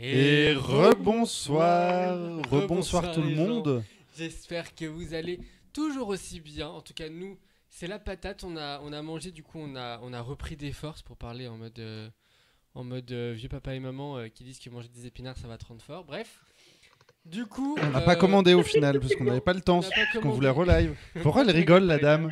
Et rebonsoir, rebonsoir tout le monde. J'espère que vous allez toujours aussi bien. En tout cas, nous, c'est la patate. On a, on a mangé, du coup, on a, on a repris des forces pour parler en mode, euh, en mode euh, vieux papa et maman euh, qui disent que manger des épinards, ça va te rendre fort. Bref. Du coup. On n'a pas commandé au final parce qu'on n'avait pas le temps, parce qu'on voulait relive. Pourquoi elle rigole la dame?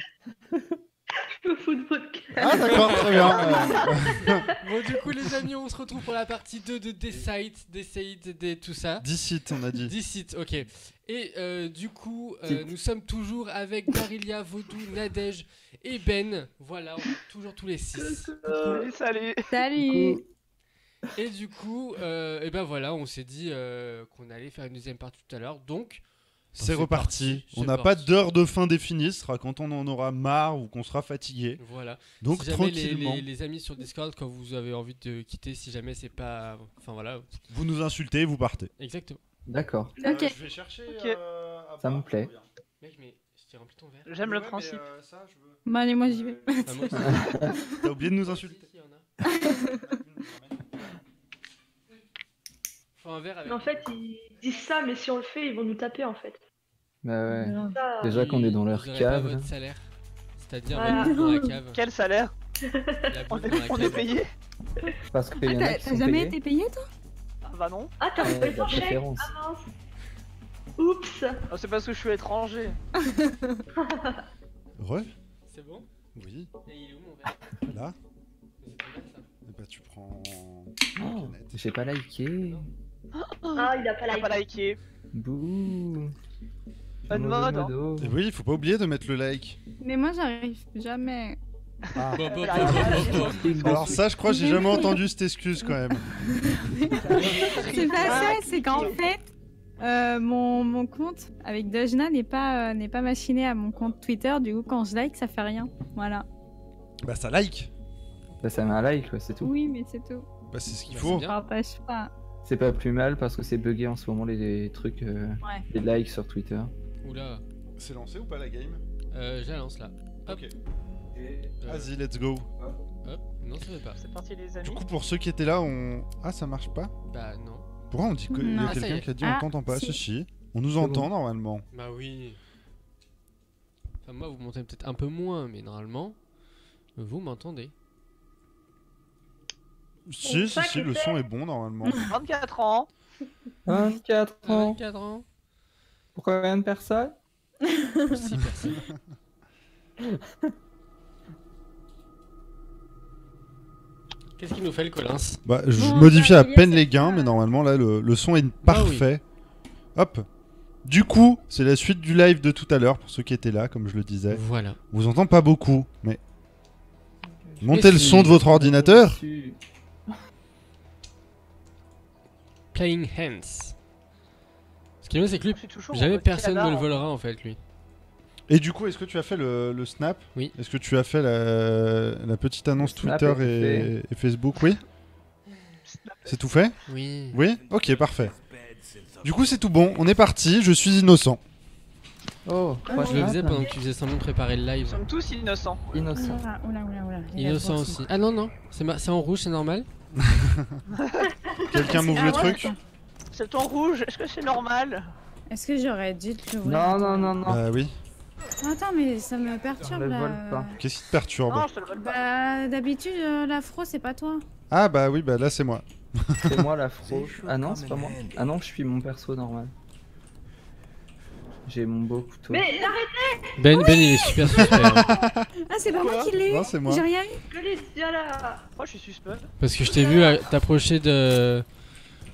Ah d'accord, très bien. Euh, Bon, du coup, les amis, on se retrouve pour la partie 2 de Decide, Decide, des tout ça. Dicite, on a dit. Dicite, ok. Et euh, du coup, euh, nous sommes toujours avec Darilia, Vaudou, Nadège et Ben. Voilà, on est toujours tous les six. Salut, salut. Salut Et du coup, euh, et ben voilà, on s'est dit euh, qu'on allait faire une deuxième partie tout à l'heure. Donc, C'est reparti. On n'a pas d'heure de fin définie, ce sera quand on en aura marre ou qu'on sera fatigué. voilà. Donc si les, tranquillement, les- les amis sur Discord, quand vous avez envie de quitter, si jamais c'est pas. Enfin voilà, vous nous insultez, vous partez. exactement. D'accord, Ok. je vais chercher. Euh, à Ça me plaît. Mec, mais je t'ai rempli ton verre. J'aime le Ouais, mais, principe. euh, ça, je veux. Bah allez, moi j'y vais. Ah, moi aussi. T'as oublié de nous insulter. En fait, ils disent ça, mais si on le fait, ils vont nous taper en fait. Bah ouais. Déjà qu'on est dans leur Vous aurez cave, Pas là. votre salaire. C'est-à-dire Voilà. votre bouffe dans la cave. Quel salaire La On bouffe est, dans la on est cave. payé Parce qu'il y en a T'as qui t'as sont jamais payés. été payé toi Ah bah non. Ah, t'as Ouais, eu de ton la chèque préférence. Ah mince. Oups. Ah, c'est parce que je suis étranger. Re C'est bon Oui, Et il est où mon verre là. Mais c'est ça. Eh bah, tu prends. Oh, j'ai pas liké. Ah, il a pas T'as liké. Bouh. Mauvais mode, hein. Et oui, il faut pas oublier de mettre le like. Mais moi j'arrive jamais. Ah. Bon, bon, bon, bon, bon, bon. Alors ça, je crois, j'ai jamais entendu cette excuse quand même. C'est pas ça, c'est qu'en fait, euh, mon, mon compte avec Dojna n'est pas, euh, n'est pas machiné à mon compte Twitter. Du coup, quand je like, ça fait rien. Voilà. Bah ça like. Bah, ça met un like, quoi, c'est tout. Oui, mais c'est tout. Bah c'est ce qu'il Bah, faut. c'est Ça pas. C'est pas plus mal parce que c'est bugué en ce moment les, les trucs, euh, Ouais. les likes sur Twitter. Oula. C'est lancé ou pas la game Euh, je la lance là. Hop. Ok. Euh, Vas-y, let's go. Hop. Non, ça fait pas. C'est parti les amis. Du coup, pour ceux qui étaient là, on. Ah, ça marche pas Bah non. Pourquoi on dit qu'il y a Ah, quelqu'un qui a dit Ah, on t'entend pas si. Si. On nous entend bon. normalement. Bah oui. Enfin, moi, vous m'entendez peut-être un peu moins, mais normalement, vous m'entendez. Si, si, si, le son est bon normalement. 24 ans. 24 ans 24 ans Pourquoi rien de personne 6 personnes. Qu'est-ce qu'il nous fait le Collins? Bah, je Bon, modifie à peine les gains, mais normalement là, le, le son est Bah parfait. Hop. Du coup, c'est la suite du live de tout à l'heure pour ceux qui étaient là, comme je le disais. Voilà. On vous entend pas beaucoup, mais montez le son de votre ordinateur. Playing Hands. Ce qui est bien, c'est que lui, jamais personne ne le hein. volera en fait, lui. Et du coup, est-ce que tu as fait le, le snap? Oui. Est-ce que tu as fait la, la petite annonce Le snap Twitter et, et Facebook? Oui. C'est tout fait? Oui. Oui? Ok, parfait. Du coup, c'est tout bon. On est parti. Je suis innocent. Oh, Ah, Je le faisais pendant que tu faisais semblant de préparer le Nous live. sommes tous innocents. Innocent. Oula, oula, oula, oula. Il va Innocent voir aussi. Ah non, non. C'est ma- en rouge, c'est normal Quelqu'un m'ouvre Ah le ouais, truc? C'est en rouge, est-ce que c'est normal Est-ce que j'aurais dû te l'ouvrir Non, non, non, non. Bah oui. Attends, mais ça me perturbe le là. Qu'est-ce qui te perturbe Non, je te le vole pas. Bah, d'habitude, euh, l'afro, c'est pas toi. Ah bah oui, bah là c'est moi. C'est moi l'afro. Ah non, c'est pas moi. Ah non, je suis mon perso normal. J'ai mon beau couteau. Mais arrête, Ben, ben il est super suspect. hein. Ah, c'est pas Quoi moi qui l'ai eu. Non, c'est moi. J'ai rien eu. Goliath, viens là. Moi je suis suspect. Parce que je t'ai vu t'approcher de...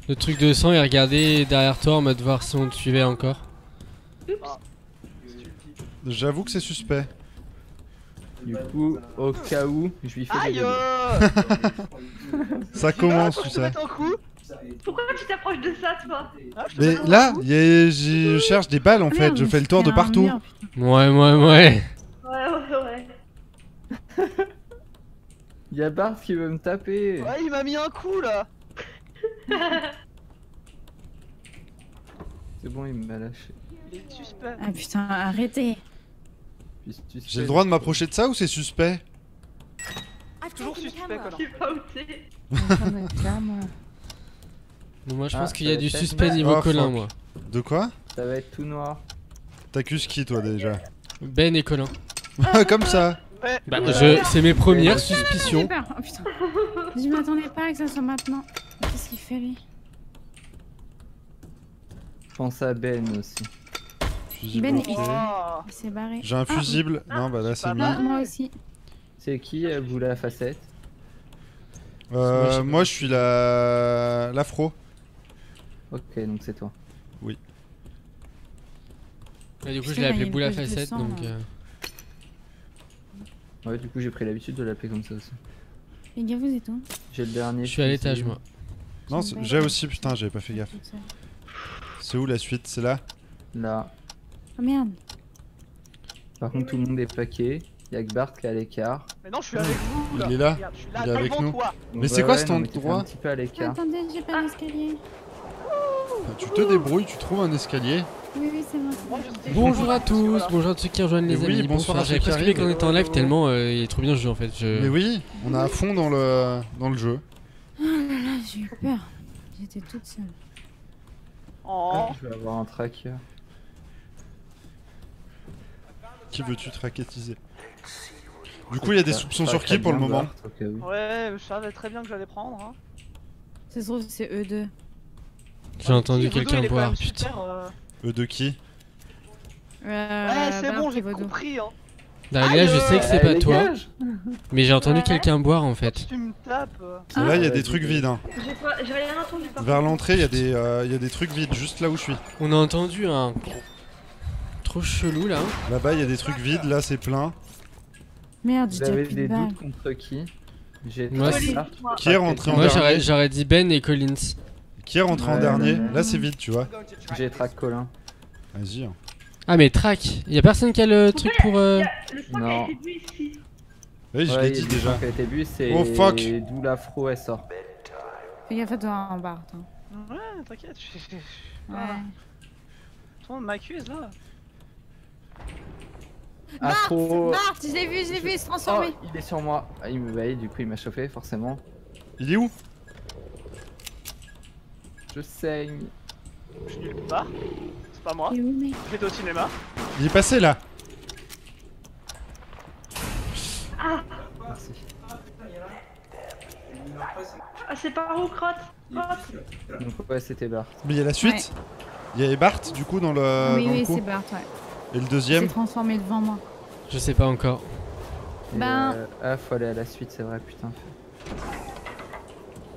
de truc de sang et regarder derrière toi en mode voir si on te suivait encore. Tu le. J'avoue que c'est suspect. Du coup, au cas où, je lui fais des Aïe euh Ça commence un coup Pourquoi tu t'approches de ça, toi Ah, Mais là, coup. y a- je cherche des balles en fait. Merde, Je fais le tour de partout. Ouais, ouais, ouais. Ouais, ouais, ouais. Y'a Bart qui veut me taper. Ouais, il m'a mis un coup là C'est bon, il m'a lâché. Il est suspect. Ah putain, arrêtez. J'ai le droit de m'approcher de ça ou c'est suspect Toujours suspect, Calme. Donc moi je Ah, pense qu'il y a du suspect niveau Oh, Colin, fuck. moi. De quoi Ça va être tout noir. T'accuses qui toi déjà Ben et Colin. Comme ça. Bah, je... c'est mes premières suspicions. peur. Oh putain. Je m'attendais pas que ça soit maintenant. Qu'est-ce qu'il fait lui? Je pense à Ben aussi. Fusible, Ben, Oh. Il s'est barré. J'ai un Ah, fusible. Non, bah là c'est ah, moi aussi. C'est qui euh, vous la facette? Moi, Euh, moi je suis la l'afro. Ok, donc c'est toi. Et du coup, je l'ai appelé boule à facette, donc. euh, Ouais, du coup j'ai pris l'habitude de l'appeler comme ça aussi. Les gars, vous êtes où? J'ai le dernier. Je suis à l'étage, moi. Non, J'ai aussi, putain, j'avais pas fait gaffe. C'est où la suite? C'est là? Là. Oh merde. Par contre, tout le monde est plaqué. Y'a que Bart qui est à l'écart. Mais non, je suis avec vous là. Il est là Regarde, je suis là Il est avec nous. toi. Mais c'est quoi cet tu fais endroit Un petit peu à l'écart. Attendez, j'ai pas d'escalier. Tu te débrouilles, tu trouves un escalier. Oui, oui, c'est bon. Moi, Bonjour à tous, Voilà. bonjour à ceux qui rejoignent les Mais oui, amis. bonsoir à ceux j'avais presque oublié qu'on était en live tellement euh, il est trop bien ce jeu en fait. Je... Mais oui, on est à fond dans le dans le jeu. Oh là là, j'ai eu peur. J'étais toute seule. Oh. Je vais avoir un tracker. Qui veux-tu traquetiser Du coup, il y a des soupçons sur qui pour le moment? Ouais, je savais très bien que j'allais prendre. Hein. Ça se trouve, c'est eux deux. J'ai entendu Voodoo, quelqu'un boire, putain. super, euh, Eux de qui? Euh, Ouais, c'est bon, j'ai compris. Hein. Daria, je sais que c'est Euh, pas toi, dégage mais j'ai entendu quelqu'un boire en fait. Tu me tapes. euh. Là, il y a Ah, des trucs vides. hein. J'ai rien entendu par Vers l'entrée, il y, a des, euh, il y a des trucs vides, juste là où je suis. On a entendu un. Trop chelou là. Là-bas, il y a des trucs vides, là, c'est plein. Merde, plus des doutes contre qui? J'ai Moi. Qui est rentré en Moi j'aurais dit Ben et Collins. Qui est rentré en dernier ouais, ouais. Là, c'est vide, tu vois. J'ai track Colin. Vas-y. hein. Ah mais track, y a personne qui a le truc pour. euh, Non. été bu ici. Oui, je Ouais, l'ai dit déjà. Oh, fuck. d'où l'afro elle sort. Fais gaffe à toi en Bart. hein. Ouais, t'inquiète. Ouais. Tout le monde m'accuse là. Afro. Bart, je l'ai vu, je l'ai vu, il se Oh, transformer. il est sur moi. Ah, il me bah, du coup il m'a chauffé forcément. Il est où? Je saigne. Je suis nulle part. C'est pas moi. Il est où, mec J'étais au cinéma. Il est passé là. Merci. Ah, c'est par où, crotte Crotte Donc ouais c'était Bart. Mais il y a la suite. Il y avait Bart, du coup, dans le, Oui, dans oui, c'est Bart, ouais. Et le Il s'est deuxième transformé devant moi. Je sais pas encore. Et, Ben- euh, ah faut aller à la suite c'est vrai putain.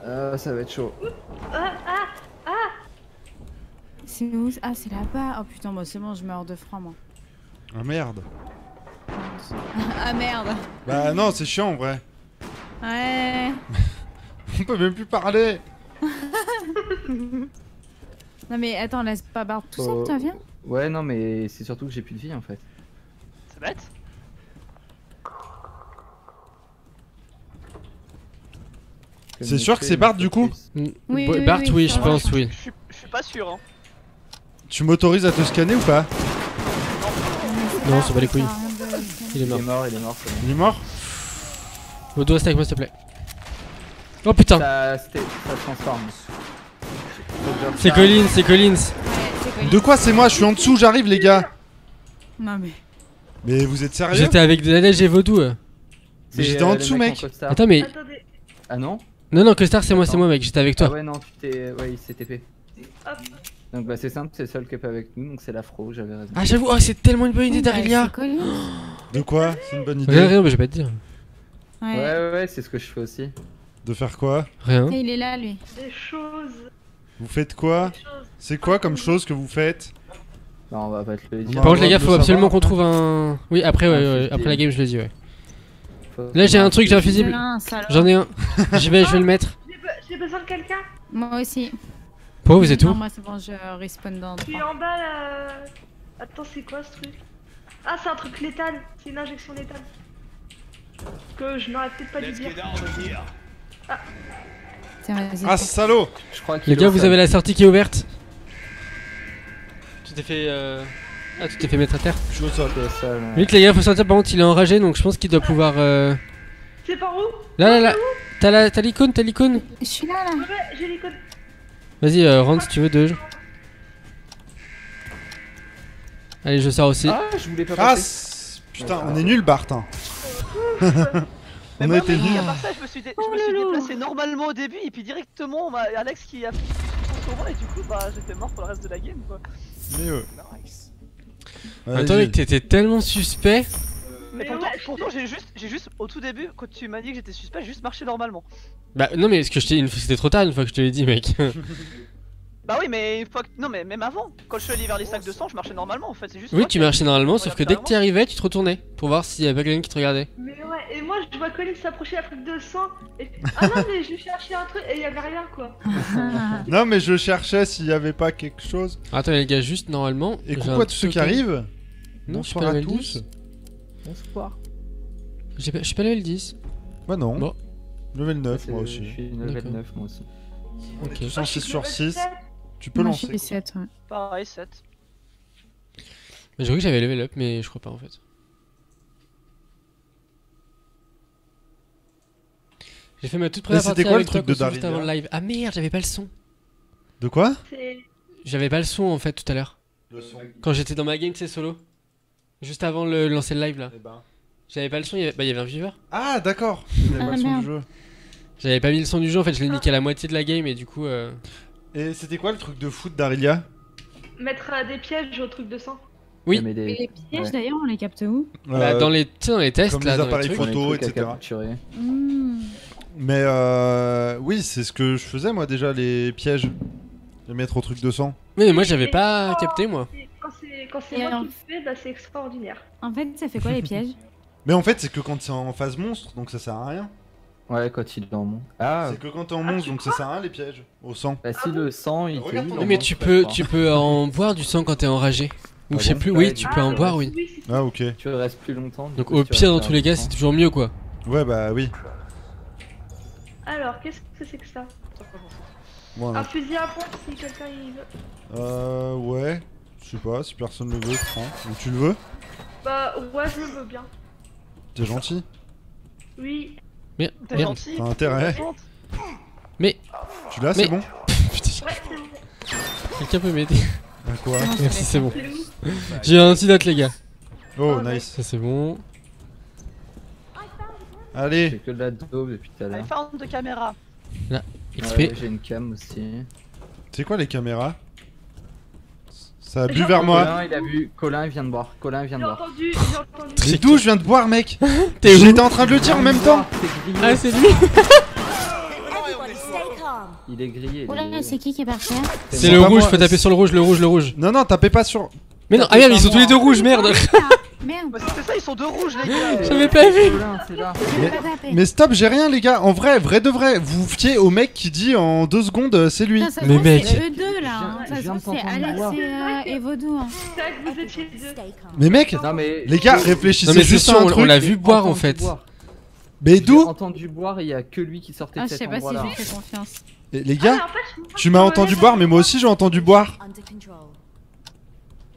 Euh, ça va être chaud. Ah, ah C'est où Ah, c'est là-bas. Oh putain, moi c'est bon, je meurs de froid, moi. Ah merde. ah merde. Bah non, c'est chiant en vrai. Ouais. On peut même plus parler. Non mais attends, laisse pas Bart tout seul, Oh. toi, viens. Ouais non mais c'est surtout que j'ai plus de vie en fait. C'est bête. C'est il sûr que c'est il Bart, du coup. Mm, Oui, Bart, oui, je pense, oui. Je suis, je suis pas sûr. Hein. Tu m'autorises à te scanner ou pas Non, c'est pas les couilles. De- Il est Il mort. est mort, il est mort. c'est bon. Il est mort Vodo, reste avec moi s'il te plaît. Oh putain, Ça, transforme. C'est. Collins, c'est Collins. Ouais, De quoi c'est moi Je suis en dessous, j'arrive les gars Non mais. Mais vous êtes sérieux J'étais avec Nadège et Vaudou. euh. C'est, j'étais en euh, dessous, mec en. Attends, mais. Attendez. Ah non? Non, non, Costar, c'est moi, c'est moi, mec. J'étais avec Ah toi. ouais non tu t'es... Ouais il s'est TP. Hop. Donc bah c'est simple, c'est le seul qui est pas avec nous, donc c'est l'afro, j'avais raison. Ah, j'avoue, oh, c'est tellement une bonne idée, Bah, Darilia. De quoi? C'est une bonne Rien, idée rien, mais je vais pas te dire. Ouais Ouais. ouais c'est ce que je fais aussi. De faire quoi? Rien. Et Il est là, lui. Des choses. Vous faites quoi? C'est quoi comme chose que vous fêtes Non on va pas te le dire. Par contre, les gars, faut absolument qu'on trouve un. Oui, après, ouais, Un ouais, après la game, je le dis, ouais. Là, j'ai un truc, j'ai un fusible. J'en ai un. J'y vais, je vais le mettre. J'ai be- J'ai besoin de quelqu'un. Moi aussi. Pourquoi vous êtes où moi c'est bon, je respawn dans Je suis en bas là. Attends, c'est quoi ce truc? Ah, c'est un truc létal. C'est une injection létale. Que je n'aurais peut-être pas dû dire. Ah salaud Je crois qu'il Les gars, vous avez la sortie qui est ouverte. Tu t'es fait. euh, Ah, tu t'es fait mettre à terre. Je suis au sol. Ouais. Vite, les gars, faut sortir. Par contre, il est enragé, donc je pense qu'il doit pouvoir. euh, C'est par où? Là, là, là. T'as la- t'as l'icône, t'as l'icône. Je suis là, là. Ouais, j'ai codes. Vas-y, euh, rentre si tu veux, deux. Allez, je sors aussi. Ah, je voulais pas Ah passer. c'est- Putain, on est nul, Bart. hein. Mais On moi, a été nuls. à part ça, je me suis, dé- je Oh me suis déplacé normalement au début et puis directement, on m'a- Alex qui a fait sur moi et du coup, bah j'étais mort pour le reste de la game quoi. Mais euh, Attends, mec, t'étais tellement suspect. Mais pourtant, j'ai juste, j'ai juste, au tout début, quand tu m'as dit que j'étais suspect, j'ai juste marché normalement. Bah, non, mais est-ce que je t'ai. une fois- C'était trop tard une fois que je te l'ai dit, mec. Bah oui, mais une fois que... Non, mais même avant, quand je suis allé vers les sacs de sang, je marchais normalement en fait, c'est juste. oui, tu marchais normalement, sauf que dès que tu arrivais, tu te retournais pour voir s'il y avait pas quelqu'un qui te regardait. Mais ouais, et moi je vois Colin s'approcher à la truc de sang. Et... Ah non, mais je cherchais un truc et il y avait rien quoi. Non, mais je cherchais s'il y avait pas quelque chose. Attends, les gars, juste normalement. Et coucou à tous ceux qui arrivent. Non, je suis Bonsoir pas à level tous. 10. Bonsoir. J'ai pas- Je suis pas level 10. Bah non. Bon. Level 9, C'est- moi Je aussi. suis level D'accord. 9 moi aussi. Ok. tous en 6 sur Level 6. 7. Tu peux Moi, lancer. je suis 7, ouais. Pareil, 7. Mais j'ai cru que j'avais level up, mais je crois pas en fait. J'ai fait ma toute première partie quoi le toi truc de juste avant le live. Ah merde, j'avais pas le son. De quoi? C'est. J'avais pas le son en fait tout à l'heure. Le son. Quand j'étais dans ma game, tu sais, solo. Juste avant le lancer le live là. J'avais pas le son, il y avait, bah, il y avait un viewer. Ah, d'accord. Ah, pas le son merde. du jeu. J'avais pas mis le son du jeu en fait, je l'ai mis qu'à la moitié de la game et du coup. euh, Et c'était quoi le truc de foot d'Arilia Mettre euh, des pièges au truc de sang. Oui. Mais des- Et les pièges Ouais. d'ailleurs, on les capte où bah, Euh, dans les, tu sais, dans les tests comme là. les dans appareils trucs. dans les photo, trucs à etc. capturer. Hmm. Mais euh, oui, c'est ce que je faisais moi déjà, les pièges. Les mettre au truc de sang. Mais moi j'avais pas Oh, capté moi. Quand c'est quand c'est Et moi alors qui le fais, bah c'est extraordinaire. En fait, ça fait quoi les pièges? Mais en fait, c'est que quand c'est en phase monstre, donc ça sert à rien. Ouais, quand il est en mon. Ah, C'est que quand t'es en Ah, monstre, donc ça sert à rien les pièges. Au sang. bah si le sang il Regarde ton le mais tu peux, tu peux en boire du sang quand t'es enragé. Ou Ah je sais bon plus, Ouais, oui, tu peux en oui, boire, oui. Ah, Ah, ok. Tu restes plus longtemps. du Donc coup, au tu pire, dans restes tous les cas, c'est toujours mieux quoi. Ouais, bah oui. Alors, qu'est-ce que c'est que ça? Voilà. Un fusil à pompe si quelqu'un y veut. Euh, ouais. Je sais pas, si personne le veut, prends. Ou tu le veux? Bah, ouais, je le veux bien. T'es gentil. Oui. T'es gentil. T'as intérêt. Contente. Tu l'as, Mais- c'est bon Putain, quelqu'un peut m'aider. À quoi Merci, c'est bon. J'ai un antidote, les gars. Oh, nice. Ça, c'est bon. J'ai Allez. que de la dope depuis tout à I l'heure. found de caméra. XP. Ouais, J'ai une cam aussi. C'est quoi les caméras? Ça a bu vers moi. Colin, il a vu. Colin, il vient de boire. Colin, il vient de J'ai boire. entendu, j'ai entendu. Mais d'où je viens de boire, mec J'étais en train de le dire en même temps C'est grillé. Ah, c'est lui Il est grillé. il est Oula, grillé. c'est qui qui est par terre C'est C'est le rouge, moi, faut taper c'est- sur le rouge, le rouge, le rouge. Non, non, tapez pas sur. Mais non, ah merde, ils sont tous les deux rouges, merde Merde, Bah c'était ça, ils sont deux rouges les gars. J'avais pas vu là. j'ai. Mais stop, j'ai rien, les gars. En vrai, vrai de vrai, vous fiez au mec qui dit en deux secondes, euh, c'est lui. Ça Mais mec. C'est eux deux là. hein. Je Ça se c'est Alex et, euh, Vaudou. hein. Mais mec, Non, mais. les gars, j'ai- réfléchissez Non, mais c'est juste sûr, à un on- on truc. l'a vu j'ai boire en fait. Mais J'ai d'où entendu boire et il y a que lui qui sortait Ah, de je cet sais pas si je fais confiance. Les Ah, gars, moi, tu je m'as entendu boire, mais moi aussi j'ai entendu boire.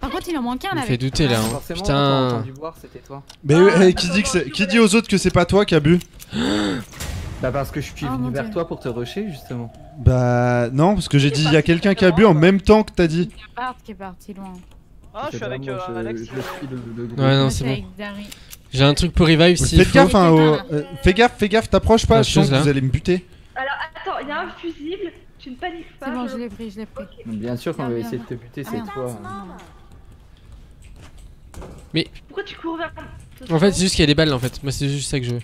Par contre, il en manque un Il là. me fait douter là. hein. Forcément, Putain. t'as entendu boire, c'était toi. Mais Ah, euh, qui dit que c'est- qui dit aux autres que c'est pas toi qui a bu Bah, parce que je suis Oh, venu vers toi pour te rusher, justement. Bah non, parce que j'ai dit il y a quelqu'un qui a bu en même temps que t'as dit. Il Bart qui est parti loin. Ah, je suis avec euh, Alex. Ouais, non, c'est bon. J'ai un truc pour revive si. Faites gaffe, hein, au- euh, fais gaffe, fais gaffe, t'approches pas, La je sens chose, que vous allez me buter. Alors, attends, il y a un fusible. Tu ne paniques pas. C'est bon, je l'ai pris, je l'ai pris. Bien sûr qu'on Ah, va essayer de te buter, Ah, c'est toi. Pourquoi tu cours vers En fait, c'est juste qu'il y a des balles en fait. Moi, c'est juste ça que je veux.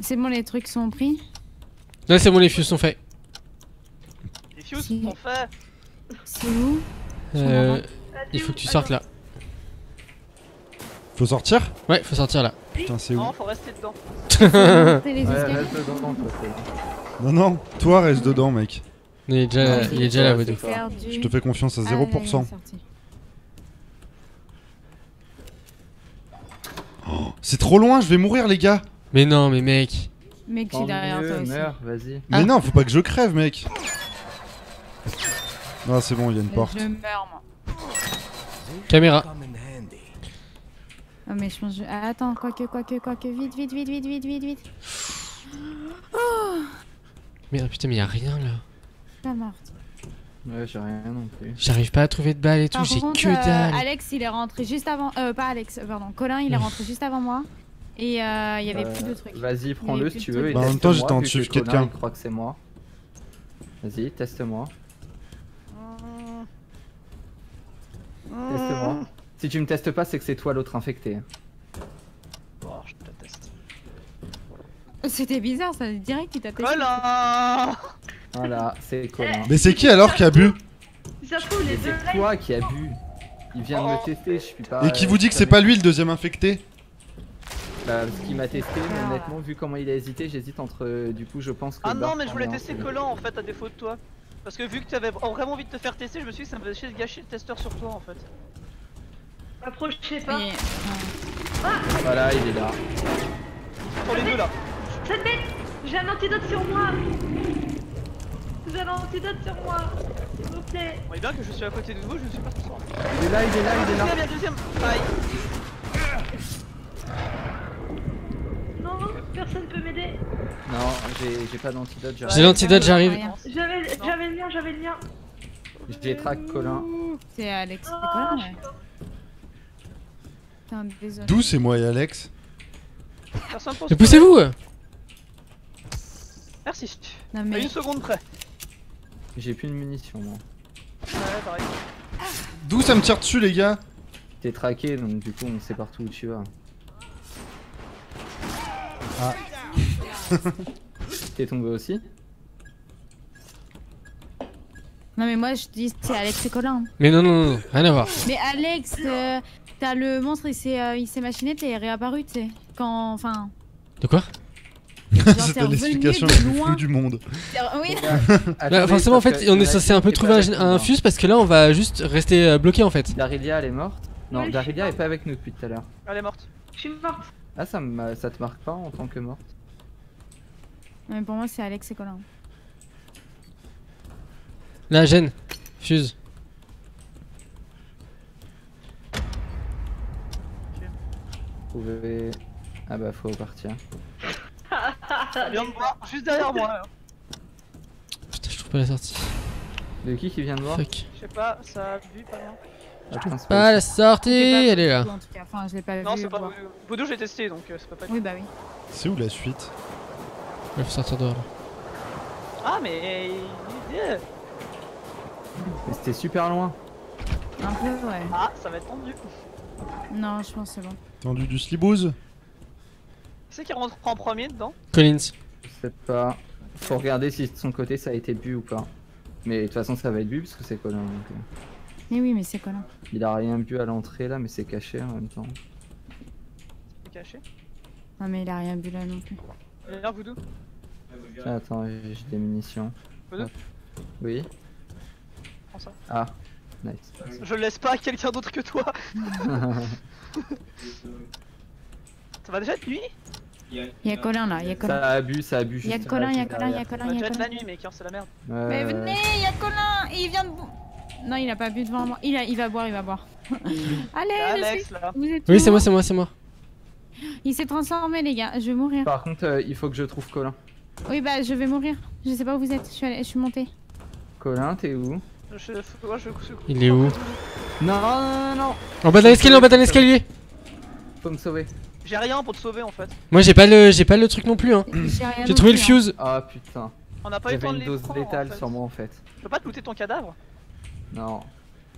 C'est bon, les trucs sont pris. Non, c'est bon, les fuses sont faits. Les fuses Si. sont faits. C'est où? Euh, il faut que tu sortes là. Faut sortir? Ouais, faut sortir là. Putain, c'est où? Non, faut rester dedans. Ouais, reste Non, non, toi reste dedans, mec. Il est déjà, Non, il est déjà là. Je te fais confiance à Ah, là, il est 0%. C'est trop loin, je vais mourir, les gars. Mais non, mais mec. Mec, suis derrière toi aussi. meurs, vas-y. Mais Ah. non, faut pas que je crève, mec. Non, c'est bon, il y a une Mais porte. Je meurs, moi. Caméra. Ah, mais je pense. que je- Ah, attends, quoique, quoique, quoique. Vite, vite, vite, vite, vite, vite, vite. Merde, putain, mais y a rien là. pas morte. Ouais, j'ai rien non plus. J'arrive pas à trouver de balles et tout, j'ai que euh, dalle. Alex, il est rentré juste avant. Euh, pas Alex, pardon. Colin, il est rentré juste avant moi. Et euh, il y avait Euh, plus de trucs. Vas-y, prends-le si tu veux. Bah, en même temps, j'étais en que de quelqu'un. Il croit que c'est moi. Vas-y, teste-moi. Teste-moi. Si tu me testes pas, c'est que c'est toi l'autre infecté. Bon, je te teste. C'était bizarre, ça direct, il t'a testé. Colin Voilà, c'est Colin. Mais c'est qui alors qui a bu c'est toi qui as bu. Il vient de Oh. me tester, je suis pas. Et qui vous dit que c'est pas lui le deuxième infecté Bah, parce qu'il m'a testé, mais Ah. honnêtement, vu comment il a hésité, j'hésite entre. euh, Du coup, je pense que. Ah non, mais je voulais prend tester. Colin en fait, à défaut de toi. Parce que vu que tu avais vraiment envie de te faire tester, je me suis dit que ça me faisait chier de gâcher le testeur sur toi en fait. Approchez pas. Et- Voilà, il est là. Pour les deux là. Cette bête J'ai un antidote sur moi J'ai un antidote sur moi S'il vous plaît On voit bien que je suis à côté de vous, je ne suis pas sur Il est là, il est là, il est là. Deuxième, il y a deuxième Aïe Non, personne peut m'aider. Non, j'ai j'ai pas d'antidote, J'ai j'arrive. l'antidote, j'arrive. J'avais j'avais le mien, j'avais le mien. J'ai track Colin. C'est Alex. C'est Ah, Colin, ouais. Putain, désolé. D'où c'est moi et Alex? Personne pense Mais poussez-vous Merci. Non, À mais. une seconde près. J'ai plus de munitions, moi. Ouais, pareil. D'où ça me tire dessus les gars T'es traqué, donc du coup, on sait partout où tu vas. Ah. T'es tombé aussi Non, mais moi je dis c'est Alex et Colin. Mais non, non, non, rien à voir. Mais Alex, euh, t'as le monstre, il s'est euh, il s'est machiné, t'es réapparu, tu sais. Quand. Enfin. De quoi C'était l'explication la plus floue du monde. Oui, Bah, forcément, en fait, on est censé un peu trouver un, un fuse parce que là, on va juste rester euh, bloqué en fait. Darilia, elle est morte Non, Darilia est pas. avec nous depuis tout à l'heure. Elle est morte. Je suis morte. Ah, ça, me- ça te marque pas en tant que morte? Mais pour moi c'est Alex et Colin. Là, gêne. Fuse. Vous pouvez... Ah bah, faut repartir. Viens me voir, juste derrière moi. là. Putain, je trouve pas la sortie. De qui qui vient de voir Fuck. Je sais pas, ça a vu pas loin. C'est Pas pas la sortie, pas elle est là. En tout cas, enfin je l'ai pas Non, c'est pas. Vous deux, j'ai testé donc euh, peut pas être. Oui, bah oui. C'est où la suite? Il faut sortir dehors. là. Ah, mais. yeah. Mais c'était super loin. Un peu, ouais. Ah, ça va être tendu. Non, je pense que c'est bon. Tendu du slibouze Qui c'est qui rentre en premier dedans Collins. Je sais pas. Faut regarder si de son côté ça a été bu ou pas. Mais de toute façon, ça va être bu parce que c'est Colin. Donc, euh, Mais oui, mais c'est Colin. il a rien bu à l'entrée là, mais c'est caché en même temps. C'est caché. Non, mais il a rien bu là non plus. Vous deux Tiens, attends, j'ai des munitions. Vous deux Hop. Oui. Prends ça. Ah, nice. Je le laisse pas à quelqu'un d'autre que toi. Ça va déjà être nuit Il y a Colin là, il y a Colin. ça a bu, ça a bu Il y a juste Colin, il y a là, Colin, il y a derrière. Ça Colin, va il y déjà a être la Colin. nuit, mec, hein, c'est la merde. Mais venez, ouais. il y a Colin Il vient de. bo- Non, il a pas bu devant moi. Il, a... il va boire, il va boire. Allez, je suis- Alex, là. Vous êtes Oui, c'est moi, c'est moi, c'est moi. Il s'est transformé, les gars. Je vais mourir. Par contre, euh, il faut que je trouve Colin. Oui, bah, je vais mourir. Je sais pas où vous êtes. Je suis, allée- je suis montée. Colin, t'es où? Je, moi, je, je- Il est où? Non, non, non, non En bas d'un escalier, en bas d'un escalier Faut me sauver. J'ai rien pour te sauver en fait. Moi, j'ai pas le, j'ai pas le truc non plus, hein. J'ai rien J'ai non trouvé le hein. fuse. Ah putain. On n'a pas eu le J'avais temps de une dose létale en fait. sur moi en fait. Je peux pas te looter ton cadavre Non.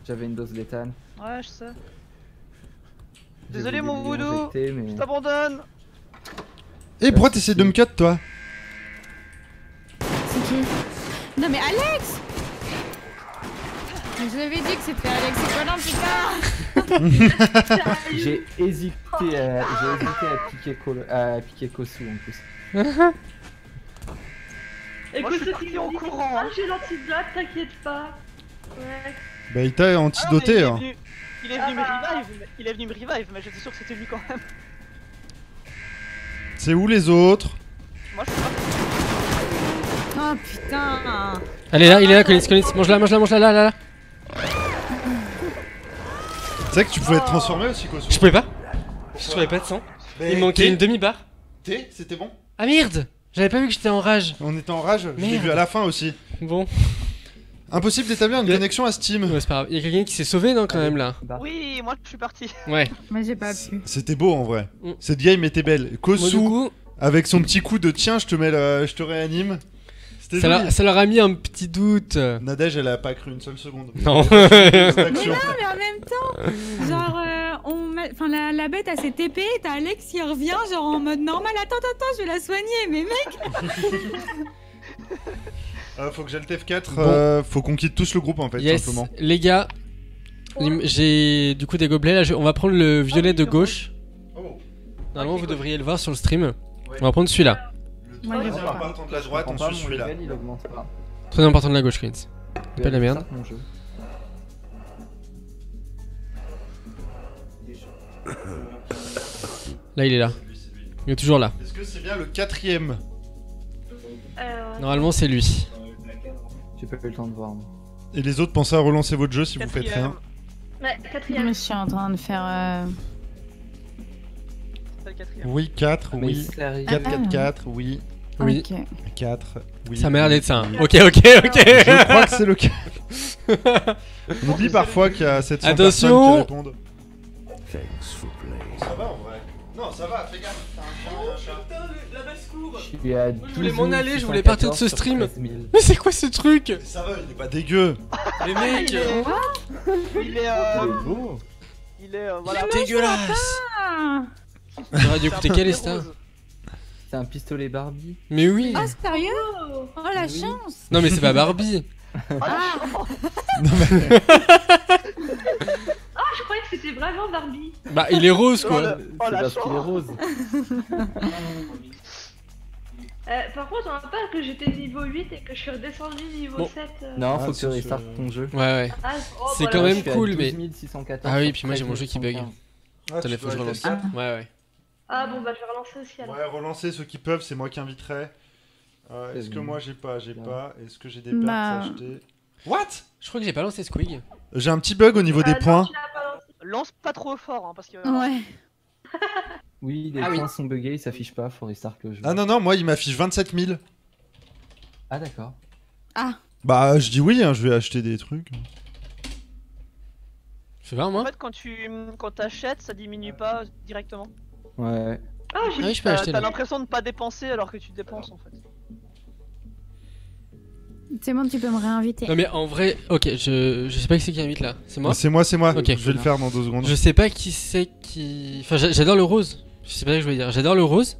J'avais une dose létale. Ouais, je sais. Désolé, mon voodoo. mais... Je t'abandonne Eh, pourquoi t'essaies de me cut toi? C'est qui? Non, mais Alex Je vous avais dit que c'était Alex et Colin, putain? J'ai hésité, à... j'ai hésité à piquer, Col- à piquer Kosu en plus. Et Moi, je suis parti en courant, Ah, hein. j'ai l'antidote, t'inquiète pas. Ouais. Bah, il t'a Ah, antidoté, est hein. venu- Il est venu me revive, mais- il est venu me revive, mais j'étais sûr que c'était lui quand même. C'est où les autres? Moi je suis pas. Oh putain Allez, là, il est là, Collins, Collins. Mange-la, mange-la, mange-la, là, là, là. C'est vrai que tu pouvais te transformer aussi, Kosu Je pouvais pas. Je trouvais pas de sang. Mais Il manquait une demi-barre. T, c'était bon? Ah merde J'avais pas vu que j'étais en rage. On était en rage, je l'ai Merde. vu à la fin aussi. Bon. Impossible d'établir une connexion à Steam. Ouais, c'est pas grave. Il y a quelqu'un qui s'est sauvé, non, quand même, là? Bah, Oui, moi je suis parti. Ouais. Moi j'ai pas pu. C'était beau en vrai. Mm. Cette game était belle. Moi, du Kosu, coup, avec son petit coup de tiens, je te, mets le- je te réanime. Ça leur, ça leur a mis un petit doute. Nadège, elle a pas cru une seule seconde. Non. Cette action. Mais en même temps, genre, euh, on enfin la, la bête a ses TP, t'as Alex qui revient, genre en mode normal. Attends, attends, attends, je vais la soigner. Mais mec, Euh, faut que j'ai le TF4. Bon. euh, faut qu'on quitte tous le groupe en fait, yes, simplement. les gars, j'ai du coup des gobelets. Là, je- on va prendre le violet oui, de gauche. Oh. Normalement, vous devriez le voir sur le stream. On va prendre celui-là. Le Moi, pas. partant de la droite, on pas, suit level, il augmente pas. Très important de la gauche, Queens. Pas de la merde. ça, mon jeu. Là, il est là. Il est toujours là. Est-ce que c'est bien le quatrième Euh, Normalement, c'est lui. J'ai pas eu le temps de voir. moi. Et les autres, pensez à relancer votre jeu si vous faites rien. Ouais, quatrième. je suis en train de faire. euh, C'est le quatrième. Oui, 4, Mais oui. c'est arrivé. 4, Ah. 4, 4, oui. Oui. Ok. 4, oui. Ça m'a l'air d'être ça. hein. oui. Ok, ok, ok. Je crois que c'est le cas. On oublie parfois qu'il y a 700 Attention. personnes qui répondent. Ça va en vrai Non, ça va, fais gaffe. Un chat. la basse-cour Je suis à je voulais 12 m'en aller, je voulais partir de ce 614 sur stream. 13 000. Mais c'est quoi ce truc Mais ça va, il est pas dégueu. Mais mec, Il est, il est, euh, Il est beau. il est, euh, voilà. dégueulasse. Ah, J'aurais dû C'est un coûter peu quel est. C'est un pistolet Barbie. Mais oui. Ah, sérieux? Oh la Oui. chance Non mais c'est pas Barbie. Ah, Ah, je croyais que c'était vraiment Barbie. Bah il est rose Oh, quoi. oh, c'est la parce qu'il est chance. rose. Euh, par contre, on rappelle pas que j'étais niveau 8 et que je suis redescendu niveau Bon. 7. euh. Non, Ah, faut que tu restartes ton jeu. Ouais ouais. Ah, oh, C'est voilà. quand même cool, mais- 12 614 Ah oui, puis moi, j'ai mon jeu qui 13 bug. 115. Ah, Attends, faut que je relance. Ouais ouais. Ah bon, bah je vais relancer aussi alors. Ouais, relancer ceux qui peuvent, c'est moi qui inviterai. Euh, Est-ce que moi j'ai pas J'ai pas. Est-ce que j'ai des pertes Bah. à acheter What? Je crois que j'ai pas lancé Squig. J'ai un petit bug au niveau Ah, des non, points. Lance pas trop fort, hein, parce que. ouais. Oui, les Ah oui. points sont buggés, ils s'affichent pas, faut restart le jeu. Ah non, non, moi il m'affiche 27 000. Ah d'accord. Bah, je dis oui, hein, je vais acheter des trucs. Je sais pas En moi. fait, quand tu quand t'achètes, ça diminue pas directement. Ouais. Ah, j'ai Ah oui je peux T'as acheter t'as là. l'impression de pas dépenser alors que tu dépenses en fait. C'est bon, tu peux me réinviter. Non mais en vrai, ok, je, je sais pas qui c'est qui invite là. C'est moi? C'est moi, c'est moi. Ok. Je vais le faire dans deux secondes. Je sais pas qui c'est qui. Enfin j'a- j'adore le rose. Je sais pas ce que je voulais dire. J'adore le rose.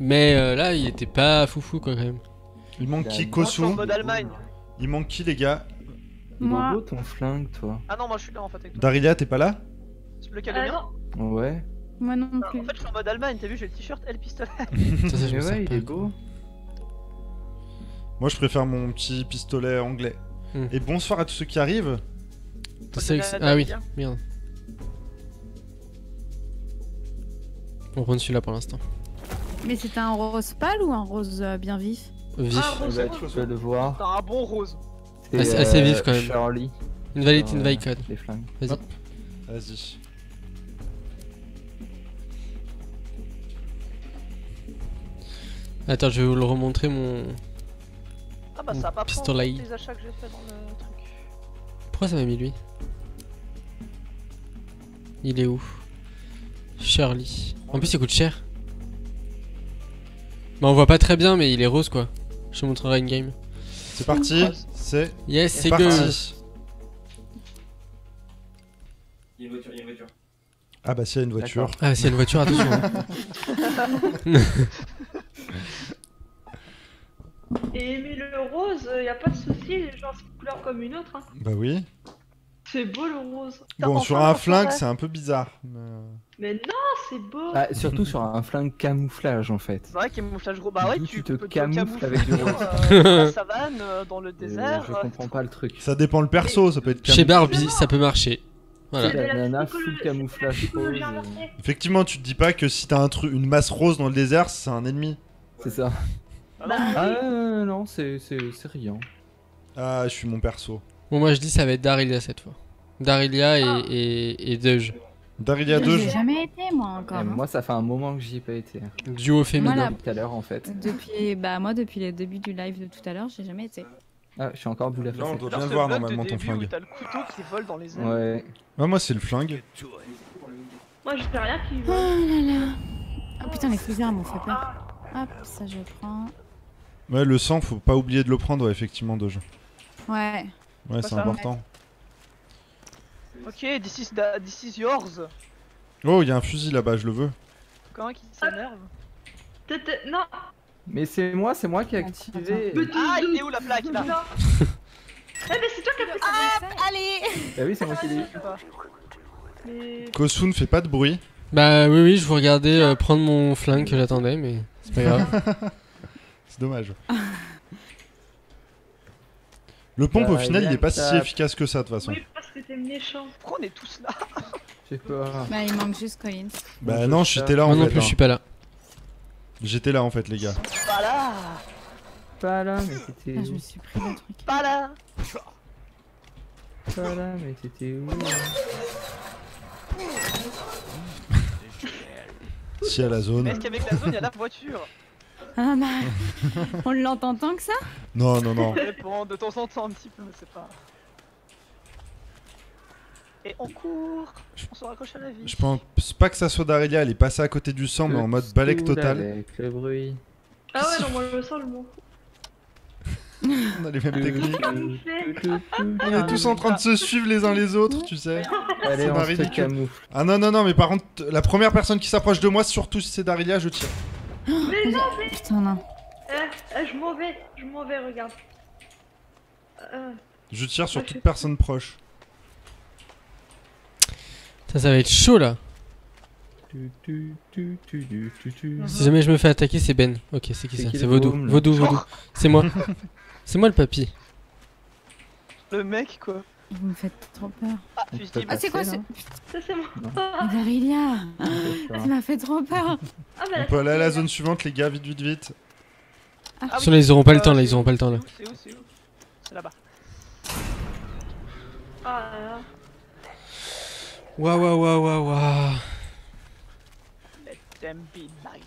Mais euh, là il était pas foufou quoi quand même. Il manque qui Allemagne. Il manque qui les gars? Moi. ton flingue, toi. Ah non, moi je suis là en fait avec toi. Darilia, t'es pas là? Lequel Ah le mien non, Ouais. Moi non En plus. fait, je suis en mode Allemagne, t'as vu, j'ai le t-shirt et le pistolet. Ça, ça, je ouais, il est beau. Moi je préfère mon petit pistolet anglais. Hmm. Et bonsoir à tous ceux qui arrivent. C'est- Ah oui, merde. On va prendre celui-là pour l'instant. Mais c'était un rose pâle ou un rose euh, bien vif Vif. Ah, Eh c'est bah, bon. tu peux le voir. T'as un bon rose. C'est, Assez- assez vif, quand même. Charlie. Invalid Euh, invite code. Les flingues. Vas-y. Hop. Vas-y. Attends, je vais vous le remontrer mon. Ah bah Mon ça a pas pistolet. les achats que j'ai fait dans le truc. Pourquoi ça m'a mis lui? Il est où? Shirley. En plus, il coûte cher. Bah, on voit pas très bien, mais il est rose quoi. Je te montrerai une game. C'est parti. C'est Yes, c'est parti. go. Il y a une voiture, il y a une voiture. Ah bah s'il y a une voiture. Ah, c'est une voiture, attention. Et mais le rose, y a pas de souci, genre c'est une couleur comme une autre. Hein. Bah oui. C'est beau le rose. Bon, sur un flingue, ouais. c'est un peu bizarre. mais- Mais non, c'est beau. Ah, surtout sur un flingue camouflage en fait. C'est vrai camouflage rose. Bah ouais, tu, tu te peux camoufles avec du camoufler rose. dans, euh, dans la savane, euh, dans le Et désert. je euh, comprends pas le truc. Ça dépend le perso, ça peut être Chez. Barbie, ça peut marcher. Voilà. La nana full camouflage rose. Effectivement, tu te dis pas que si t'as un truc, une masse rose dans le désert, c'est un ennemi. C'est ça. Ah non, Ah euh, non, c'est c'est c'est rien. Ah, je suis mon perso. Bon, moi je dis ça va être Darilia cette fois. Darilia et, Ah. et, et Deuge. Darilia J'y 2, ai je- jamais été moi encore. Et hein. moi, ça fait un moment que j'y ai pas été. Duo féminin. Voilà. Tout à l'heure en fait. Depuis, bah moi depuis le début du live de tout à l'heure, j'ai jamais été. Ah, je suis encore boule à Là, on doit bien voir normalement ton flingue. T'as le couteau qui vole dans les airs. Ouais. Ah, moi, c'est le flingue. Moi, je fais rien qui Oh là là. Oh putain, les fusils m'ont fait peur. Hop, ça je prends. Ouais, le sang, faut pas oublier de le prendre, ouais, effectivement, Doge. Ouais. Ouais, c'est important. Ok, this is, da- this is yours. Oh, il y a un fusil là-bas, je le veux. Quand qui s'énerve? Non, Mais c'est moi, c'est moi qui ai Attends, activé. Ah, il est où la plaque là? Eh, mais c'est toi qui as fait ça. Allez Bah oui, c'est moi qui l'ai eu. Mais... Kosu ne fait pas de bruit. Bah oui, oui, je vous regardais euh, prendre mon flingue que j'attendais, mais c'est pas grave. C'est dommage. Le pompe, au Bah, final, il est pas si efficace que ça, de toute façon. Oui, parce que t'es méchant. Pourquoi on est tous là Je sais pas. Bah, il manque juste Collins. Bah non, j'étais là, Moi en non fait. plus, je hein. suis pas là. J'étais là, en fait, les gars. Pas là Pas là, mais t'étais Ah, je où me suis pris le truc. Pas là Pas là, mais t'étais où Si à la zone. Mais est-ce qu'avec la zone, il y a la voiture Ah bah, on l'entend tant que ça Non, non, non. Dépend de temps en temps un petit peu, c'est pas... Et on court On se raccroche à la vie. Je pense pas que ça soit Darelia, elle est passée à côté du sang, mais en mode balèque total. Avec le bruit. Ah ouais, non, moi je le sens, je m'en. On a les mêmes techniques. On est tous en train de se suivre les uns les autres, tu sais. Allez, C'est on se camoufle. Ah non, non, non, mais par contre, la première personne qui s'approche de moi, surtout si c'est Darelia, je tire. Mais non, mais. Putain, non. Eh, eh, je m'en vais, je m'en vais, regarde. Euh, Je tire sur toute je- personne proche. Ça, ça va être chaud là. Si jamais je me fais attaquer, c'est Ben. Ok, c'est qui ça C'est Vaudou. Vaudou, Vaudou. C'est moi. c'est moi le papy. Le mec, quoi. Vous me faites trop peur. Ah, On fusil. peut Ah, c'est quoi passer, ce. ça c'est moi. Darilia Je sais Ça m'a fait trop peur Ah, bah, On peut aller à la zone suivante, les gars, vite, vite, vite. Ah Sur là, ils auront pas le Euh, temps là, c'est ils auront où pas le temps là. C'est où C'est où C'est là-bas. Ah là là. Waouh, waouh, waouh, waouh, waouh. Let them be light.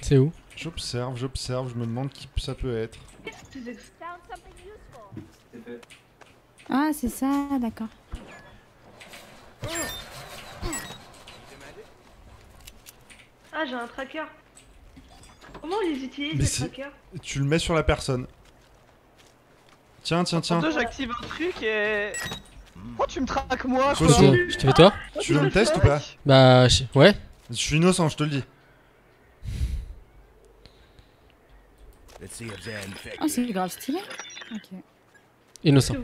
C'est où? J'observe, j'observe, je me demande qui ça peut être. Qu'est-ce que c'est que ça C'est fait. Ah, c'est ça, d'accord. Ah, j'ai un tracker. Comment on les utilise, Mais les c'est- trackers? Tu le mets sur la personne. Tiens, tiens, tiens. Deux, j'active un truc et. Pourquoi tu me traques moi quoi Je te fais toi Tu veux me tester ou pas? Bah, je- ouais. Je suis innocent, je te le dis. Oh, c'est grave stylé. Ok. Innocent.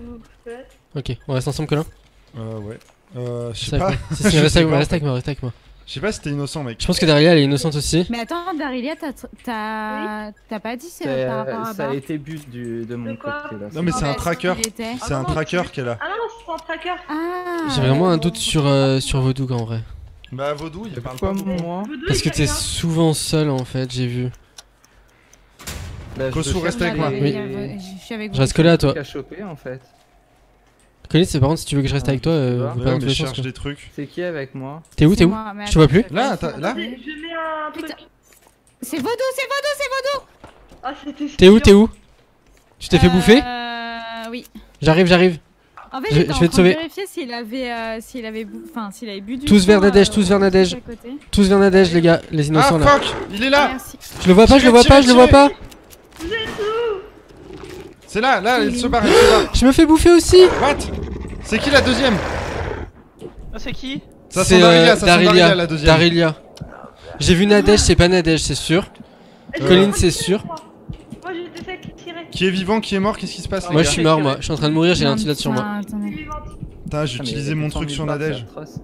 Ok, on reste ensemble, Colin? Euh, ouais. Euh, je sais pas. Si, reste sais avec moi, pas, reste avec moi, reste avec moi. Je sais pas si t'es innocent, mec. Je pense que Daria, elle est innocente aussi. Mais attends, Darilia, t'as t'as t'as pas dit c'est par rapport à Ça a été but du, de mon De côté là. Non, mais c'est un tracker. C'est un non, tracker qu'elle a. Ah non, non, c'est un tracker. Ah J'ai vraiment un doute sur, euh, sur Vaudou en vrai. Bah, Vaudou, il parle pas moi Parce que t'es souvent seul en fait, j'ai vu. Bah, je Kosu, reste avec moi. Oui. euh, Je suis avec Je vous. reste que là, toi. choper en fait. C'est par contre, si tu veux que je reste Ah, avec toi, euh, Ouais, sens. cherche des trucs. C'est qui avec moi T'es où, t'es où Moi, Je te vois plus Là, là Je mets un truc. C'est Vaudou, c'est Vaudou, c'est Vaudou Ah, c'était T'es où, t'es où Tu t'es fait Euh, bouffer Oui. J'arrive, j'arrive. En fait, Je- je vais te sauver. vérifier s'il avait, euh, s'il avait, bou- enfin, s'il avait bu du Tous vers Nadège, euh, tous vers Nadège. Tous vers Nadège, les gars, les Ah, innocents là. fuck Il est là Merci. Je le vois pas, je le vois pas, je le vois pas. Vous êtes où C'est là, là, elle se barre, elle se barre. Je me fais bouffer aussi. What? C'est qui la deuxième? Ah, c'est qui? Ça C'est euh, ça la deuxième. Darelia. J'ai vu Nadège, c'est pas Nadège, c'est sûr. Colin, j'ai- c'est sûr. Moi, j'étais celle qui tirait. Qui est vivant, qui est mort, qu'est-ce qui se passe, les Moi, je suis mort, moi. Je suis en train de mourir, j'ai l'antidote sur moi. putain, j'ai Ah, utilisé il mon truc sur Nadège. atroce.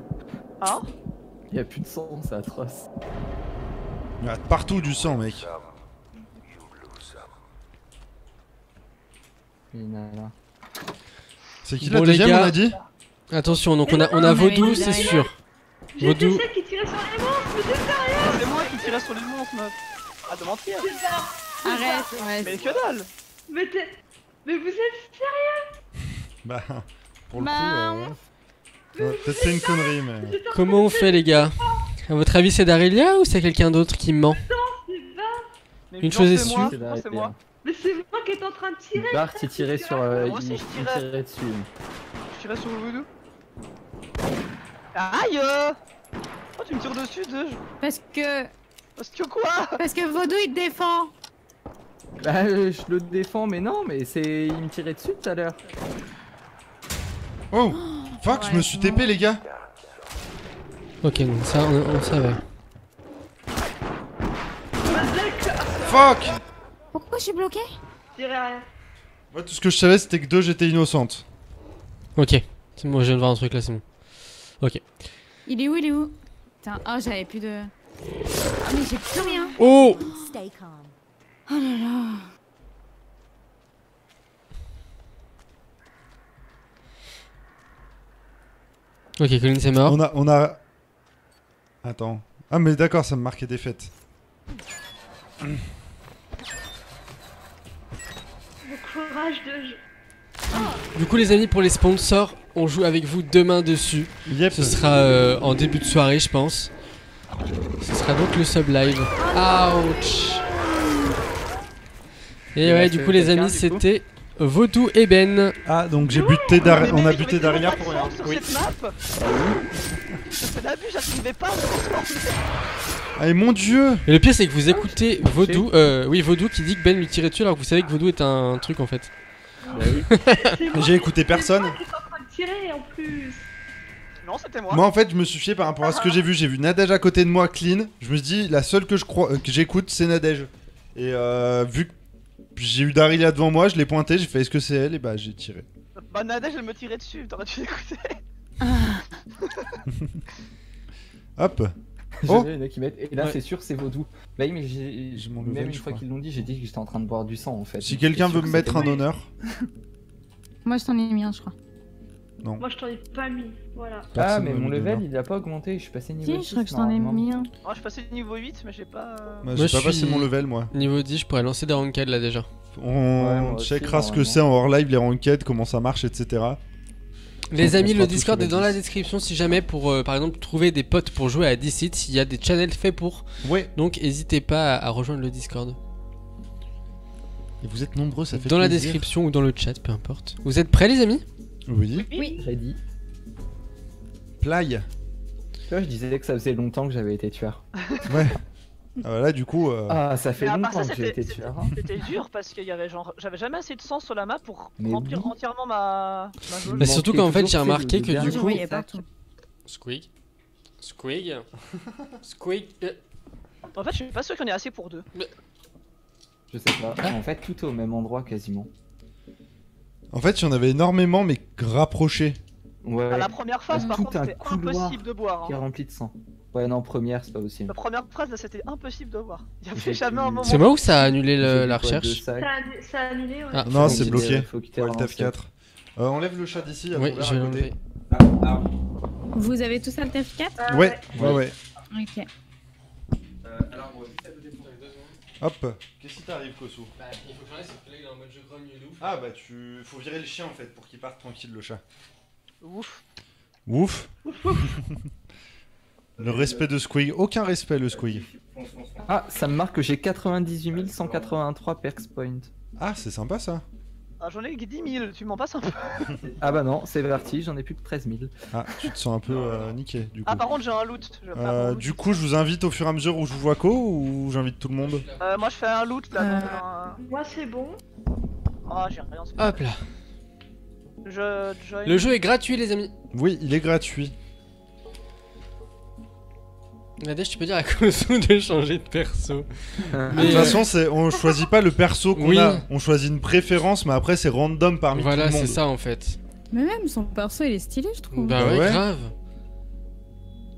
Hein? Il y a plus de sang, c'est atroce. Il y a partout du sang, mec. C'est qui Bon, la les deuxième, gars. on a dit Attention, donc on a, on a Vaudou, c'est sûr. J'étais Vaudou. celle qui tirait sur les monstres, mais c'est sérieux Ah, C'est moi qui tirais sur les monstres, meuf. Ah, de mentir. Arrête, ouais. Mais que dalle Mais t'es... Mais vous êtes sérieux? Bah, pour le Bah, coup, euh, ouais. Peut-être c'est une connerie, mais... Comment on fait, les gars À votre avis, c'est Darelia ou c'est quelqu'un d'autre qui ment C'est Une chose est c'est sûre. C'est c'est moi. Mais c'est moi qui est en train de tirer. Bart, il tirait sur. euh, Moi aussi, il, je il tirais. tirait dessus. Je tirais sur le voodoo. Aïe euh Oh, tu me tires dessus, deux Parce que. Parce que quoi? Parce que Vaudou il te défend. Bah, euh, je le défends, mais non, mais c'est. Il me tirait dessus tout à l'heure. Oh Fuck, je me suis TP, les gars. Ok, donc ça, on, on savait. Fuck Pourquoi je suis bloqué Je dirais rien. Moi, tout ce que je savais, c'était que deux, j'étais innocente. Ok. C'est moi, je viens de voir un truc là, c'est bon. Ok. Il est où Il est où Putain, oh j'avais plus de. Ah mais j'ai plus rien. Oh Stay calm. Oh là là. Ok, Colin, c'est mort. On a, on a. Attends. Ah, mais d'accord, ça me marquait défaite. Bon courage de jeu. Du coup, les amis, pour les sponsors, on joue avec vous demain dessus. Yep. Ce sera euh, en début de soirée, je pense. Ce sera donc le sub live. Ouch Et ouais, du coup, les amis, c'était Vaudou et Ben. Ah, donc j'ai buté Dar- on a buté Daria pour rien. Oui. C'est l'abus, j'arrivais pas à me transformer. Ah, et mon dieu Et le pire, c'est que vous écoutez Vaudou, euh, oui, Vaudou qui dit que Ben lui tirait dessus alors que vous savez que Vaudou est un truc en fait. Bah oui. Moi J'ai écouté personne. qui est en train de tirer en plus. Non, c'était moi. Moi, en fait, je me suis fié par rapport à ce que j'ai vu. J'ai vu Nadège à côté de moi, clean. Je me suis dit, la seule que je crois, euh, que j'écoute, c'est Nadège. Et euh, vu que j'ai eu Darilia devant moi, je l'ai pointé, j'ai fait est-ce que c'est elle? Et bah, j'ai tiré. Bah, Nadège, elle me tirait dessus, t'aurais dû l'écouter. Hop Oh. Qui Et là, Ouais. c'est sûr, c'est vaudou. Bah oui, mais j'ai. J'ai mon Même level, une je fois crois. qu'ils l'ont dit, j'ai dit que j'étais en train de boire du sang en fait. Si quelqu'un veut me mettre un honneur. Moi je t'en ai mis un je crois. Moi je t'en ai pas mis. Voilà. Ah, mais m'a mon level il a pas augmenté, je suis passé niveau Si, 6, je crois que je t'en ai mis un. Moi, je suis passé niveau 8, mais j'ai pas. Bah, Moi, j'ai pas passé mon level, moi. Niveau 10, je pourrais lancer des ranked là déjà. On Ouais, moi aussi, checkera ce que c'est en hors live, les ranked, comment ça marche, etc. Les amis, le Discord est dans la description si jamais pour euh, par exemple trouver des potes pour jouer à Dicit, il y a des channels faits pour. Ouais. Donc n'hésitez pas à, à rejoindre le Discord. Et vous êtes nombreux, ça fait Dans la plaisir. description ou dans le chat, peu importe. Vous êtes prêts les amis? Oui. Oui. Ready. Play. Tu vois, je disais que ça faisait longtemps que j'avais été tueur. Ouais. Ah, bah là, du coup. euh, Ah, ça fait Mais longtemps ça, que j'ai été c'était tueur. hein. c'était dur parce qu'il y avait genre. J'avais jamais assez de sang sur la map pour Mais remplir oui. entièrement ma. ma jauge. Bah, Il surtout qu'en fait, j'ai remarqué que du coup-. Squig. Squig. Squig. En fait, je suis pas sûr qu'il y en ait assez pour deux. Je sais pas. En fait, tout est au même endroit quasiment. En fait, il y en avait énormément, mais rapprochés. Ouais. À la première phase, par Tout contre, c'était impossible de boire. Qui est hein. rempli de sang. Ouais, non, première, c'est pas possible. La première phase, là, c'était impossible de boire. Il y avait jamais un moment. C'est moi ou ça a annulé le- la recherche. Ça a, ça a annulé, ouais. Ah, Non, c'est bloqué. Faut quitter le TF4. Euh, enlève le chat d'ici. il y a Oui, ton verre je côté. l'enlever. Vous avez tous un TF4 Ah, Ouais, ouais, ouais. Ok. Hop. Qu'est-ce qui t'arrive, Kosu Bah, il faut que j'en c'est que là il est en mode je grogne de ouf. Ah, bah, tu. Faut virer le chien en fait pour qu'il parte tranquille, le chat. Ouf. Ouf. le respect de Squig. Aucun respect, le Squig. Ah, ça me marque que j'ai 98 183 perks points. Ah, c'est sympa ça. Ah, J'en ai 10 000, tu m'en passes un peu. Ah bah non, c'est parti, j'en ai plus que 13 000. Ah, tu te sens un peu euh, niqué, du coup. Ah, par contre, j'ai un loot. Euh, loot. du coup, je vous invite au fur et à mesure où je vous vois co ou j'invite tout le monde Euh, moi, je fais un loot là. Euh. dans un- Moi c'est bon. Ah, j'ai rien. Hop là. Je. Le jeu est gratuit les amis. Oui, il est gratuit. Nadège, tu peux dire à Kosu de changer de perso. De Mais, toute euh, façon, c'est- on choisit pas le perso qu'on Oui. a. On choisit une préférence, mais après, c'est random parmi Voilà, tout le c'est ça en fait. Mais même son perso il est stylé je trouve. Bah ouais, ouais. grave.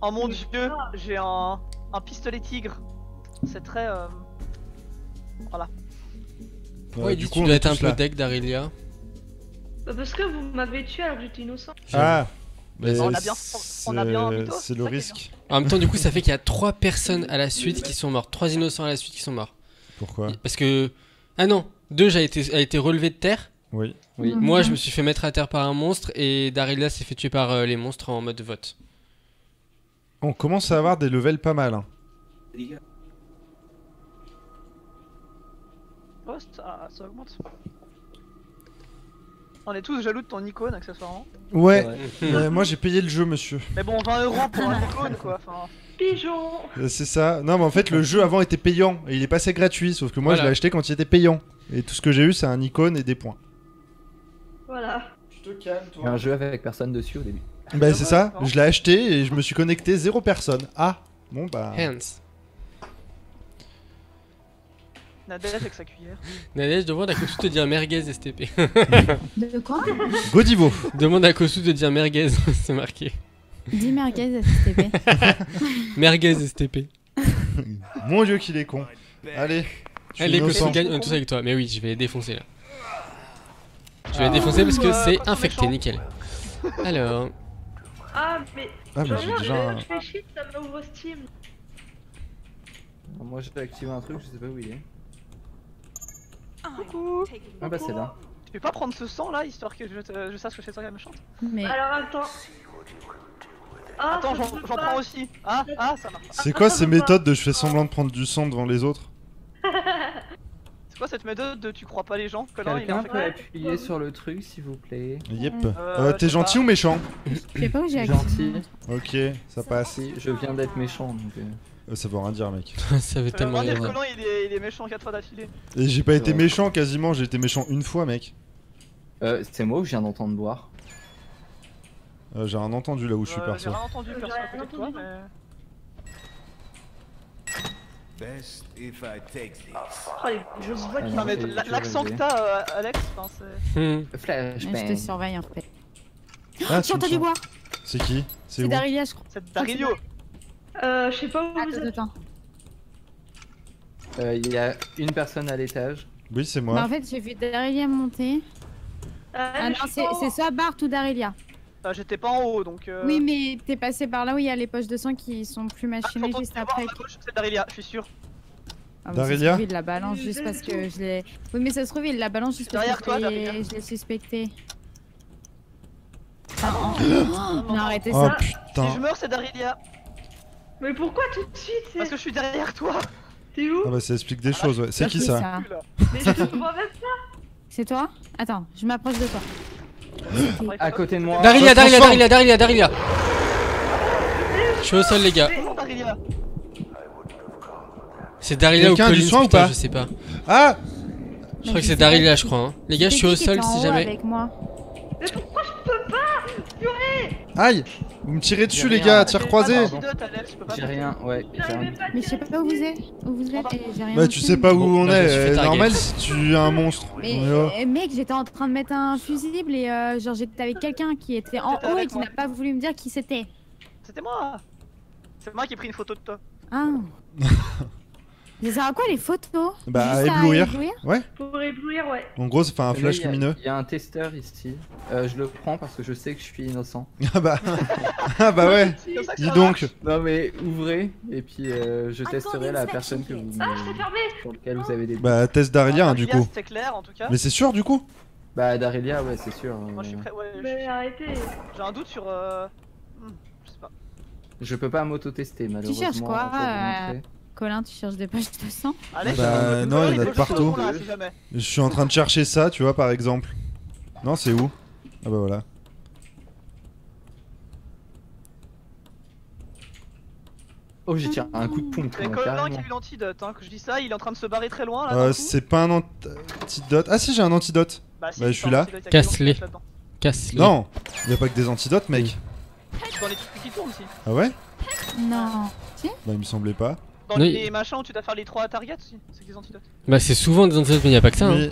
Oh mon dieu, j'ai un, un pistolet tigre. C'est très. euh, Voilà. Ouais, du coup, tu on dois être un peu là. deck d'Arilia. Bah, parce que vous m'avez tué alors que j'étais innocent. Ah mais On a bien- on a bien un c'est- mytho, C'est c'est le risque. En même temps, du coup, ça fait qu'il y a trois personnes à la suite qui sont mortes. Trois innocents à la suite qui sont morts. Pourquoi Parce que. Ah non, deux a été, a été relevé de terre. Oui. Oui. Moi, je me suis fait mettre à terre par un monstre et Darilia s'est fait tuer par euh, les monstres en mode vote. On commence à avoir des levels pas mal. hein. Oh, ça, ça augmente. On est tous jaloux de ton icône, accessoirement. Ouais, Ouais. ouais, moi j'ai payé le jeu, monsieur. Mais bon, 20 euros pour un icône, quoi. Enfin, Pigeon Euh, C'est ça. Non, mais en fait, le jeu avant était payant et il est passé gratuit. Sauf que moi, je l'ai acheté quand il était payant. Et tout ce que j'ai eu, c'est un icône et des points. Voilà. Je te calme, Il y a un jeu avec personne dessus au début. Bah, c'est ça. Je l'ai acheté et je me suis connecté zéro personne. Ah, bon bah. Hans. Nadège avec sa cuillère. Nadège demande à Kosu de dire merguez STP. De quoi? Godivo. demande à Kosu de dire merguez, c'est marqué. Dis merguez STP. Merguez STP. Mon dieu, qu'il est con. Allez. Allez, Kosu gagne, on est tous avec toi. Mais oui, je vais les défoncer là. Je vais les défoncer parce que Euh, c'est on infecté, méchant. nickel. Alors, Ah, mais. Ah, mais j'ai déjà. un- je fais shit, ça m'ouvre Steam. Moi j'ai activé un truc, je sais pas où il est. Coucou Ah bah c'est là. Tu peux pas prendre ce sang là, histoire que je, te- je sache que c'est toi la méchante Mais Alors attends. Ah, Attends, j'en prends aussi. Ah, ah, ça marche. C'est quoi Ah, ces méthodes de je fais semblant de prendre du sang devant les autres C'est quoi cette méthode de tu crois pas les gens Quelqu'un peut appuyer sur le truc s'il vous plaît Yep. Euh, Euh, T'es gentil pas. ou méchant je sais pas où j'ai Gentil. Ok, ça passe. Si, je viens d'être méchant donc. Euh, Euh, ça veut rien dire, mec. ça veut tellement dire dire. Colin, il est, il est méchant 4 fois d'affilée. Et j'ai pas été vrai. méchant quasiment, j'ai été méchant une fois, mec. Euh, c'est moi ou je viens d'entendre boire Euh, j'ai rien entendu là où je suis Euh, perso. J'ai rien entendu J'ai perso à rien côté de toi, mais. Best if I take this. Oh, je vois qu'il Ah, l'accent que t'as, euh, Alex, enfin, c'est. Hmm. Je te Flashbang. surveille en fait. Ah, J'ai entendu boire. C'est qui? C'est Darilia, je crois. C'est Darilio Euh, je sais pas où vous Attends, êtes. attends. Euh, Il y a une personne à l'étage. Oui, c'est Bah, moi. en fait, j'ai vu Darilia monter. Ah, Ah non, c'est soit Bart ou Darilia. Euh, J'étais pas en haut donc. euh, Oui, mais t'es passé par là où il y a les poches de sang qui sont plus Ah, machinées j'entends juste après. à ma gauche, C'est Darilia, je suis sûr. Ah, mais ça se Darilia trouve, il la balance juste parce que je l'ai. Oui, mais ça se trouve, il la balance juste parce Derrière que toi, je l'ai- Darilia. je l'ai suspecté. Ah, oh, non, arrêtez Oh ça. Si je meurs, c'est Darilia. Mais pourquoi tout de suite Parce que je suis derrière toi. T'es où Ah bah ça explique des choses, ouais. C'est qui Oui, ça. Mais je te vois même C'est toi Attends, je m'approche de toi. À côté de moi. Darilia, Darilia. Darilia, Darilia, Darilia. Je suis au sol, les gars. C'est Darilia ou Collins, soin ou putain, pas je sais pas. Ah Je crois que c'est Darilia, je crois. hein. Les gars, je suis au sol si jamais. Avec moi. Mais pourquoi je peux pas Aïe Vous me tirez dessus, les gars, tir croisé J'ai rien, ouais. Mais je sais pas où vous êtes. Où vous êtes et j'ai rien. Bah tu sais pas où on bah, est, euh, normal si tu es un monstre. Mais euh, mec, j'étais en train de mettre un fusible et euh, genre j'étais avec quelqu'un qui était en haut et qui n'a pas voulu me dire qui c'était. C'était moi. C'est moi qui ai pris une photo de toi. Ah. Ça sert à quoi les photos? Bah, à éblouir. Ouais. Pour éblouir, ouais. En gros, fait un flash lumineux. Il y a un testeur ici. Euh, je le prends parce que je sais que je suis innocent. Ah bah. ah bah ouais. C'est Dis donc. Non mais ouvrez et puis euh, je testerai la personne que vous, Ah, je t'ai fermé sur lequel vous avez des. Bah test Darilia, hein, du coup. C'était clair en tout cas. Mais c'est sûr, du coup Bah Darelia ouais c'est sûr. Moi je suis prêt. Ouais, je- Mais arrêtez. j'ai un doute sur. euh, hmm, Je sais pas. Je peux pas m'auto-tester malheureusement. cherches quoi, Colin, tu cherches des poches de sang Alex, Bah, non, il y en a de partout. Je suis en train de chercher ça, tu vois, par exemple. Non, c'est où? Ah bah voilà. Oh j'ai tiré un coup de pompe. C'est Colin qui a eu l'antidote, hein, que je dis ça, il est en train de se barrer très loin là. Euh, c'est pas un antidote. Ah si, j'ai un antidote. Bah, si, bah, je suis là. il Casse-les. Casse-les. Non Y a pas que des antidotes, mec. Dans les trucs qui tournent aussi. Ah ouais? Non. Bah, il me semblait pas. Dans Oui. les machins où tu dois faire les trois targets aussi, c'est des antidotes. Bah, c'est souvent des antidotes, mais y a pas que ça. Hein.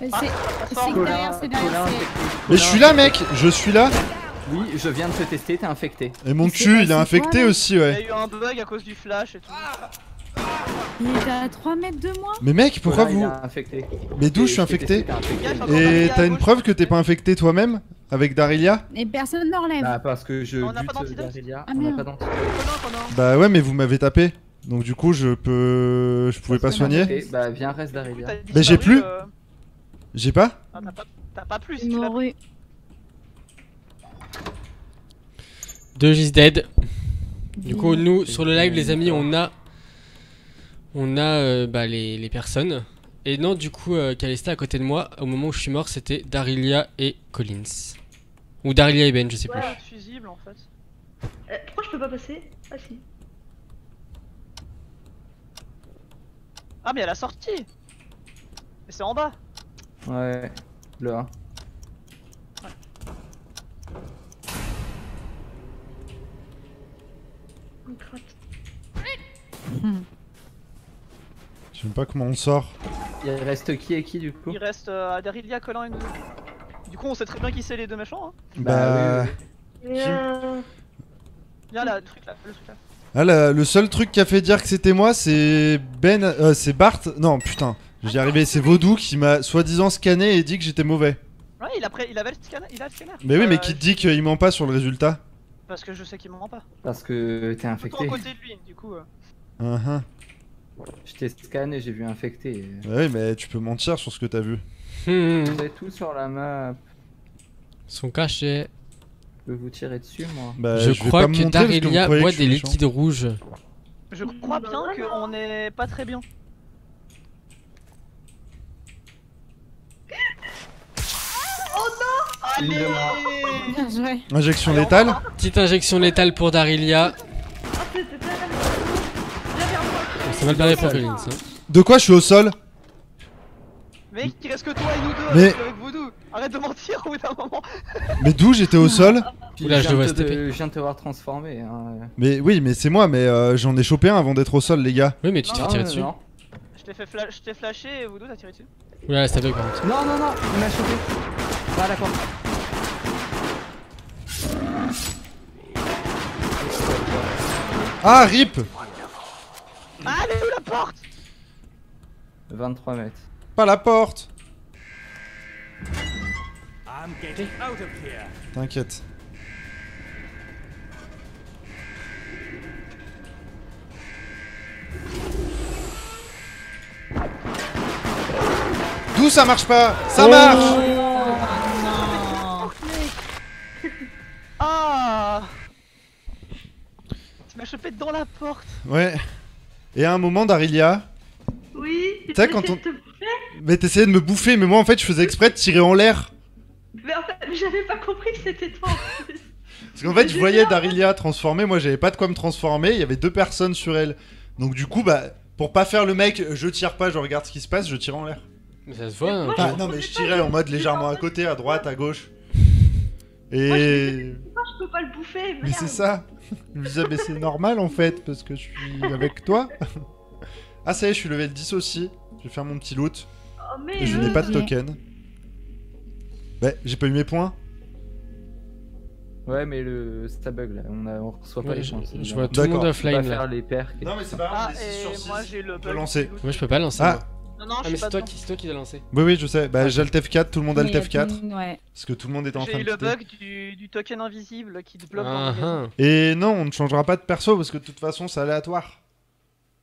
Mais, C'est Ah, c'est fort. que Colin, derrière, c'est derrière. Colin, c'est- infecté. mais je suis là, mec Je suis là Oui je viens de te tester, t'es infecté. Et mon cul, il est infecté aussi, Il y ouais. a eu un bug à cause du flash et tout. Il est à 3 mètres de moi Mais mec, pourquoi vous... infecté. Mais d'où je suis infecté Et Darilia t'as une preuve que t'es pas infecté toi-même Avec Darilia Et personne ne relève. Bah parce que je On n'a pas bute d'antidote Darelia, Ah, on merde. pas d'antidote. Bah ouais, mais vous m'avez tapé. Donc du coup, je peux... Je pouvais pas soigner. Bah viens reste t'as Mais j'ai plus. euh, J'ai pas ah, T'as pas, t'as pas plus tu mouru. Deux is dead. Du coup, nous, sur le live, les amis, on a. On a euh, bah, les, les personnes. Et non, du coup, euh, Calista à côté de moi, au moment où je suis mort, c'était Darilia et Collins. Ou Darilia et Ben, je sais Ouais, plus. fusible en fait. Euh, pourquoi je peux pas passer? Ah si. Ah, mais il y a la sortie Mais c'est en bas Ouais, là. On crotte. Je sais même pas comment on sort. Il reste qui et qui du coup Il reste euh, Darilia, Colin et nous. Du coup, on sait très bien qui c'est les deux méchants. Hein. Bah. oui, Et euh... Viens là, le truc là, le truc là. Ah, le seul truc qui a fait dire que c'était moi, c'est Ben. euh, c'est Bart. Non, putain, j'y arrivé. C'est Vaudou qui m'a soi-disant scanné et dit que j'étais mauvais. Ouais, il a, pré- il avait le scanner. Il a le scanner. Mais oui, mais Euh, qui te dit qu'il ment pas sur le résultat? Parce que je sais qu'il me ment pas. Parce que t'es Tout infecté. côté de lui, du coup. euh. Uh-huh. Je t'ai scanné, j'ai vu infecté. Bah oui, mais tu peux mentir sur ce que t'as vu. Hmm, Vous avez tout sur la map. Ils sont cachés. Je peux vous tirer dessus moi. Bah, je, crois que croyez boit des liquides rouges. Je crois bien qu'on est pas très bien. Il Allez demande- Bien joué. Injection Allez, on létale. Petite injection létale pour Darilia. Ah C'est mal barré pour Collins. hein. De quoi je suis au sol? Mec, il reste que toi et nous deux Mais- avec, Voodoo. Arrête de mentir au bout d'un moment. Mais d'où j'étais au sol? Oula, je viens te-. Je viens de te voir transformer. Hein. Mais oui, mais c'est moi, mais euh, j'en ai chopé un avant d'être au sol, les gars. Oui, mais tu te fais Non, tirer non, dessus. non. Je t'ai fait fla- je t'ai flashé et Voodoo t'as tiré dessus. Oula, c'est bug par contre. Non, non, non, il m'a chopé. Ah, d'accord. Ah, rip Ah, elle est où la porte 23 mètres. Pas la porte. T'inquiète. D'où ça marche pas? Ça marche Ah Tu m'as chopé dans la porte. Ouais. Et à un moment, Darilia, Oui. Tu sais, quand on- de te bouffer, mais t'essayais de me bouffer, mais moi en fait je faisais exprès de tirer en l'air. Mais en fait, j'avais pas compris que c'était toi. en plus. Parce qu'en fait je voyais Darilia transformer, moi j'avais pas de quoi me transformer, il y avait deux personnes sur elle. Donc du coup, bah, pour pas faire le mec, je tire pas, je regarde ce qui se passe, je tire en l'air. Mais ça se voit. Moi, peu. Ah non, mais je tirais en mode légèrement à côté, à droite, à gauche. Et. Moi, je peux pas le bouffer. Mais c'est ça Je me disais, mais c'est normal en fait, parce que je suis avec toi. Ah, ça y est, je suis level 10 aussi. Je vais faire mon petit loot. Oh, mais Et je euh, n'ai pas de Ok. token. Bah, j'ai pas eu mes points. Ouais, mais le ça bug là, on, a, on reçoit pas Ouais, les points. c'est je vois tout le monde D'accord. On offline faire là. les perks. et- Non, mais c'est pas Ah, et moi j'ai le peux bug. lancer. Moi, je peux pas lancer. Ah. moi. Non, non, Ah, je mais c'est pas toi qui, c'est toi qui l'as lancé. Oui, oui, je sais. Bah, j'ai Alt F4, tout le monde Alt Mais, F4. mm, Ouais. Parce que tout le monde était en train J'ai de eu le bug du, du token invisible qui te bloque Ah, ah. Et non, on ne changera pas de perso parce que de toute façon, c'est aléatoire.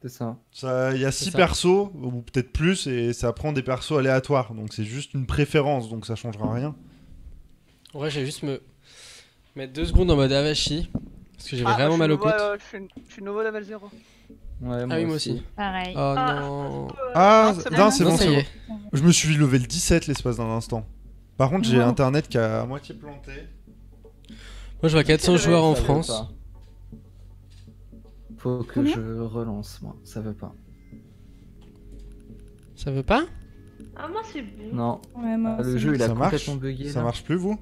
C'est ça. Ça, il y a C'est 6 ça. persos, ou peut-être plus, et ça prend des persos aléatoires. Donc c'est juste une préférence, donc ça changera rien. En vrai, j'ai juste me mettre deux secondes en mode Avashi. Parce que j'ai Ah, vraiment mal au côtes. euh, je, suis, je suis nouveau level 0. Ouais, Ah oui, moi aussi. Pareil. Oh Ah. non. Ah, non, c'est bon. c'est bon. Je me suis level 17 l'espace d'un instant. Par contre, j'ai internet qui a à moitié planté. Moi, je vois 400 level, joueurs en France. Faut que Combien je relance, moi. Ça veut pas. Ça veut pas? Ah, moi, c'est bon. Non. Ouais, moi Ah, le jeu, il a Ça marche complètement bugué. Ça là. marche plus, vous?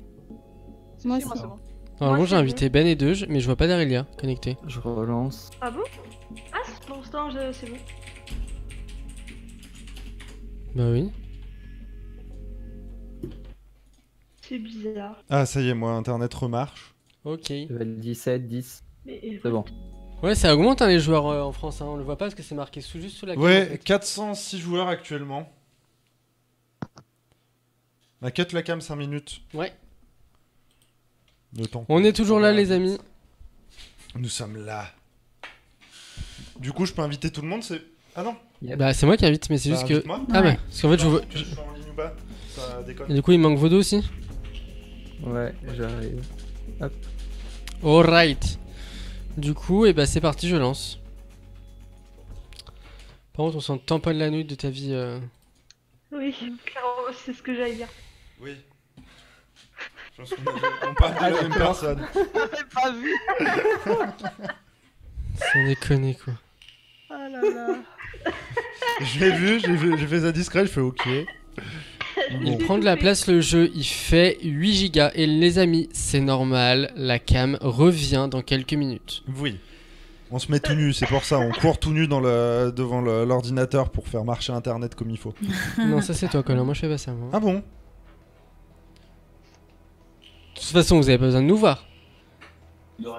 Moi moi c'est bon. Normalement, Moi, j'ai invité Ben et Deuge, mais je vois pas Darelia connecté. Je relance. Ah bon? Ah, c'est- pour l'instant, c'est bon. Bah oui. C'est bizarre. Ah, ça y est, moi, internet remarche. Ok. Level 17, 10. Mais euh, C'est bon. Ouais, ça augmente hein, les joueurs euh, en France. Hein. On le voit pas parce que c'est marqué sous, juste sous la carte. en Ouais, fait. 406 joueurs actuellement. Ma cut la cam 5 minutes Ouais. de temps. On est toujours là, les amis. Nous sommes là. Du coup, je peux inviter tout le monde, c'est. Ah non Bah, c'est moi qui invite, mais c'est Bah, juste que. invite-moi. Ah, bah, Ouais. parce qu'en fait, je vois. Que je sois en ligne ou pas Ça déconne. Et du coup, il manque Vodo aussi Ouais, j'arrive. Alright. Du coup, et bah c'est parti, je lance. Par contre, on s'en tamponne la nuit de ta vie. euh. Oui, clairement, c'est ce que j'allais dire. Oui. Je pense qu'on avait- on parle de la même personne. Pas vu. Sans déconner quoi. Ah là là. Je l'ai vu, j'ai vu- j'ai fait ça discret, je fais ok. Il prend de la place le jeu, il fait 8 gigas. Et les amis, c'est normal, la cam revient dans quelques minutes. Oui. On se met tout nu, c'est pour ça, on court tout nu dans le, devant le- l'ordinateur pour faire marcher internet comme il faut. non, ça c'est toi Colin, moi je fais pas ça. moi. Ah bon? De toute façon, vous avez pas besoin de nous voir. Vous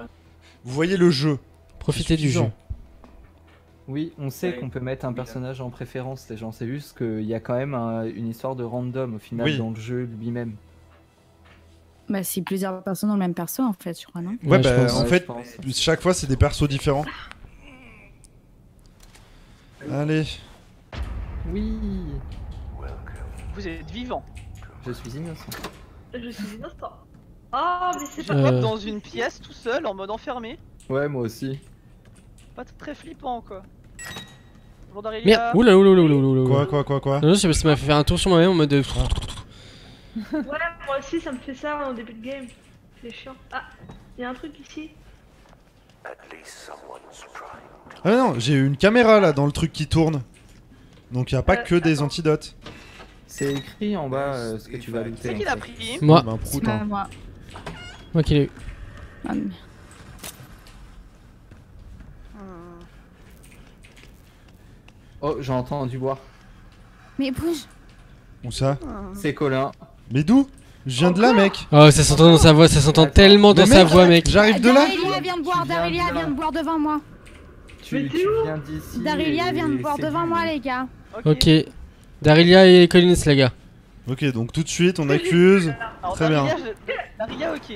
voyez le jeu. Profitez du jeu. Suffisant. Oui, on sait qu'on peut mettre un personnage en préférence, les gens. C'est juste qu'il y a quand même un- une histoire de random au final Oui. dans le jeu lui-même. Bah, si plusieurs personnes ont le même perso, en fait, je crois, non? Ouais, Ouais, je bah pense. en Ouais, fait, je pense. chaque fois c'est des persos différents. Allez. Oui, Vous êtes vivant. je suis innocent. Je suis innocent. Oh, mais c'est pas. Euh, Dans une pièce tout seul en mode enfermé? Ouais, moi aussi. Pas très flippant quoi. Bonjour. Merde, oula oula oula oula oula. Quoi, quoi, quoi, quoi Non, non, je sais pas, ça m'a fait faire un tour sur moi-même en mode. de- Ouais, moi aussi, ça me fait ça au début de game. C'est chiant. Ah, il y a un truc ici. Ah non, j'ai une caméra là dans le truc qui tourne. Donc il a pas Euh, que des antidotes. C'est écrit en bas euh, ce que tu vas looter. C'est en qui l'a pris Moi, Bah, prout, hein. moi. moi qui l'ai eu. Ah, mais- Hmm. Oh, j'ai entendu boire. Mais bouge Où ça C'est Colin. Mais d'où? Je viens de là, mec. Oh, ça s'entend dans sa voix, ça s'entend tellement dans Mais sa mec, voix, mec. J'arrive de là Darylia vient de boire, Tu viens Darylia de là. vient de boire devant moi. Tu, Mais tu t'es où? viens d'ici. Darylia et vient de boire c'est devant moi, les gars. Ok. Darylia et Collins, les gars. Ok, donc tout de suite on accuse. Alors, Très bien. Darylia, je- Darylia, ok.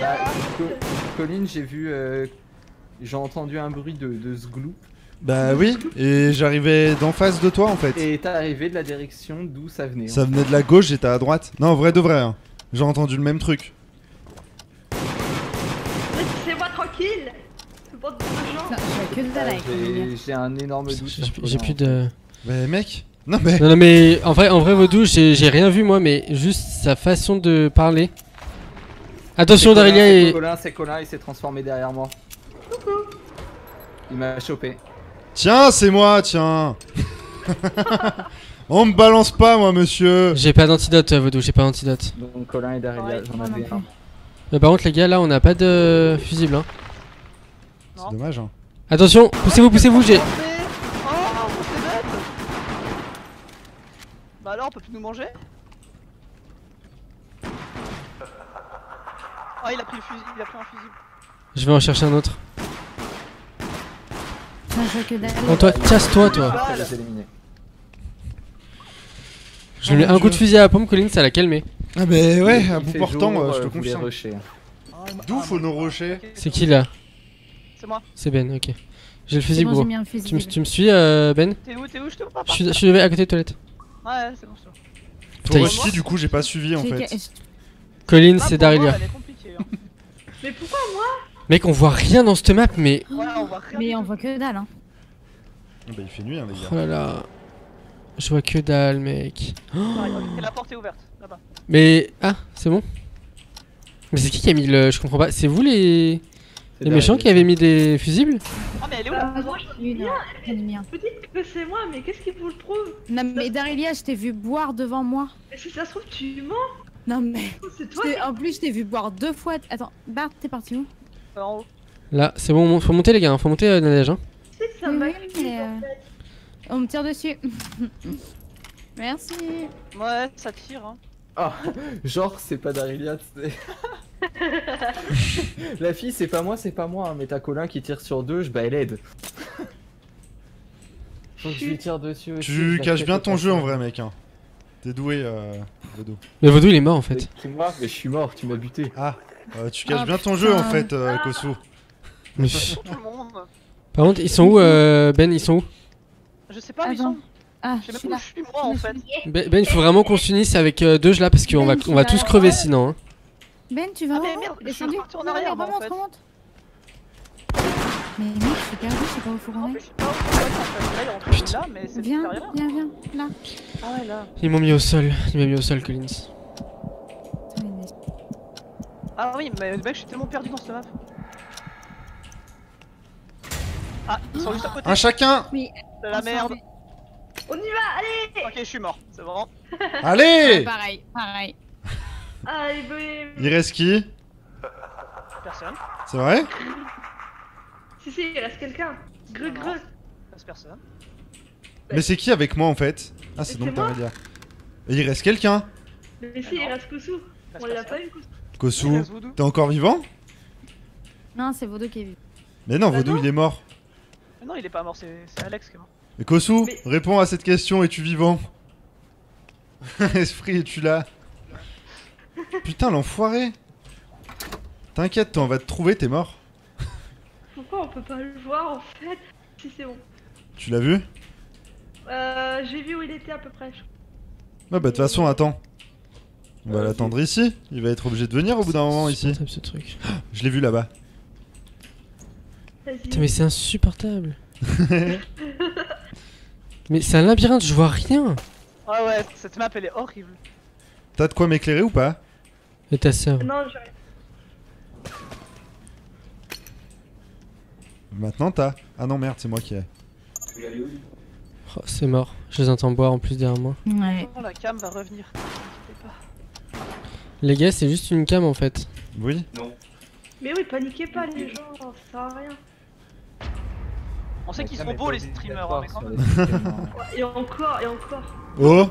Bah. Co- Colin, j'ai vu. euh, J'ai entendu un bruit de, de. Bah oui, et j'arrivais d'en face de toi en fait. Et t'es arrivé de la direction d'où ça venait. Ça venait de la gauche, j'étais à droite. Non, vrai de vrai. hein. J'ai entendu le même truc. Laissez-moi tranquille de gens. Que dalle avec. J'ai j'ai un énorme doute. J'ai sur j'ai Colin, plus en de. Mais mec Non mais... Non, non, mais en vrai, en vrai, Vaudou, j'ai j'ai rien vu moi, mais juste sa façon de parler. Attention, Colin, Darylia c'est. Colin, c'est Colin, il s'est transformé derrière moi. Il m'a chopé. Tiens, c'est moi, tiens On me balance pas, moi, monsieur J'ai pas d'antidote, euh, Vaudou, j'ai pas d'antidote. Donc Colin et Darylia, Ouais, j'en avais un. Mais par contre, les gars, là, on n'a pas de fusible. Hein. C'est dommage, hein. Attention, poussez-vous, poussez-vous, j'ai. Oh, c'est bête Bah alors, on peut plus nous manger Ah, il a pris le fusil, il a pris un fusil. Je vais en chercher un autre. Putain, je vois que dalle. Bon, toi, casse-toi, toi. Après, éliminer. Je lui mets un coup de fusil à la pompe, Collins, ça l'a calmé. Ah mais ouais, à bout portant, jour, euh, je te euh, les confirme. D'où faut nos rochers C'est qui là C'est moi. C'est Ben, ok. J'ai le fusil, gros. Tu me, fusil. tu me suis, euh, Ben T'es où, t'es où Je te vois Je pas. suis, je suis à côté des toilettes. Ouais, c'est bon, c'est bon. Putain, Toi aussi, du coup, j'ai pas suivi en fait. Collins, Ah, c'est Darylia. Hein. Mais pourquoi moi Mec, on voit rien dans cette map, mais. Ouais, on voit rien. Mais on voit que dalle, hein. Bah, il fait nuit, hein, les gars. Oh là là. Je vois que dalle, mec. Ok, la porte est ouverte, là-bas. Mais. Ah, c'est bon Mais c'est qui qui a mis le. Je comprends pas. C'est vous les. C'est Les méchants qui avaient mis des fusibles Ah, mais elle est où Ah, un. Vous dites que c'est moi, mais qu'est-ce qui vous le prouve Non, mais Darylia, je t'ai vu boire devant moi. Et si ça se trouve, tu mens Non, mais. C'est toi En plus, je t'ai vu boire deux fois. Attends, Bart, t'es parti où? En haut. Là, c'est bon, faut monter, les gars. hein, Faut monter euh, la neige. Hein. ça Oui, mais, en euh, fait. On me tire dessus. Merci. Ouais, ça tire. Hein. Genre, c'est pas Darylia, c'est. La fille, c'est pas moi, c'est pas moi, hein, mais t'as Colin qui tire sur deux, je bah elle aide. Faut que je lui tire dessus aussi. Tu caches bien ton jeu en vrai, mec. Hein. T'es doué, euh, Bodo. Mais Vaudou, il est mort en fait. C'est moi, mais je suis mort, tu m'as buté. Ah, euh, tu caches Oh, bien ton jeu en putain. fait, euh, Kosu. Mais- Pour tout le monde. Par contre, ils sont où, euh, Ben Ils sont où Je sais pas où ils Attends. sont. Ah, Je sais je même suis pas où je suis moi en fait. Ben, Ben, il faut vraiment qu'on s'unisse avec euh, deux là parce qu'on va, Ben, on va tous crever sinon. hein. Ben, tu vas Ah, mais merde, je suis Descendu reparti en Non, arrière, allez, moi, en remonte, fait. remonte. Mais mec, je suis perdue, je sais pas où faut Non, qu'on mais est. je sais pas où on va, en fait. Là, il est rentré Putain. là, mais c'est Viens, derrière viens, viens, là. Ah ouais, là. Ils m'ont mis au sol. Il m'a mis au sol, Collins. Ah oui, mais mec, je suis tellement perdu dans cette map. Ah, ils sont juste à côté. Un chacun C'est la merde. On y va, allez Ok, je suis mort. C'est bon. Allez Pareil, pareil. Allez, bah, Il reste qui Personne. C'est vrai Si, si, il reste quelqu'un. Greu, greu. Reste personne. Mais c'est qui avec moi en fait Ah, c'est donc. Et il reste quelqu'un Mais si, il reste Kosu. Reste On l'a pas eu, Kosu. Kosu, t'es encore vivant? Non, c'est Voodoo qui est vu. Mais non, Bah Vaudou non. il est mort. Mais non, il est pas mort, c'est Alex qui est mort. Mais Kosu, Mais- réponds à cette question, es-tu vivant? Esprit, es-tu là? Putain, l'enfoiré T'inquiète, toi, on va te trouver, t'es mort. Pourquoi on peut pas le voir en fait Si, c'est bon? Tu l'as vu? Euh, j'ai vu où il était à peu près. je- Ouais, bah de toute façon, attends. On va l'attendre ici. Il va être obligé de venir au bout d'un moment ici. Insupportable, ce truc. Je l'ai vu là-bas. Putain, mais c'est insupportable. mais c'est un labyrinthe, je vois rien. Ouais, ouais, cette map elle est horrible. T'as de quoi m'éclairer ou pas? Et ta sœur. Non, j'ai Maintenant, t'as. Ah non, merde, c'est moi qui ai. Oh, c'est mort. Je les entends boire en plus derrière moi. Ouais. Oh, la cam va revenir? Pas. Les gars, c'est juste une cam en fait. Oui Mais oui, paniquez pas les gens, ça sert à rien. On sait qu'ils sont beaux les streamers, hein, mais quand même. Et encore, et encore. Oh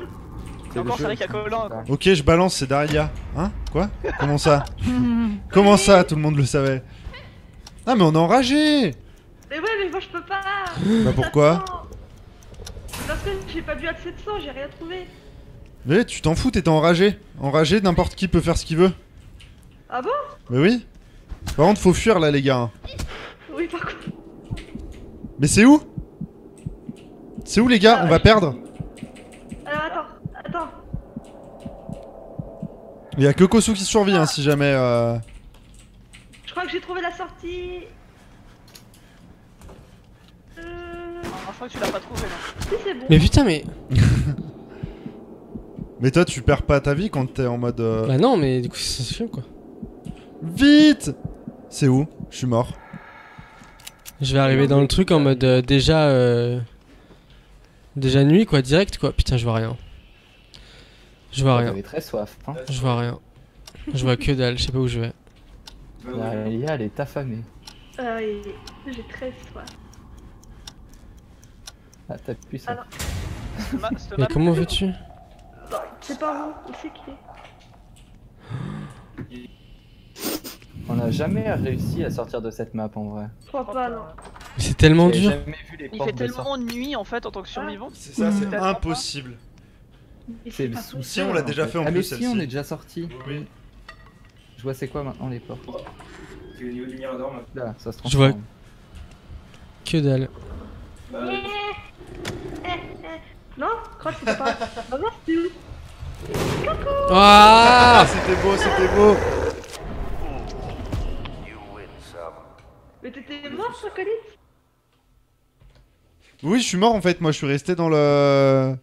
Et encore, c'est. Ok, je balance, c'est Daria. Hein? Quoi? Comment ça? Comment ça? Tout le monde le savait. Ah, mais on est enragé Mais ouais, mais moi je peux pas Bah pourquoi? Parce que j'ai pas bu assez de sang, j'ai rien trouvé. Mais tu t'en fous, t'étais enragé. Enragé, n'importe qui peut faire ce qu'il veut. Ah bon? Mais oui. Par contre, faut fuir là, les gars. hein. Oui, par contre. Mais c'est où? C'est où, les gars? On va perdre Alors attends, attends. Il y a que Kosu qui survit, hein, si jamais. euh, Je crois que j'ai trouvé la sortie. Euh... Non, je crois que tu l'as pas trouvé, là. Si, c'est bon. Mais putain, mais. Mais toi, tu perds pas ta vie quand t'es en mode. euh, Bah non, mais du coup, c'est chiant quoi. Vite C'est où? Je suis mort. Je vais arriver dans le truc en mode euh, déjà. euh, Déjà nuit quoi, direct quoi. Putain, je vois rien. Je vois rien. J'avais très soif. Hein. Je vois rien. Je vois que dalle, je sais pas où je vais. La Lia, elle est affamée. Et- j'ai très soif. Ah, t'as pu ça. Alors. Cette ma- cette Mais map- comment veux-tu? C'est pas où, c'est qu'il est On n'a jamais réussi à sortir de cette map en vrai. Je crois pas, non. Mais C'est tellement dur. jamais vu les Il fait de tellement sortie. nuit en fait en tant que survivant. C'est ça, c'est impossible. Mais C'est le souci. Si, on l'a déjà fait en ah, mais plus, si, celle-ci. on est déjà sorti. Oui. Je vois c'est quoi maintenant les portes. C'est au niveau du mirador, là. Là, ça se Je vois- transforme. Que dalle. Eh, eh, eh. Non, que c'était pas. Ah non, c'était où Ah Ah, c'était beau, c'était beau Mais t'étais mort, Colin? Oui, je suis mort en fait, moi je suis resté dans le.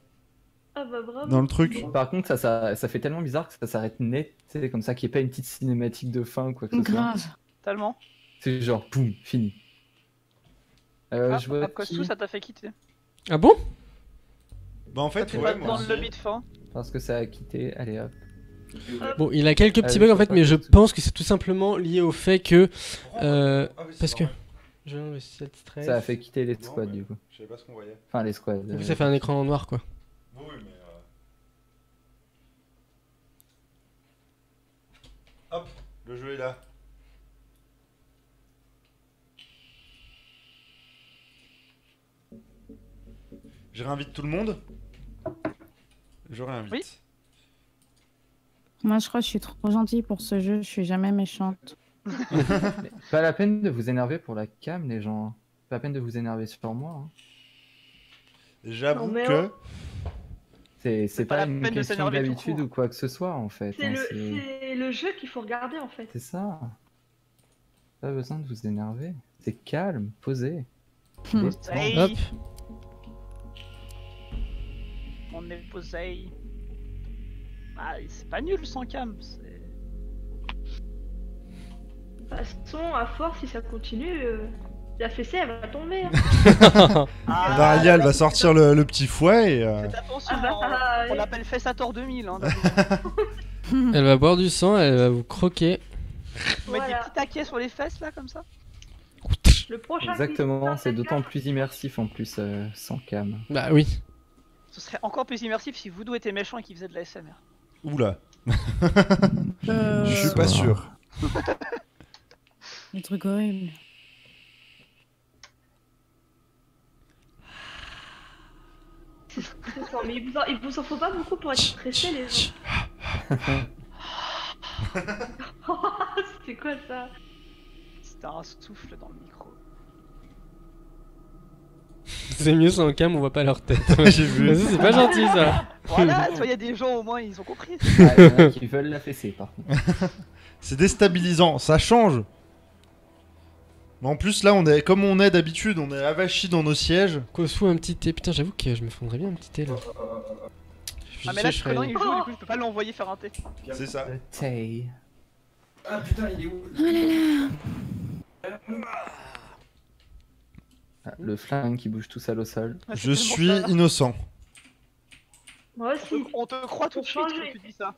Ah bah bravo. dans le truc. Par contre, ça, ça, ça fait tellement bizarre que ça s'arrête net. C'est comme ça qu'il n'y ait pas une petite cinématique de fin ou quoi que ce soit. Grave. Tellement. C'est genre, boum, fini. Euh, Ah, je vois qui- ça t'a fait quitter. Ah bon? Bah en fait, ouais, pas moi dans le de fin. Parce que ça a quitté. Allez hop. Bon, il a quelques petits bugs en fait, mais je tout. pense que c'est tout simplement lié au fait que. Euh, Ah oui, parce que. Je stress. Ça a fait quitter les squads du coup. Je savais pas ce qu'on voyait. Enfin, les squads. Du coup, euh, ça fait un écran en noir quoi. Oui, mais. euh, Hop, le jeu est là. Je réinvite tout le monde Je réinvite. Oui. Moi, je crois que je suis trop gentille pour ce jeu, je suis jamais méchante. Pas la peine de vous énerver pour la cam, les gens. Pas la peine de vous énerver sur moi. hein. J'avoue que. C'est c'est pas pas, la une question d'habitude ou quoi que ce soit en fait. C'est hein, le, c'est- le jeu qu'il faut regarder en fait. C'est ça. Pas besoin de vous énerver. C'est calme, posé. Hmm. Hey. Hop. On est posé. Ah, c'est pas nul sans cam. c'est- De toute façon, à force, si ça continue, euh, la fessée elle va tomber. hein. Ah, Daria, elle va sortir le, le petit fouet et. euh, Faites attention, Ah bah, on l'appelle Fessator 2000. Hein, Elle va boire du sang, elle va vous croquer. Vous mettez des petits taquets sur les fesses là comme ça. Le prochain. Exactement, c'est d'autant plus immersif en plus euh, sans cam. Bah oui. Ce serait encore plus immersif si Voodoo était méchant et qu'il faisait de la SMR. Oula, Euh, je suis pas sûr. Des trucs horribles. Stressant, mais il vous, en, il vous en faut pas beaucoup pour être stressé, les gens. C'était quoi ça? C'était un souffle dans le micro. C'est mieux sans cam, on voit pas leur tête. J'ai vu. C'est pas gentil ça. Voilà, il y a des gens au moins, ils ont compris. Ah, il y en a qui veulent la fessée par contre. C'est déstabilisant, ça change. Mais en plus, là, on est comme on est d'habitude, on est avachis dans nos sièges. Fout un petit thé. Putain, j'avoue que je me fondrais bien un petit thé là. Je Ah, mais là, je connais, il joue, du coup, je peux pas l'envoyer faire un thé. C'est ça. Le thé. Ah putain, il est où? Ah, le flingue qui bouge tout seul au sol. C'est Je suis ça. innocent. Moi On aussi. te- On te croit tout de suite quand tu dis ça.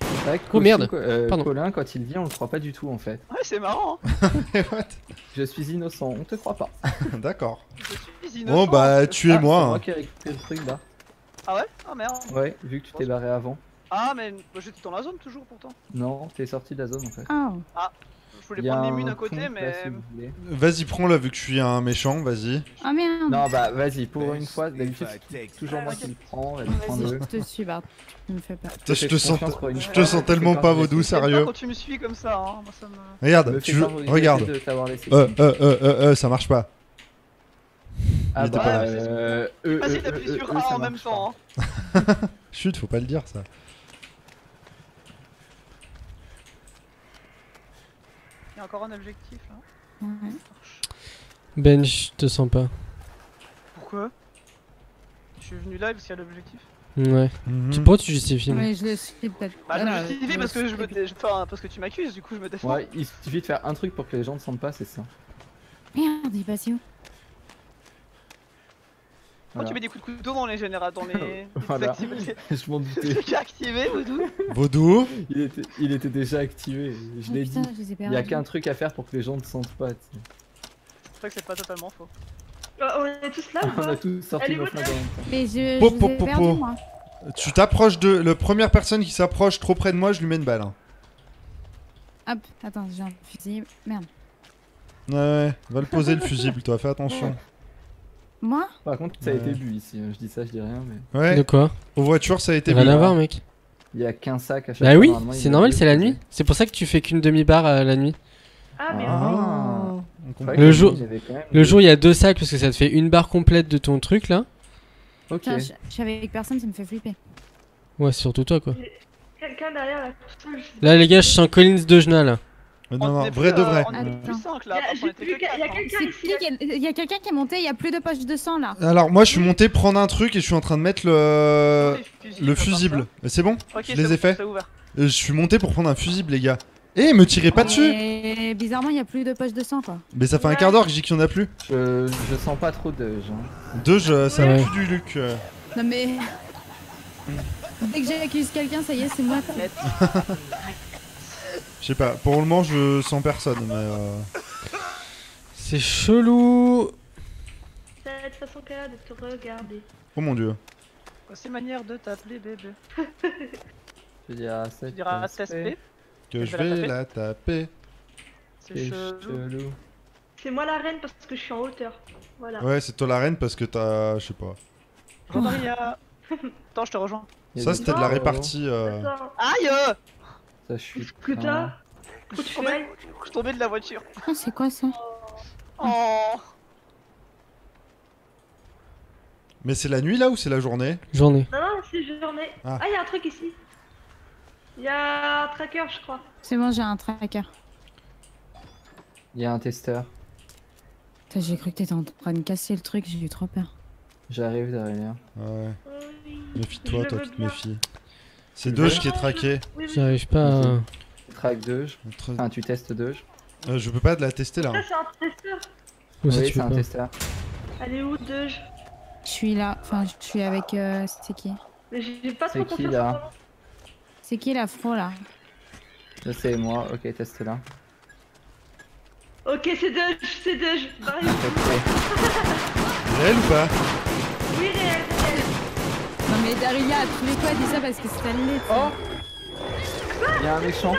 C'est vrai que Oh, merde. Euh, Pardon. Colin, quand il dit, on le croit pas du tout en fait. Ouais, c'est marrant. Hein. What? Je suis innocent, on te croit pas. D'accord. Je suis innocent. Bon, bah, tuez-moi. Ah, c'est hein. moi qui ai récupéré le truc là. Ah ouais? Ah merde. Ouais, vu que tu t'es barré avant. Ah, mais bah, j'étais dans la zone toujours pourtant. Non, t'es sorti de la zone en fait. Oh. Je y a prendre les un munes à côté, mais. Vas-y, prends-la vu que je suis un méchant, vas-y. Oh merde. Non, bah vas-y, pour une fois, d'habitude, c'est toujours moi Ah, qui le prends. Vas-y, Vas-y, prends-le. je te suis, Bart. Tu me fais pas. Je te sens, je te sens tellement pas vaudou, sérieux. quand tu me suis comme ça, hein. Moi, ça me. Regarde, fais tu regarde. Euh, euh, euh, euh, euh, ça marche pas. Ah bah, euh, eux, Vas-y, eux, t'appuies sur A en même temps. hein. Chut, faut pas le dire ça. Il y a encore un objectif là. Ouais. Ben, je te sens pas. Pourquoi? Je suis venu live s'il y a l'objectif? Ouais. Mhm. Tu pourquoi tu justifies Ouais, je le suis peut-être. Bah, je justifie parce que je me dé- enfin, parce que tu m'accuses, du coup je me défends. Ouais, il suffit de faire un truc pour que les gens ne sentent pas, c'est ça. Merde, il est passé où Pourquoi Voilà. tu mets des coups de couteau dans les générateurs, dans les, les Voilà. Je m'en Le doutais. truc est activé ou d'où Vaudou Il était, il était déjà activé. Je Oh, l'ai dit. je Il y a qu'un truc à faire pour que les gens ne sentent pas. tu sais. C'est vrai que c'est pas totalement faux. Euh, on est tous là ou On a tous sorti nos flingues en même temps. Mais je, Po, je po, po, moi. Tu t'approches de. La première personne qui s'approche trop près de moi, je lui mets une balle. hein. Hop, attends, j'ai un fusil. Merde. Ouais, ouais, va le poser le fusible, toi, fais attention. Moi Par contre, ça a été bu ici. hein. Je dis ça, je dis rien, mais Ouais, De quoi aux voitures, ça a été Rien vu. à voir, mec. il y a qu'un sac à chaque Bah fois. oui, normalement, il c'est normal, c'est la nuit. C'est pour ça que tu fais qu'une demi-barre à la nuit. Ah, mais Ah. oui. Le jour- nuit, j'avais quand même Le jour, il y a deux sacs parce que ça te fait une barre complète de ton truc là. Ok. Putain, je suis avec personne, ça me fait flipper. Ouais, c'est surtout toi quoi. Quelqu'un derrière je- Là, les gars, je sens Collins de Genal. Mais On non, non, vrai plus, de euh, vrai. On était plus Attends. 5 Il y là, a, quelqu'un qui est- monté, il y a plus de poches de sang là. Alors, moi, je suis monté prendre un truc et je suis en train de mettre le. Le fusible. Mais C'est bon Je les ai ouvert. Euh, Je suis monté pour prendre un fusible, les gars. Eh, me tirez pas dessus Et bizarrement, il y a plus de poches de sang quoi. Mais ça fait un quart d'heure que je dis qu'il y en a plus. Je, je sens pas trop de gens. Deux, je- ça Ouais. pue du Luc. euh. Non mais. Dès que j'accuse quelqu'un, ça y est, c'est moi. Je sais pas, pour le moment, je sens personne, mais. euh, C'est chelou. Cette façon qu'elle a de te regarder. Oh mon dieu. C'est manière de t'appeler bébé. Je dis à Tu cette diras aspect, TSP, Que Je vais la taper. c'est chelou. C'est moi la reine parce que je suis en hauteur. Voilà. Ouais, c'est toi la reine parce que t'as. Je sais pas. Attends, je te rejoins. Ça, c'était de la répartie. euh, Attends, Aïe euh, Ça Je suis tombé, je suis tombé de la voiture. Oh, c'est quoi ça Oh Mais c'est la nuit là ou c'est la journée Journée. Non, non, c'est journée. Ah. Ah, il y a un truc ici. Il y a un tracker, je crois. C'est bon, j'ai un tracker. Il y a un testeur. Putain, J'ai cru que t'étais en train de casser le truc, j'ai eu trop peur. J'arrive derrière. Ouais. Méfie-toi, toi veux qui te méfies. C'est Doge qui est traqué. J'arrive pas à... Track 2. Entre- Enfin, tu testes 2. Euh, je peux pas la tester là. Ça, c'est un testeur. Où Oui, tu c'est un testeur. Elle est où, deux Je suis là, enfin je suis avec... euh, c'est qui Mais j'ai pas C'est trop qui, confiance là. C'est qui l'afro là c'est moi. Ok, teste là. Ok, c'est deux, c'est deux. Bah, Réel ou pas? Non mais Daria, à tous les coups, elle dit ça parce que c'est l'est. Oh Il y a un méchant.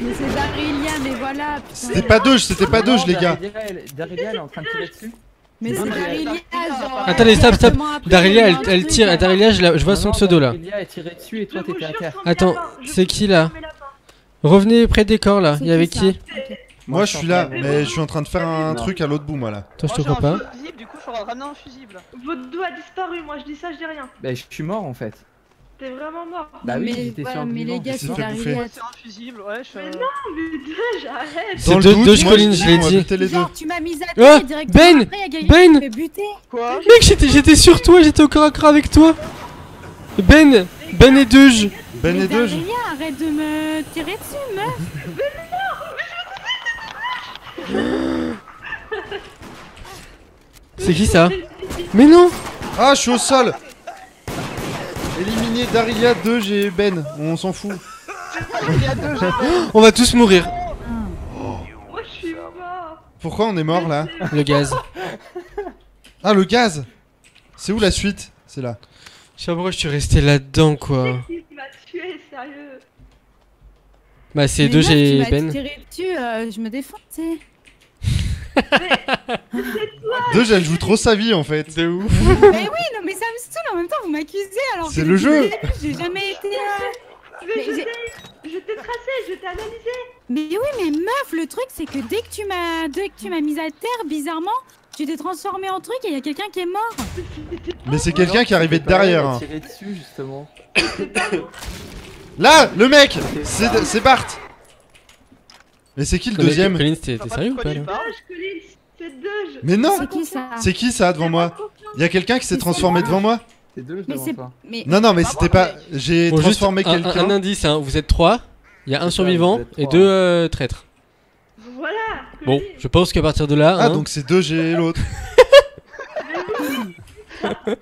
Mais c'est Darilia, mais voilà. C'était pas Doge, c'était pas Doge, les gars. Darilia, elle, Darilia, elle est en train de tirer dessus. Mais c'est Darilia, genre. Attendez, stop, stop. Darilia, a elle, elle tire. Darilia, je, la- je vois Non, son pseudo là. Darilia, elle tirait dessus et toi, t'étais à terre. Attends, c'est qui, là. Revenez près des corps là. Il y avait qui, Moi je suis là, Mais je suis en train de faire un truc à l'autre bout, moi là. Toi, je te crois pas. du coup, je faudra ramener un fusible. Votre dos a disparu, moi je dis ça, je dis rien. Bah, je suis mort en fait. T'es vraiment mort. Bah oui, mais, j'étais ouais, sur un mais les gars, c'est. Darilia. Ouais, c'est un fusible, ouais, je... Mais non, mais deux, j'arrête. C'est Dans le deux- deux collines, je l'ai dit. les. Genre, tu m'as mise à Oh, terre directement Ben après, il y a quelqu'un Ben me buter. Quoi Mec, j'étais j'étais sur toi, j'étais au corps à corps avec toi. Ben Ben et Deuge Ben et. Daria, arrête de me tirer dessus, meuf. C'est qui ça? Mais non Ah, je suis au sol Éliminé Darilia, Doge et Ben, on s'en fout. Il. On va tous mourir. Moi je suis mort. Pourquoi on est mort là? Le gaz. Ah, le gaz C'est où la suite? C'est là. Je sais pas pourquoi je suis resté là-dedans quoi. Qui m'a tué, sérieux? Bah c'est Mais Deuge meuf, tu et m'as Ben. tiré dessus, euh, je me défends, tu sais. Doge, elle joue trop sa vie en fait. De ouf. mais oui, non, mais ça me saoule en même temps, vous m'accusez alors que C'est le jeu. J'ai jamais été. euh, Mais je t'ai tracé, je t'ai analysé. Mais oui, mais meuf, le truc c'est que dès que tu m'as dès que tu m'as mise à terre, bizarrement, tu t'es transformé en truc et il y a quelqu'un qui est mort. Mais c'est quelqu'un qui est arrivé derrière. hein. tirait dessus justement. Là, le mec C'est c'est Bart Mais c'est qui le deuxième t'es t'es sérieux ou pas là c'est deux. Mais non C'est qui ça C'est qui ça devant moi Il y a quelqu'un qui s'est c'est transformé devant moi C'est deux Mais devant c'est toi. mais Non, non, mais c'était pas. J'ai Bon, juste transformé un, un- quelqu'un. un indice, hein. vous êtes trois. Il y a un C'est ça, survivant vous êtes et trois. deux euh, traîtres. Voilà. Bon, Colline. je pense qu'à partir de là, Ah, hein, donc c'est deux, j'ai l'autre. Ah non,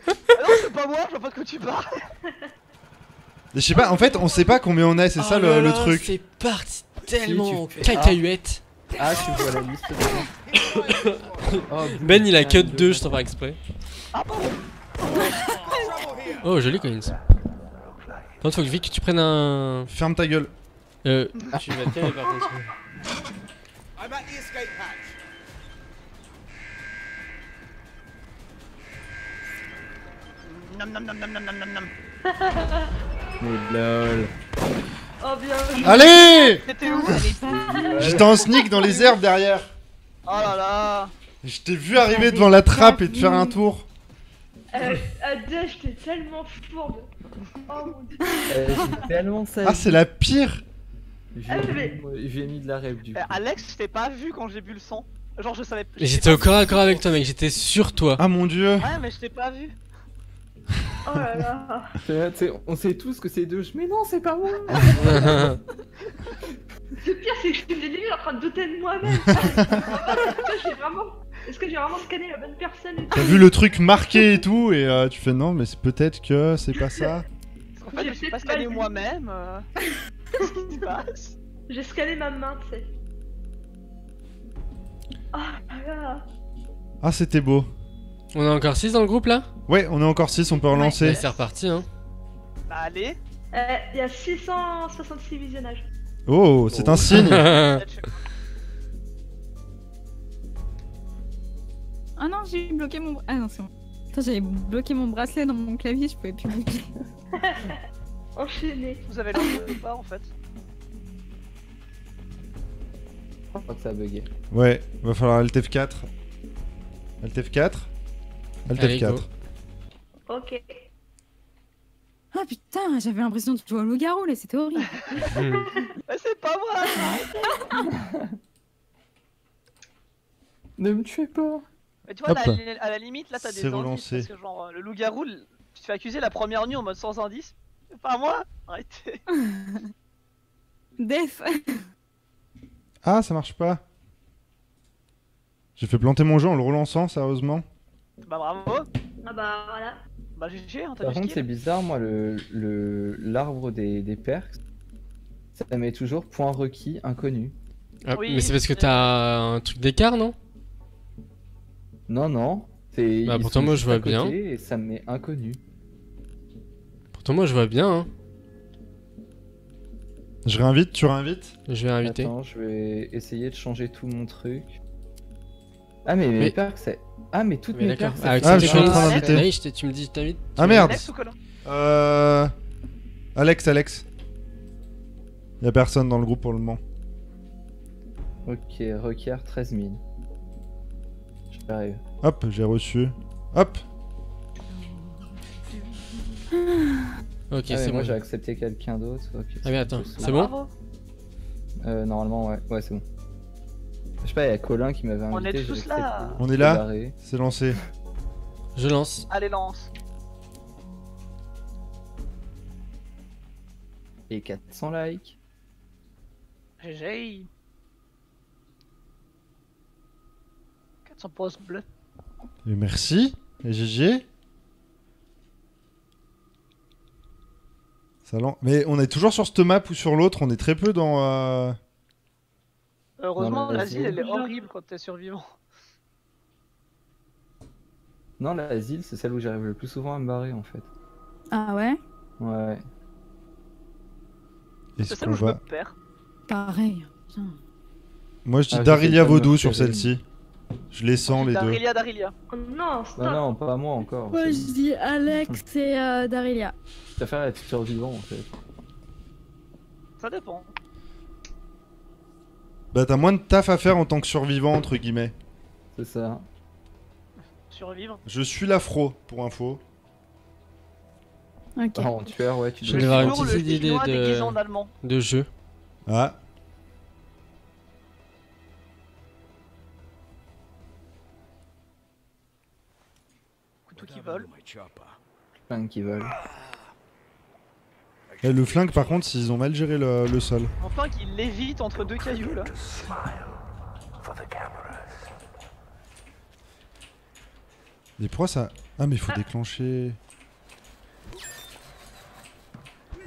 c'est pas moi, je vois pas de quoi tu parles. Je sais pas, en fait, on sait pas combien on est, c'est ça Oh le, là le là, truc. C'est parti tellement cacahuète. Ah, tu vois la liste. Oh, Ben il a cut un, 2 sans faire exprès. Ah Oh joli Collins. Par contre faut que vite que tu prennes un... Ferme ta gueule. Euh... Tu vas tirer par contre. I'm at the escape hatch. Nom nom nom nom nom nom nom nom. Mais lol. Oh bien. Allez T'étais où J'étais en sneak dans les herbes derrière. Oh là là Je t'ai vu arriver devant la trappe et te faire un tour. Euh, deux, j'étais tellement fourbe. Oh mon dieu. Euh, J'ai tellement ça. Ah, c'est la pire J'ai Ah, mais- mis, j'ai mis de la rêve du coup. Euh, Alex, je t'ai pas vu quand j'ai bu le sang. Genre, je savais J'étais au corps à corps avec toi mec, j'étais sur toi. Ah mon dieu Ouais, mais je t'ai pas vu. Oh là là. On sait tous que c'est deux. Mais non, c'est pas moi. Le pire, c'est que je suis limite en train de douter de moi-même. Est-ce que j'ai vraiment... Est-ce que j'ai vraiment scanné la bonne personne et tout T'as vu le truc marqué et tout, et euh, tu fais non, mais c'est peut-être que c'est pas ça. Qu'en fait, J'ai je suis pas scanné moi-même. euh. Qu'est-ce qui se passe? J'ai scanné ma main, tu sais. Ah là là. Ah, c'était beau. On est encore 6 dans le groupe là? Ouais, on est encore 6, on peut relancer. Ouais, C'est reparti hein. Bah, allez. Euh, Il y a 666 visionnages. Oh, c'est Oh. un signe. Let's go. Ah non, j'ai bloqué mon. Ah non, c'est bon. Attends, j'avais bloqué mon bracelet dans mon clavier, je pouvais plus bouger. Enchaîné. Vous avez ou pas en fait Je crois que ça a bugué. Ouais, va falloir Alt F4. Alt F4. Alt Allez, F4. Ok. Ah putain, j'avais l'impression de jouer au loup-garou là, c'était horrible. Mais c'est pas vrai Ne me tuez pas. Mais tu vois, là, à la- limite, là, t'as des C'est indices. relancé. Parce que, genre, le loup-garou, tu te fais accuser la première nuit en mode sans indice. C'est pas moi Arrêtez. Def. Ah, ça marche pas. J'ai fait planter mon jeu en le relançant, sérieusement. Bah bravo. Ah bah voilà. Bah GG, hein, Par contre, c'est bizarre, moi, le le- l'arbre des, des perks, ça met toujours point requis inconnu. Ah, Oui, mais c'est parce que t'as un truc d'écart, non? Non, non. c'est- Bah, pourtant, moi, je vois bien. Et ça me met inconnu. Pourtant, moi, je vois bien. Hein. Je réinvite, tu réinvites? Je vais inviter. Attends, je vais essayer de changer tout mon truc. Ah, mais mes Mais- perks, c'est. Ah, mais toutes Mais mes perks, Ah, Ah, je suis en train d'inviter. Tu me dis, t'invites. Ah merde Alex ou Colin Euh... Alex, Alex. Y'a personne dans le groupe pour le moment. Ok, requiert 13 000. J'arrive. Hop, j'ai reçu. Hop Ok, Ah, mais c'est moi bon. j'ai accepté quelqu'un d'autre. Ah, mais attends, c'est bon. Euh, normalement, ouais, ouais, c'est bon. Je sais pas, il y a Colin qui m'avait On invité. est j'ai tous là. On est là. C'est lancé. Je lance. Allez, lance. Et 400 likes. GG. 400 pouces bleus. Et merci. Et GG. Ça lan- Mais on est toujours sur cette map ou sur l'autre, on est très peu dans... euh, Heureusement, l'asile, elle est horrible quand t'es survivant. Non, l'asile, c'est celle où j'arrive le plus souvent à me barrer en fait. Ah ouais? Ouais. C'est Est-ce celle qu'on où je me va... perds. Pareil. Moi je dis Ah, Darilia Vaudou sur celle-ci. Je les sens les deux. Darilia, Darilia. Oh non, stop. Bah non, pas moi encore. Moi je dis Alex et euh, Darilia. Je préfère être survivant en fait. Ça dépend. Bah t'as moins de taf à faire en tant que survivant entre guillemets. C'est ça. Survivre. Je suis l'afro pour info. Ok. Ah, en tueur, ouais, tu Je vais avoir une toujours le petite idée chinois de- déguisé en allemand. De jeu. Ah, Couteau qui vole. plein qui veulent. Et le flingue par contre s'ils ont mal géré le, le sol. Enfin, qu'il lévite entre deux cailloux là. Et pourquoi ça... Ah mais il faut déclencher...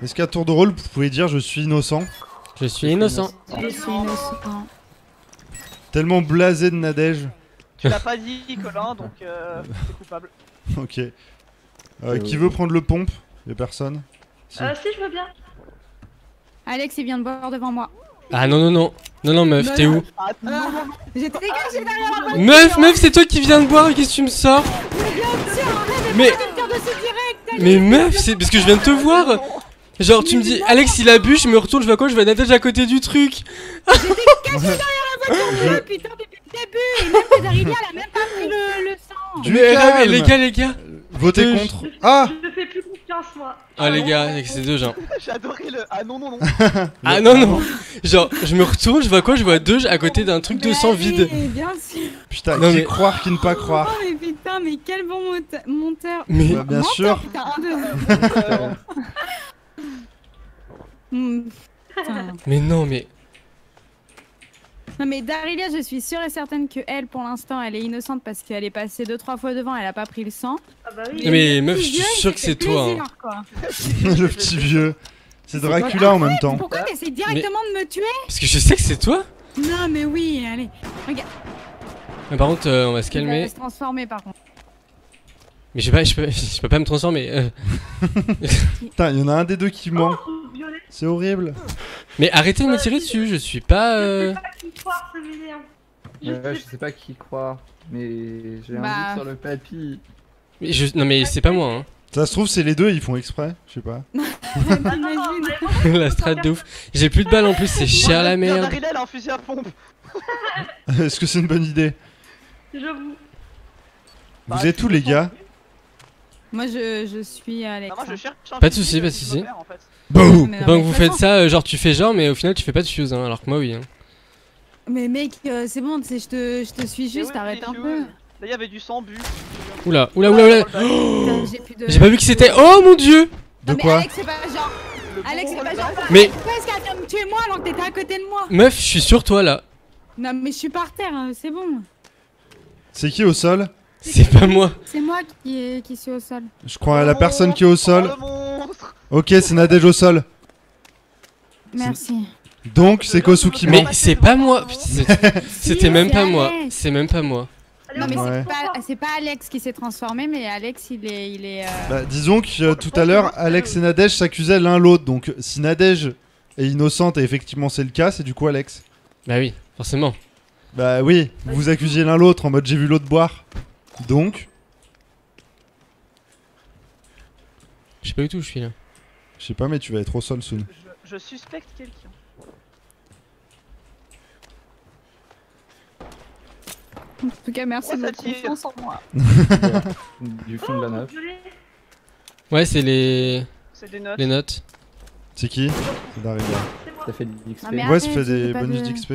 Est-ce qu'à tour de rôle vous pouvez dire je suis innocent Je suis innocent. Je suis innocent. Tellement blasé de Nadège. Tu l'as pas dit, Colin, donc euh, t'es coupable. ok. Euh, Euh, qui veut prendre le pompe? Y'a personne? Si. Euh, si, je veux bien. Alex, il vient de boire devant moi. Ah non, non, non. Non, non, meuf, t'es où Ah. J'étais dégagée derrière la voiture. Meuf, meuf, c'est toi qui viens de boire, qu'est-ce que tu me sors Mais, de ce direct. mais meuf, c'est parce que je viens de te voir Genre, tu me dis, Alex il a bu, je me retourne, je vois quoi Je vois Nadège à côté du truc Ouais, putain, depuis le début. Et même que Darilia, elle a même pas pris le, le sang. Mais, mais les gars, les gars Votez contre. Ah Je ne fais plus confiance, moi. Ah les gars, c'est deux gens. J'ai adoré le. Ah non, non, non. Ah non, non Genre, je me retourne, je vois quoi? Je vois deux à côté d'un truc de sang vide. Bien sûr. Putain, Non, qui mais- croire, qui ne pas croire Oh, mais putain, mais quel bon monte- monteur. Mais, Bah, bien sûr. Putain, un, deux. Euh, Hmm, mais non, mais... Non mais Darilia, je suis sûre et certaine que elle, pour l'instant, elle est innocente parce qu'elle est passée deux trois fois devant, elle a pas pris le sang. Ah bah oui. Mais meuf, Le je petit suis sûr que c'est toi. hein. quoi. Le petit vieux. C'est Dracula en même temps. Pourquoi t'essayes directement de me tuer Parce que je sais que c'est toi Non mais oui, allez. Regarde. Mais par contre, euh, on va se Il va calmer. se transformer par contre. Mais je sais pas, je peux, je peux pas me transformer. euh. Putain, il y en a un des deux qui ment. Oh, C'est horrible. Mais arrêtez de me tirer dessus, je suis pas... euh, ouais, sais je sais pas qui croire, mais j'ai un Bah. doute sur le papy. mais je... Non mais c'est pas moi, hein. Ça se trouve, c'est les deux, ils font exprès. Je sais pas. Ah la strat de ouf. J'ai plus de balles en plus, c'est cher la merde. Un fusil à pompe. Est-ce que c'est une bonne idée j'avoue. Vous Bah, êtes où, les gars Moi, je, je suis Alex. Non, moi je cherche un Pas de soucis, pas de soucis. Boum Donc vous faites ça, euh, genre tu fais genre, mais au final tu fais pas de fuse, hein, alors que moi oui. Hein. Mais mec, euh, c'est bon, tu sais, je te, je te suis juste, arrête un peu. Là, il y avait du sang bu. Oula, oula, oula, oula. Putain, J'ai plus de. J'ai pas vu qui c'était. Oh mon dieu De Non, mais quoi Alex, c'est pas genre. Alex, c'est pas genre. Mais- Pourquoi est-ce qu'elle vient me tuer moi alors que t'étais à côté de moi Meuf, je suis sur toi là. Non, mais je suis par terre, hein, c'est bon. C'est qui au sol? C'est pas moi. C'est moi qui, est, qui suis au sol. Je crois à la personne qui est au sol. Oh, monstre Ok, c'est Nadège au sol. Merci. Donc, c'est Kosu qui Mais c'est pas moi. C'était même pas moi. C'est même pas moi. Non, on mais Ouais. c'est pas, c'est pas Alex qui s'est transformé, mais Alex, il est. Il est euh, Bah, disons que euh, tout à l'heure, Alex et Nadège s'accusaient l'un l'autre. Donc, si Nadège est innocente et effectivement c'est le cas, c'est du coup Alex. Bah oui, forcément. Bah oui, vous vous accusiez l'un l'autre en mode j'ai vu l'autre boire. Donc, Je sais pas du tout où je suis là. je sais pas, mais tu vas être au sol soon. je, je suspecte quelqu'un. En tout cas, merci Oh, de ça votre tire. confiance en moi. Du fond de la neuf. Désolé. Ouais, c'est les... C'est des notes. les notes. C'est qui? C'est Daria. Ça fait de l'XP. Ah, Ouais, ça fait des bonus de- d'XP.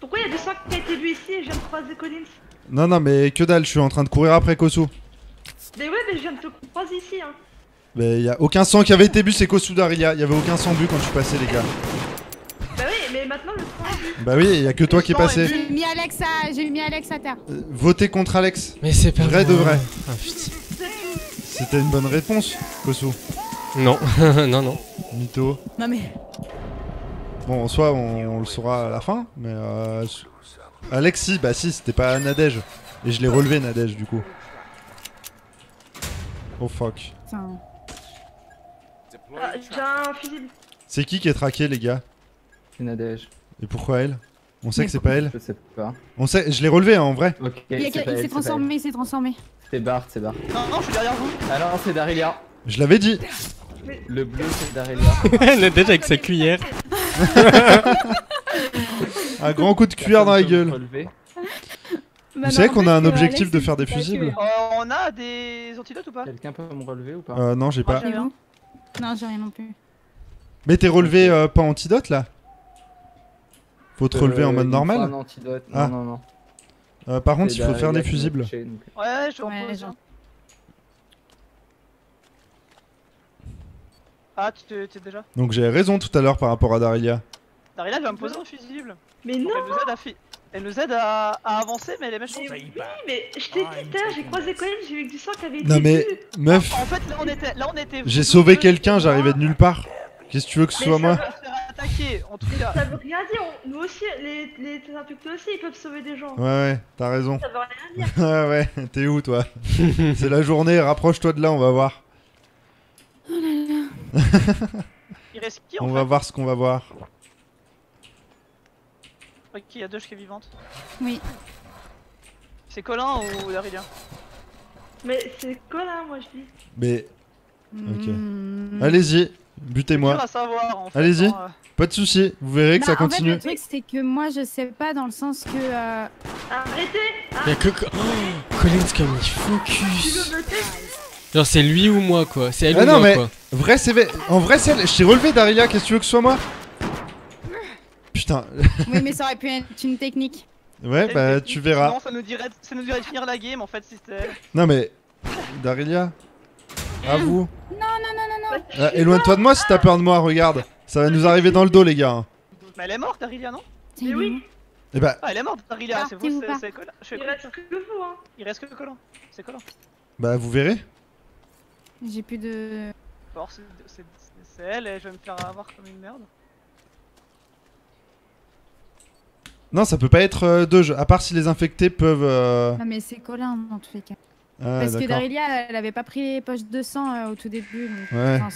Pourquoi il y a du sang qui a été bu ici et je viens de croiser Collins Non, non, mais que dalle, je suis en train de courir après Kosu. Mais ouais, mais je viens de te croiser ici. Hein. Mais y a aucun sang qui avait été bu, c'est Kosu Daria. Y avait aucun sang bu quand je suis passé, les gars. Bah oui, mais maintenant le sang est bu. Bah oui, y a que toi qui est passé. J'ai mis Alex à, j'ai mis Alex à terre. Euh, Votez contre Alex. Mais c'est pas Vrai de vrai. Ah putain. C'était une bonne réponse, Kosu. Non, non, non. Mytho. Non mais. Bon, en soi, on, on le saura à la fin, mais euh, Alex, si, bah si, c'était pas Nadège. Et je l'ai relevé, Nadège, du coup. Oh fuck. Putain. Ah, J'ai un fusible. C'est qui qui est traqué, les gars? C'est Nadège. Et pourquoi elle? On sait Mais que c'est pas elle? Je sais pas. On sait, je l'ai relevé, hein, en vrai. Il, s'est transformé, il s'est transformé. C'est Bart, c'est Bart. Non, non, je suis derrière vous. Alors c'est Darylia. Je l'avais dit. Le bleu c'est Darylia. Nadège avec sa cuillère. Un grand coup de cuillère dans la gueule. Bah, savez qu'on a un que objectif de faire des fusibles. Euh, on a des antidotes ou pas? Quelqu'un peut me relever ou pas? Euh, non, j'ai pas. Non, j'ai rien non plus. Mais t'es relevé euh, pas antidote, là? Faut te relever Euh, en mode normal? Un antidote. Ah. Non, non, non. Euh, Par contre, il faut faire des fusibles. donc. Ouais, je Ouais, repose. genre. Ah, tu t'es déjà? Donc j'ai raison tout à l'heure par rapport à Darylia. Darilla, elle va me poser un fusible. Mais non, elle nous aide à, fi- elle nous aide à, à avancer, mais elle est méchante. mais oui, mais je t'ai dit à l'heure, j'ai croisé Collins, j'ai vu que du sang qui avait été Non mais, meuf, En fait, là on était. Là, on était j'ai sauvé quelqu'un, j'arrivais de nulle part. Qu'est-ce que tu veux que ce Mais soit moi On va se faire attaquer, en tout cas. Ça veut rien dire, on- nous aussi, les, les infectés aussi, ils peuvent sauver des gens. Ouais, ouais, t'as raison. Ça veut rien dire. ouais, ouais, t'es où toi? C'est la journée, rapproche-toi de là, on va voir. Il reste qui en On fait va voir ce qu'on va voir. Ok, il y a deux qui est vivante. Oui. C'est Colin ou Darylia Mais c'est Colin, moi je dis. Mais Ok. allez-y, butez-moi. en fait. Allez-y. hein, euh. Pas de soucis, vous verrez que ça Bah, en fait, continue. le truc, c'est que moi, je sais pas dans le sens que. euh, Arrêtez Y'a que. Oh, Collins focus. Genre c'est lui ou moi quoi. C'est elle Ah ou non, moi mais- quoi. Vrai CV, en vrai c'est elle. Je t'ai relevé Darylia, qu'est-ce que tu veux que ce soit moi? Putain, Oui, mais ça aurait pu être une technique. ouais bah tu verras. Non, ça nous dirait, ça nous dirait de finir la game en fait si c'était. Non mais, Darylia, à vous. Non, non, non, non, non. Ah, Éloigne-toi de moi si t'as peur de moi, regarde. Ça va nous arriver dans le dos les gars. Mais elle est morte, Darylia, non? Mais oui, Eh bah, Ah, elle est morte, Darylia, c'est vous, ou c'est- suis il reste que vous, hein. Il reste que Colin. C'est Colin. bah vous verrez. J'ai plus de. C'est- c'est elle et je vais me faire avoir comme une merde. Non, ça peut pas être euh, deux jeux, à part si les infectés peuvent... euh, Non, mais c'est Colin dans tous les cas. Ah, Parce que. Darylia, elle avait pas pris les poches de sang euh, au tout début. Donc, Ouais. enfin,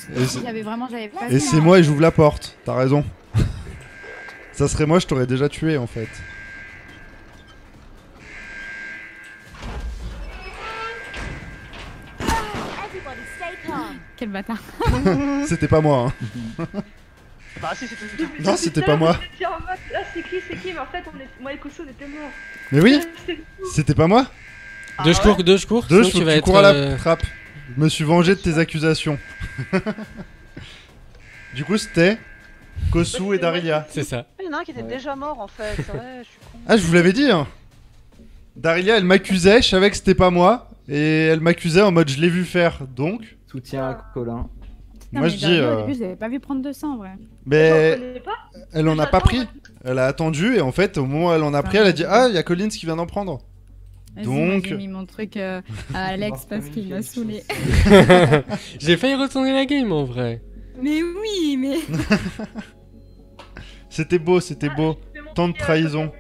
j'avais vraiment, j'avais pas. Et c'est hein. moi et j'ouvre la porte, t'as raison. Ça serait moi, je t'aurais déjà tué en fait. Quel bâtard. C'était pas moi, hein. Bah, si, c'était. Non, c'était pas moi. Ah, c'est qui, c'est qui Mais en fait, on est... moi et Koso, on était morts. Mais oui, c'était pas moi Deux je cours, deux je cours. Deux, je tu tu vas être. cours à la euh, trappe. Je me suis vengé de tes accusations. du coup, c'était Kosu et Darilia. C'est ça. Il y en a un qui était Ouais. déjà mort en fait, c'est vrai, je suis con. Ah, je vous l'avais dit. Hein. Darilia, elle m'accusait, je savais que c'était pas moi. Et elle m'accusait en mode je l'ai vu faire. Donc, Soutien à Colin. Non, moi je dis. Dario, euh, Au début, je l'avais pas vu prendre 200 en vrai. mais elle en a pas pris. Elle a attendu et en fait, au moment où elle en a pris, elle a dit Ah, il y a Collins qui vient d'en prendre. Donc- J'ai mis mon truc euh, à Alex parce qu'il m'a saoulé. J'ai failli retourner la game en vrai. Mais oui, mais. C'était beau, c'était Ah, beau. Tant de euh, trahison.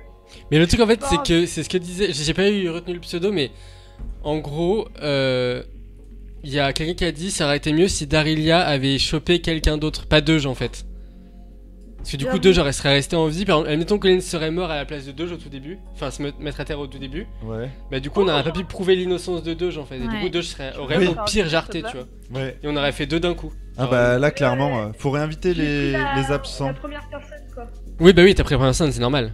Mais le truc en fait, c'est que c'est ce que disait. J'ai j'ai pas eu retenu le pseudo, mais en gros, euh, il y a quelqu'un qui a dit ça aurait été mieux si Darilia avait chopé quelqu'un d'autre, pas Deuge en fait. Parce que du coup. Deuge aurait- serait resté en vie. Par exemple, admettons que Lynn serait mort à la place de Deuge au tout début, enfin se met- mettre à terre au tout début. Ouais. Bah, du coup, on n'aurait pas pu prouver l'innocence de Deuge en fait. Et du coup, Deuge serait, aurait Oui. au pire jarté, tu vois. Ouais. Et on aurait fait deux d'un coup. Ah bah là, clairement, euh, faut réinviter les, pris la- les absents. La première personne, quoi. Oui, bah oui, t'as pris la première scène, c'est normal.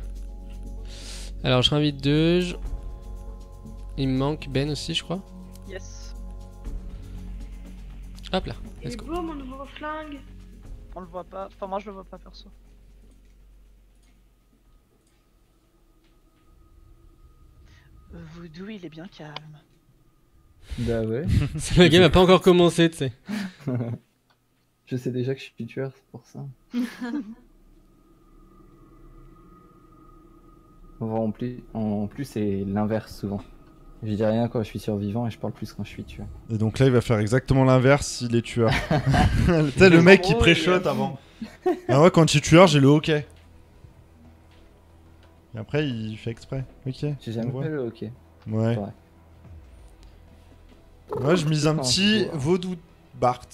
Alors, je réinvite Deuge. Il me manque Ben aussi, je crois. Hop là, Il let's est go. beau mon nouveau flingue. On le voit pas, enfin moi je le vois pas perso. Voodoo il est bien calme. Bah ouais. La game a pas encore commencé, tu sais. Je sais déjà que je suis tueur, c'est pour ça. en plus, en plus c'est l'inverse souvent. Je dis rien quand je suis survivant et je parle plus quand je suis tueur. Et donc là, il va faire exactement l'inverse, il est tueur. tu sais, le mec qui préchote avant. Ah ouais, quand je suis tueur, j'ai le hockey. Et après, il fait exprès. Ok. J'ai jamais fait le hockey. Ouais. Ouais. Moi, je mise un petit vaudou Bart.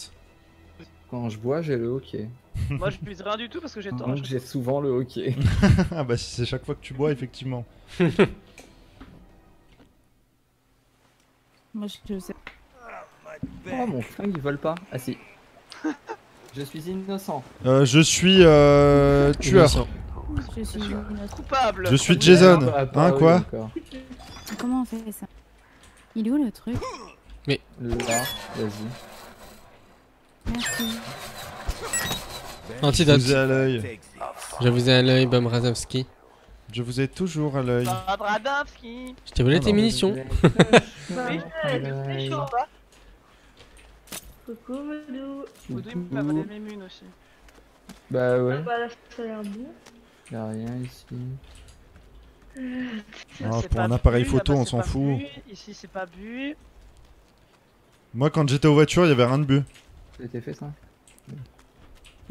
Quand je bois, j'ai le hockey. moi je buse rien du tout parce que j'ai tort. Donc j'ai souvent le hockey. ah bah, si c'est chaque fois que tu bois, effectivement. Moi, je sais. Oh mon flingue il vole pas. Ah si. Je suis innocent. Euh, je suis euh, tueur. Innocent. Je suis. Coupable. Je suis Jason. Ah, bah, bah, Hein, oui, quoi. Comment on fait ça? Il est où le truc? Là, vas-y. Merci. Je Antidote. vous ai à l'œil. Je vous ai à l'œil, Bam Razowski. Je vous ai toujours à l'œil. Je t'ai volé Ah, tes bah, munitions. Bah Oui. ouais, c'est très chaud. Bah, Coucou Voodoo. Voodoo il m'a volé mes munes aussi. Bah Ah ouais, bah là, ça a l'air bon. y'a rien ici. Ça, Ah, pour un appareil bu, photo, on s'en fout. bu, Ici c'est pas bu. Moi, quand j'étais aux voitures, il y avait rien de bu. C'était fait ça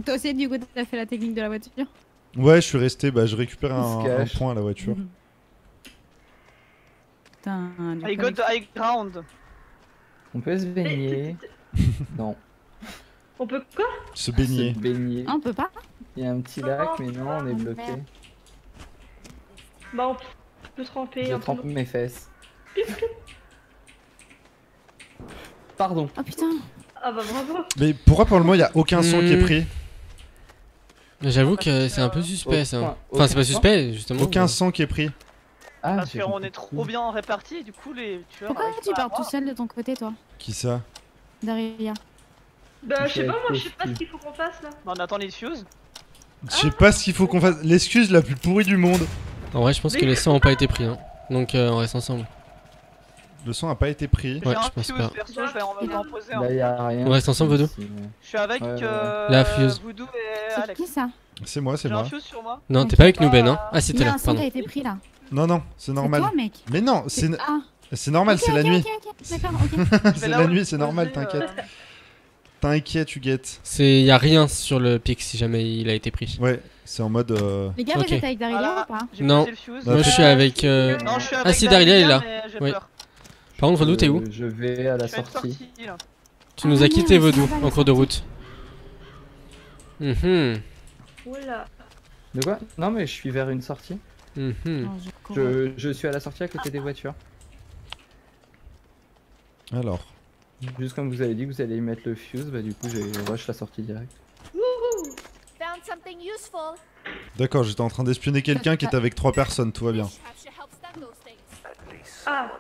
Toi aussi, du coup, t'as fait la technique de la voiture? Ouais, je suis resté. Bah, je récupère un, point à la voiture. Mhm. Putain, I got the high ground. On peut se baigner. Non. On peut quoi Se baigner. Se baigner. Ah, on peut pas Il y a un petit lac, mais non, on est bloqué. Bah on peut tremper Je un peu. trempe mes fesses. Pardon. Oh putain Ah bah bravo. Mais pourquoi pour le moment, il y a aucun son qui est Hmm. pris? J'avoue que c'est un peu suspect ça. Enfin, c'est pas suspect, justement. Aucun son qui est pris. Ah, Parce j'ai qu'on est trop bien répartis et du coup les tueurs. Pourquoi tu pars tout seul de ton côté, toi Qui ça Derrière. Bah je sais pas, moi je sais pas ce qu'il faut qu'on fasse là. Bah, on attend les fuse. Je sais pas ce qu'il faut qu'on fasse. L'excuse la plus pourrie du monde. En vrai, je pense que les sangs ont pas été pris. Hein. Donc, euh, on reste ensemble. Le son a pas été pris. Ouais, je pense pas. perso, je vais en, je vais en poser un. Là, y a rien. On reste ensemble, Voodoo Je suis avec Ouais, ouais, ouais. euh, La fuse. Voodoo et C'est Alex. qui ça C'est moi, c'est un moi. fuse sur moi. Non, t'es pas avec nous, Ben. Hein ah, si, t'es là, un son qui pardon. a été pris là. Non, non, c'est normal. toi, mec Mais non, c'est Ah c'est normal, c'est la nuit. c'est la nuit, c'est normal, t'inquiète. euh, T'inquiète, tu guettes. C'est. Y a rien sur le pic si jamais il a été pris. Ouais, c'est en mode. euh, Les gars, vous êtes avec Daria Voilà. ou pas J'ai Non. Moi, Moi, je suis avec. euh, Non, je suis avec Ah, si, Daria est là. Oui. peur. Par contre, t'es où Je vais à la Je sortie. sortie là. Tu nous Ah, as quitté, merde, Voodoo, ça va, en cours de route. Mhm. Oula. De quoi? Non, mais je suis vers une sortie. Mhm. Je. Je, je suis à la sortie à côté des voitures. Alors. Juste comme vous avez dit que vous allez y mettre le fuse, bah du coup j'ai rush la sortie direct. Found something useful. D'accord, j'étais en train d'espionner quelqu'un qui était avec trois personnes, tout va bien. Ah.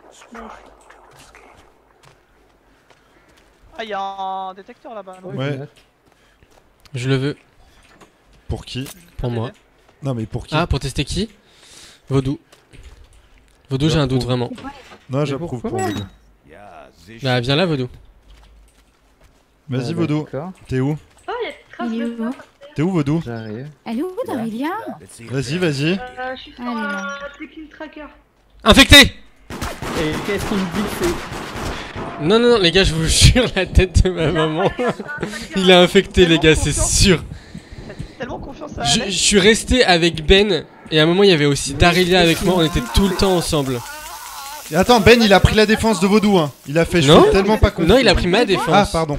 Ah, il y a un détecteur là-bas. Ouais. Je le veux. Pour qui Pour moi. Non, mais pour qui Ah, pour tester qui? Vaudou. Vaudou, j'ai un doute vraiment. Non, j'approuve pour Vaudou. Bah, viens là, Vaudou. Vas-y, Ah, Vaudou. T'es où? Oh, des traces de T'es où, Vaudou? J'arrive. Elle est où, Darilia Vas-y, vas-y. Euh, je suis sur Allez, un là. Tekken Tracker. Infecté Et qu'est-ce qu'il me dit que c'est? Non, non, non, les gars, je vous jure la tête de ma maman. Il est infecté, les gars, c'est sûr. Tellement confiance à Je, je suis resté avec Ben. Et à un moment, il y avait aussi Darilia avec moi. On était tout le temps ensemble. Et attends, Ben, il a pris la défense de Vaudou. Hein. Il a fait. Je Non. fais tellement pas confiance. Non, il a pris ma défense. Ah, pardon.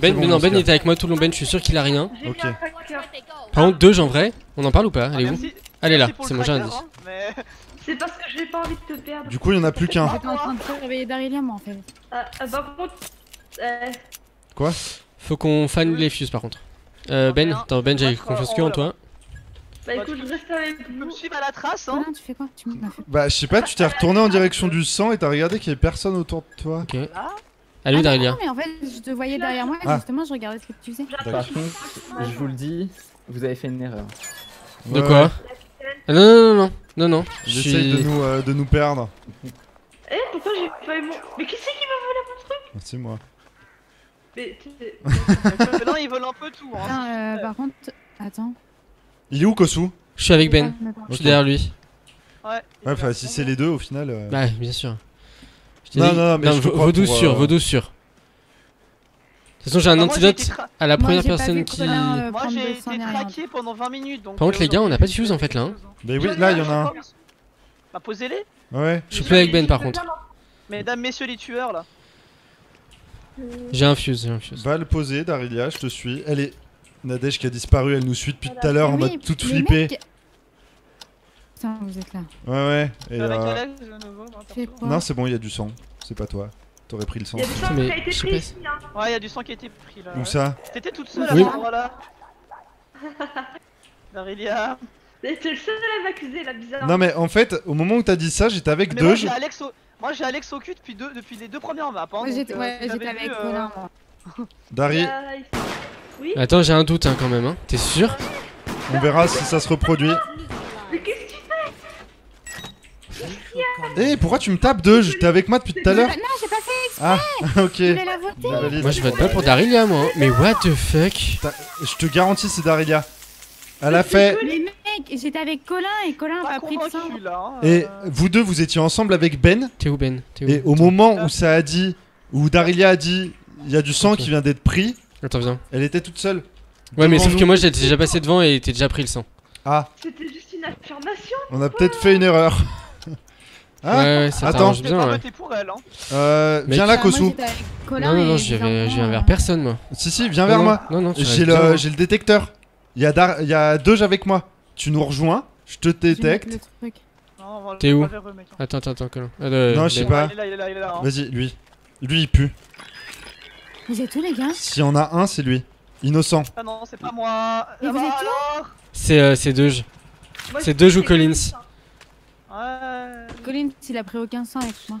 Ben, C'est bon, mais non, Ben était avec moi tout le long. Ben, je suis sûr qu'il a rien. J'ai Ok. un. Par contre, deux en vrai. On en parle ou pas? Elle est où? Merci- Elle est là, merci pour c'est le mon tracker, indice. hein, mais- C'est parce que j'ai pas envie de te perdre. Du coup, il y en a plus qu'un. J'étais en train de réveiller Darilia, moi, en fait. Ah, ah, par contre, euh, Quoi? Faut qu'on fan les fuses par contre. Euh, ben, attends, Ben, j'ai confiance que en toi. bah écoute, je reste avec vous. me suivre à la trace, hein Colin, tu fais quoi? Tu m'as fait. Bah, je sais pas, tu t'es retourné en direction du sang et t'as regardé qu'il y avait personne autour de toi. Ok. Allô, Ah, Non, mais en fait, je te voyais derrière moi, et Ah. justement, je regardais ce que tu faisais. Par contre, je vous le dis, vous avez fait une erreur. De quoi? Ouais. Ah, Non, non, non, non, non, non. Je Il essaye de nous, euh, de nous perdre. Eh, pourquoi j'ai pas eu mon. Mais qui c'est qui m'a volé mon truc C'est moi. Mais non, ils volent un peu tout. Hein. Attends, euh, par contre. Attends. Il est où, Kosu? Je suis avec Ben. Ah. Je suis derrière lui. Ouais, Ouais, enfin, si c'est les deux, au final. euh, Bah, bien sûr. Je Non, dit- non, non, mais je te vo- crois Vaudou pour, sûr, euh, Vaudou sûr. De toute façon, j'ai un Bah, antidote à la première personne qui. Euh, Moi j'ai été traqué pendant 20 minutes donc. Par contre, les gars, on n'a pas de fuse en fait là. hein. Mais oui, là, il y en a un. Bah posez-les Ouais. Je suis plus avec Ben par contre. Mesdames, messieurs les tueurs là. J'ai un fuse, j'ai un fuse. Balle posée, Darilia, je te suis. Elle est. Nadège qui a disparu, elle nous suit depuis tout à l'heure en mode toute flippée. mecs- Putain, vous êtes là. Ouais, ouais. Et, euh, quoi Non, c'est bon, il y a du sang. C'est pas toi. T'aurais pris le sang. Il y a du sang qui a été pris ici, hein. Ouais, il y a du sang qui a été pris là. Où ouais. ça T'étais toute seule Oui. à ce moment-là. Darilia. Mais t'es le seul à m'accuser, là, bizarre. Non, mais en fait, au moment où t'as dit ça, j'étais avec Mais moi deux. j'ai Alex au... Moi j'ai Alex au cul depuis, deux... depuis les deux premières maps. Hein, donc, j'étais euh, ouais, avec vu, euh. Dari, Euh. Oui Attends, j'ai un doute hein, quand même. Hein. T'es sûr? On verra si ça se reproduit. Mais qu'est-ce que tu Eh, pourquoi tu me tapes deux J'étais avec moi depuis tout à l'heure. Non, j'ai pas fait Ah, ok. Je voulais la voter. Valide. Moi, je vote pas pour Darilia, moi. hein. Mais what the fuck Je te garantis, c'est Darilia. Elle a fait. Mais mec, j'étais avec Colin et Colin a pris le sang. hein, Et vous deux, vous étiez ensemble avec Ben. T'es où, Ben Et au moment où ça a dit, où Darilia a dit, il y a du sang qui vient d'être pris, Attends, viens. elle était toute seule. Ouais, mais sauf nous. que moi, j'étais déjà passé devant et t'es déjà pris le sang. Ah, C'était juste une affirmation on a peut-être fait une erreur. Hein ouais, ouais, ça Attends. Je bien, ouais. pour elle. Hein. Euh, viens là, Ah, Kosu. Non, non, non, je viens, vers personne, moi. Si, si, viens vers Non, moi. Non, non, J'ai le, moi. j'ai le détecteur. Il y a, Dar- il y a deux avec moi. Tu nous rejoins, je te détecte. T'es où hein. Attends, attends, attends, Colin. Euh, Non, je sais pas. Hein. Vas-y, lui. Lui, il pue. Vous êtes où, les gars? S'il y en a un, c'est lui. Innocent. Ah non, c'est pas moi. Et Ah vous bah êtes où? alors C'est euh, c'est Deuge. Moi, C'est Deuge ou Collins Ouais. Colin, il a pris aucun sang avec moi.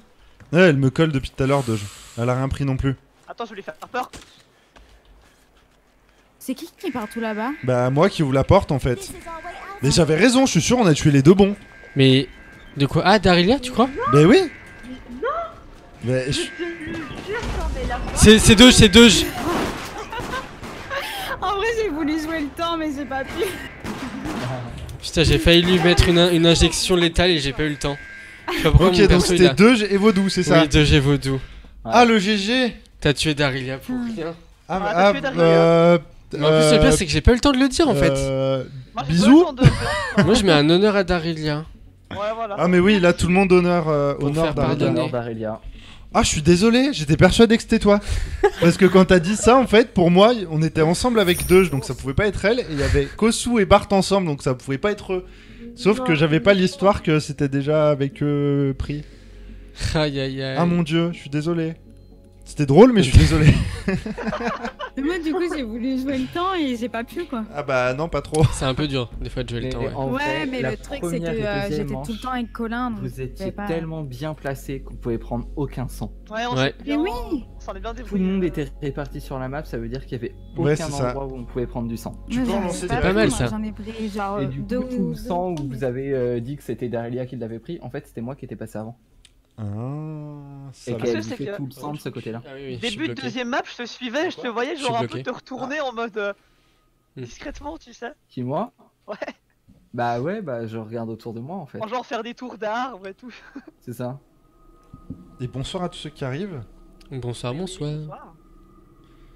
Ouais, elle me colle depuis tout à l'heure, Doge. Elle a rien pris non plus. Attends, je vais lui faire peur. C'est qui qui est partout là-bas? Bah, moi qui ouvre la porte en fait. Mais j'avais raison, je suis sûr, on a tué les deux bons. Mais. De quoi? Ah, Darilia, tu crois? Mais oui je- Je non, mais la C'est c'est Deuge, c'est Deuge En vrai, j'ai voulu jouer le temps, mais j'ai pas pu. Putain, j'ai failli lui mettre une, une injection létale et j'ai pas eu le temps. Ok, donc c'était a- Doge et Vaudou, c'est ça Oui, Deuge et Vaudou. Ah, le GG T'as tué Darilia pour rien. Ah, Ah, ah, t'as tué Darilia. euh... Mais en plus, le pire, c'est que j'ai pas eu le temps de le dire en fait. euh, Moi, Bisous Moi, je mets un honneur à Darilia. Ouais, voilà. Ah mais oui, là tout le monde honneur, euh, Pour honneur Darilia. Ah je suis désolé, j'étais persuadé que c'était toi. Parce que quand t'as dit ça en fait, pour moi, on était ensemble avec deux, donc ça pouvait pas être elle. Et il y avait Kosu et Bart ensemble, donc ça pouvait pas être eux. Sauf que j'avais pas l'histoire que c'était déjà avec eux pris. Aïe aïe aïe. Ah mon dieu, je suis désolé. C'était drôle, mais je suis désolé. Mais moi, du coup, j'ai voulu jouer le temps et j'ai pas pu, quoi. Ah bah non, pas trop. C'est un peu dur, des fois, de jouer le Mais temps. ouais. ouais, vrai, mais le truc, c'est que euh, j'étais tout le temps avec Colin. donc Vous étiez pas- tellement bien placé que vous pouvez prendre aucun sang. Ouais, on Ouais. bien, Mais oui. on est bien Tout le monde était réparti sur la map, ça veut dire qu'il y avait Ouais, aucun ça. endroit où on pouvait prendre du sang. Tu peux lancer pas mal, pris, ça. J'en ai pris genre Et du deux coup, tout ou le deux sang où vous avez euh, dit que c'était Darelia qui l'avait pris, en fait c'était moi qui étais passé avant. Ah, ça Et qu'elle que c'est fait que- tout le sang de ce côté-là. Ah oui, oui, Début de deuxième map, je te suivais, je te voyais Je genre un peu te retourner en mode euh, Hmm. discrètement, tu sais. Qui moi Ouais. Bah ouais, bah je regarde autour de moi en fait. En genre faire des tours d'arbres et tout. C'est ça. Et bonsoir à tous ceux qui arrivent. Bonsoir, bonsoir.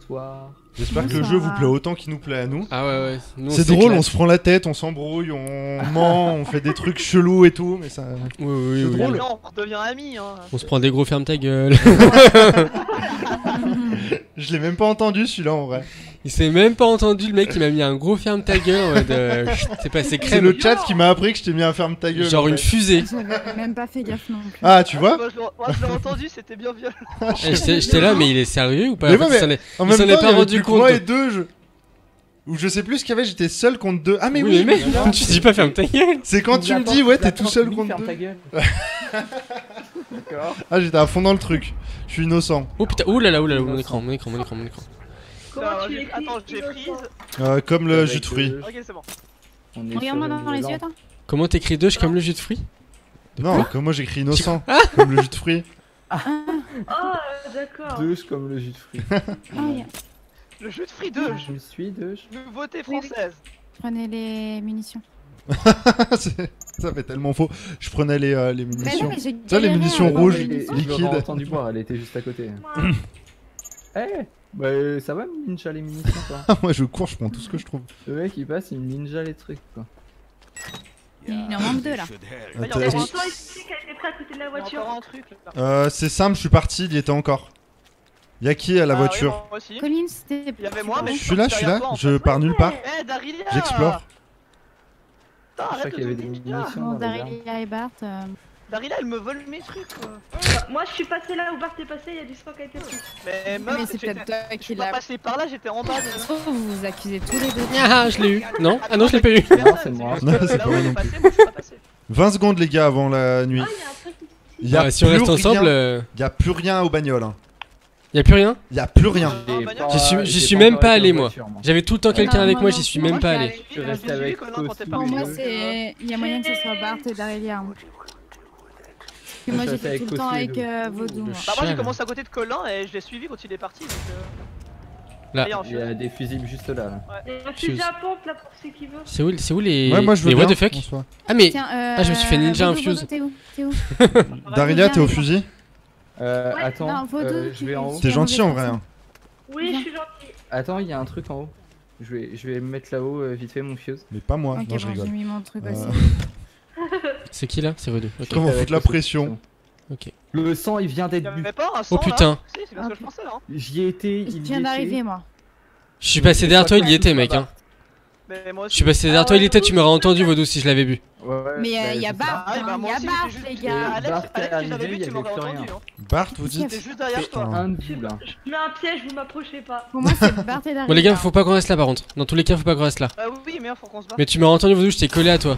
Soir. J'espère que le jeu vous plaît autant qu'il nous plaît à nous. Ah ouais, ouais. C'est drôle, on se prend la tête, on s'embrouille, on ment, on fait des trucs chelous et tout, mais ça. Oui, oui, C'est oui. drôle. Là, on redevient amis. Hein. On se prend des gros ferme ta gueule. Je l'ai même pas entendu celui-là en vrai. Il s'est même pas entendu, le mec, il m'a mis un gros ferme ta gueule en mode. euh, C'est passé C'est crème. le chat qui m'a appris que je t'ai mis un ferme ta gueule. Genre en une fait. fusée. J'avais même pas fait gaffe non plus. Ah, tu vois Moi, je l'ai- moi, je l'ai entendu, c'était bien violent. Eh, J'étais j'étais là, mais il est sérieux ou pas? Mais En fait, ouais, il s'en est- En Il même s'en temps, est pas il y avait rendu compte. Moi et deux, je... Ou je sais plus ce qu'il y avait, j'étais seul contre deux. Ah mais oui, Oui, mais mais tu dis pas ferme ta gueule. c'est quand tu me dis ouais t'es tout seul contre ferme deux. D'accord. Ah j'étais à fond dans le truc. Je suis innocent. Oh putain, ouh là là, ouh là là, mon écran, mon écran, mon écran, mon écran. Comment tu Attends, j'ai prise. Euh, comme le jus de fruits. deux, Ok, c'est bon. Regarde-moi dans les yeux, attends. Comment t'écris deux comme le jus de fruits Non, comme moi j'écris innocent. comme le jus de fruits. Oh, euh, d'accord. Deux comme le jus de fruits. Ah. Le jeu de free 2, Je me suis deux. nouveauté française. Prenez les munitions. Ça fait tellement faux. Je prenais les, euh, les Mais non, munitions. mais j'ai Ça, les munitions avoir rouges, liquides. entendu boire, elle était juste à côté. Eh Bah euh, ça va ninja les munitions toi moi je cours, je prends tout ce que je trouve. Le mec il passe, il ninja les trucs quoi. Il en manque deux là. Euh, c'est simple, je suis parti, il y était encore. Y'a qui à la Ah, voiture oui, moi aussi. Collins, c'était. Il y avait moi, mais Je suis là, je suis là, je pars nulle part. Eh, J'explore. Putain, arrête de munitions Non. Darelia et Bart. euh, Darilia, elle me vole mes trucs quoi. Bah, Moi, je suis passé là où Bart est passé, il y a du sang qui a été pris. Mais meuf, Mais c'est peut-être toi je qui suis pas l'a. passé par là, j'étais en bas. Se trouve, vous vous accusez tous les deux. Ah, je l'ai eu. Non? Ah non, je l'ai pas eu. Non, c'est moi. Non, c'est Là pas où moi elle non est passée, moi je suis pas passé. 20 secondes les gars avant la nuit. Ah, il y a un truc. Il y a Ah, si on plus reste ensemble, rien. euh, Il y a plus rien aux bagnoles. hein. Y a plus rien Il y a plus rien. J'ai bah, J'y suis- j'ai j'y suis même pas allé, moi. J'avais tout le temps quelqu'un avec moi, j'y suis même pas allé. Je avec Pour moi, c'est. Il y a moyen que ce soit Bart et Darelia. hein. Moi, j'étais tout le temps avec euh, Vaudou. moi. Bah, moi j'ai commencé à côté de Colin et je l'ai suivi quand il est parti. Donc, euh... Là. Il y a des fusibles juste là. là. Il y a un Je- fusil à pompe là pour ceux qui veulent. C'est où, c'est où les. Ouais, moi je veux les bien. what the fuck. Ah, mais. Tiens, euh, Ah, je me suis fait ninja Vaudou, infuse. T'es où T'es où Darilia, t'es au fusil? Euh, Ouais, attends, non, euh, je vais en haut. T'es gentil en vrai. hein. Oui, je suis gentil. Attends, il y a un truc en haut. Je vais, je vais me mettre là-haut euh, vite fait mon fuse. Mais pas moi, Ok, non je bon, rigole. j'ai mis mon truc Euh, aussi. C'est qui là C'est Vaudou. Ok. Comment Avec foutre la pression Ok. Le sang il vient Il d'être y bu. avait pas un sang Oh putain. là Si, c'est bien ce que je pensais là. hein. J'y étais, il Je y viens était. d'arriver, moi. Je suis passé derrière toi, il y était, mec. Hein. Mais moi Je aussi. suis passé derrière toi, il était, tu m'aurais entendu, Vaudou, si je l'avais vu. Ouais, ouais, Mais bah, il y a Bart, Ah, bah, hein, moi y a Bart, j'étais les juste- gars. Alex, Alex, il y tu m'aurais entendu. hein. Bart, vous dites J'étais juste derrière C'est toi. un de vous là. Je mets un piège, vous m'approchez pas. Pour moi, c'est Bart et. Bon, les gars, faut pas qu'on reste là par contre. Dans tous les cas, faut pas qu'on reste là. Bah oui, mais faut qu'on se batte. Mais tu m'aurais entendu, Vaudou, je t'ai collé à toi.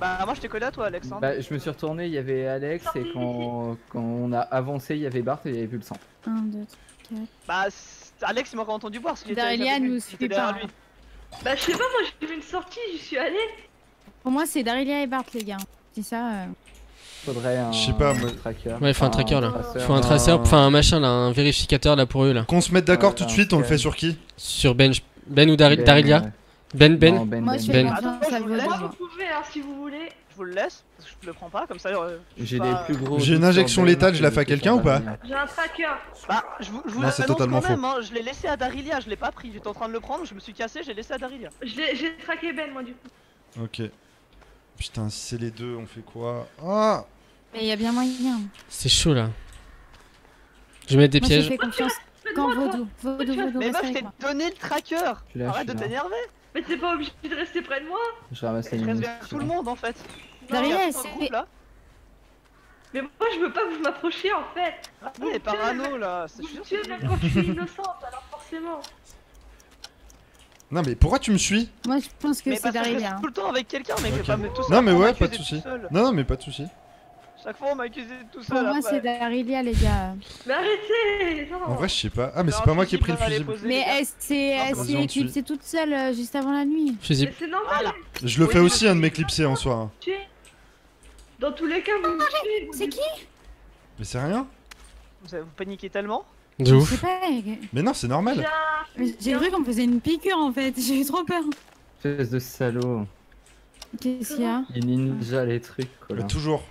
Bah moi je t'ai collé à toi, Alex. hein. Bah, je me suis retourné, il y avait Alex et quand, quand on a avancé, il y avait Bart et il y avait plus le sang. 1, 2, 3. Bah c'est- Alex il m'aurait entendu était vu, nous j'étais suit derrière pas. lui. Bah, je sais pas, moi j'ai vu une sortie, j'y suis allé. Pour moi, c'est Darelia et Bart, les gars. C'est ça. euh. Faudrait un, Je sais pas, moi- tracker. Ouais, faut un tracker, là. Faut un traceur, enfin un machin là, un vérificateur là pour eux là. Qu'on se mette d'accord Ouais, tout de suite, on le scan. fait sur qui? Sur Ben, Ben ou Ben, Darelia ouais. Ben, Ben Non, Ben, Moi, Ben. je fais Ben. Attends, à je vous Vaudou. laisse. Moi, moi. vous pouvez, hein, si vous voulez. Je vous le laisse, parce que je le prends pas, comme ça. euh, J'ai sais des pas- plus gros. J'ai une injection létale, je la fais à quelqu'un ou pas. J'ai un tracker. Bah, je vous, je vous Non, c'est l'annonce totalement quand même, hein, je l'ai laissé à Darilia, je l'ai pas pris. J'étais en train de le prendre, je me suis cassé, j'ai laissé à Darilia. J'ai traqué Ben, moi, du coup. Ok. Putain, si c'est les deux, on fait quoi? Ah Mais il y a bien moyen. C'est chaud là. Je vais mettre des Moi, je pièges. fais confiance Faites-moi quand. Vaudou. Vaudou, Vaudou, Mais meuf, je t'ai moi. donné le tracker Arrête de t'énerver Mais t'es pas obligé de rester près de moi. Je ramasse les Je reste munitions. vers tout le monde en fait. Groupe, fait- là. Mais moi, je veux pas que vous m'approchiez en fait. Ah, est parano là. c'est Vous sûr, me tuez c'est- même quand je suis innocente, alors forcément. Non mais pourquoi tu me suis? Moi, je pense que Mais c'est parce que je reste tout le temps avec quelqu'un, mais Ok. fais pas me tout seul. Non mais ouais, pas de seul. Non non mais pas de soucis. Chaque fois on m'a accusé de tout Pour seul. moi, c'est Darilia, les gars. Mais arrêtez non. En vrai je sais pas. Ah mais c'est pas moi qui ai pris le posez, Mais les elle s'est éclipsée toute seule euh, juste avant la nuit. Fusible. Mais c'est normal, Je le fais aussi un de m'éclipser en soi. hein. Dans tous les cas, vous me tuez. vous C'est qui Mais c'est rien. Vous, paniquez tellement De Je ouf. sais pas. Mais non c'est normal. J'ai cru qu'on me faisait une piqûre en fait. J'ai eu trop peur. Espèce de salaud. Qu'est-ce qu'il y a? Il ninja les trucs, quoi. Mais toujours.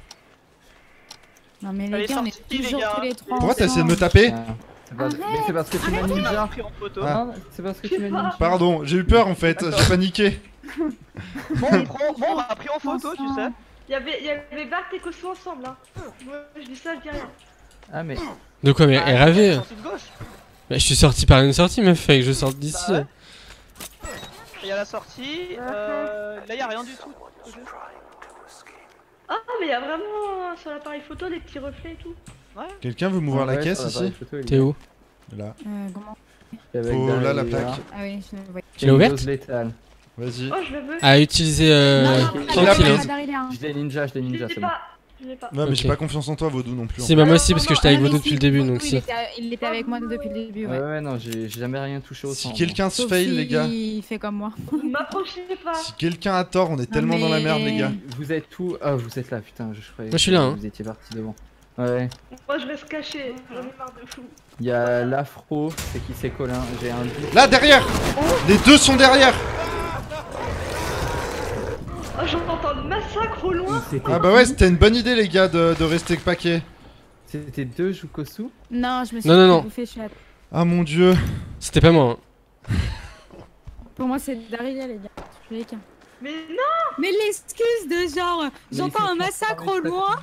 Non, mais les gars, on est sortie, les toujours gars. tous les trois. Pourquoi t'as essayé de me ensemble. taper Ah, c'est pas- Mais c'est parce que tu m'as pris en photo. Ah. Non, c'est parce que Je tu m'as ninja. Pardon, j'ai eu peur en fait. J'ai paniqué. Bon, on prend- bon, on m'a pris en photo, tu sais. Il y avait, il y avait Bart et Kosu ensemble. Hein. Moi, je dis ça, je dis rien. Ah, mais De quoi Mais Ah, RAV elle est sortie de gauche. Bah, Je suis sorti par une sortie, meuf, fallait que je sorte d'ici. Bah ouais. Il y a la sortie. Euh, là, il y a rien du tout. Ah, mais il y a vraiment sur l'appareil photo des petits reflets et tout. Quelqu'un veut m'ouvrir la Ouais, caisse ici T'es où Là. Euh, comment avec Faut là la plaque. Ah oui, je vois. Tu l'as ouverte. Vas-y. Oh, je veux. À utiliser euh, Non, non, hein. Je l'ai c'est bon. pas. Ouais mais j'ai Ok. pas confiance en toi Vaudou non plus. Si, hein. bah moi aussi, non, parce que non, j'étais avec si, depuis le début, donc il si. était, il était avec moi depuis le début, Ouais, ouais. ouais, non, j'ai j'ai jamais rien touché au Si sang. quelqu'un se Sauf fail si les gars. il fait comme moi. M'approchez pas. Si quelqu'un a tort, on est tellement dans la merde les gars. Vous êtes où Ah, vous êtes là, putain, je croyais. Moi, je suis là, que hein. Vous étiez parti devant. Ouais. Moi, je reste caché. J'en ai marre de fou. Il y a l'afro, c'est qui c'est Colin J'ai un doute. Là derrière Les deux sont derrière Oh, j'entends le massacre au loin. Ah bah ouais c'était une bonne idée les gars de, de rester paquet. C'était deux Jukosu Non, je me suis Non, non, fait non. chat. Ah mon dieu. C'était pas moi. hein. Pour moi, c'est Darilia, les gars. Je les Mais non, Mais l'excuse de genre, j'entends un massacre au loin.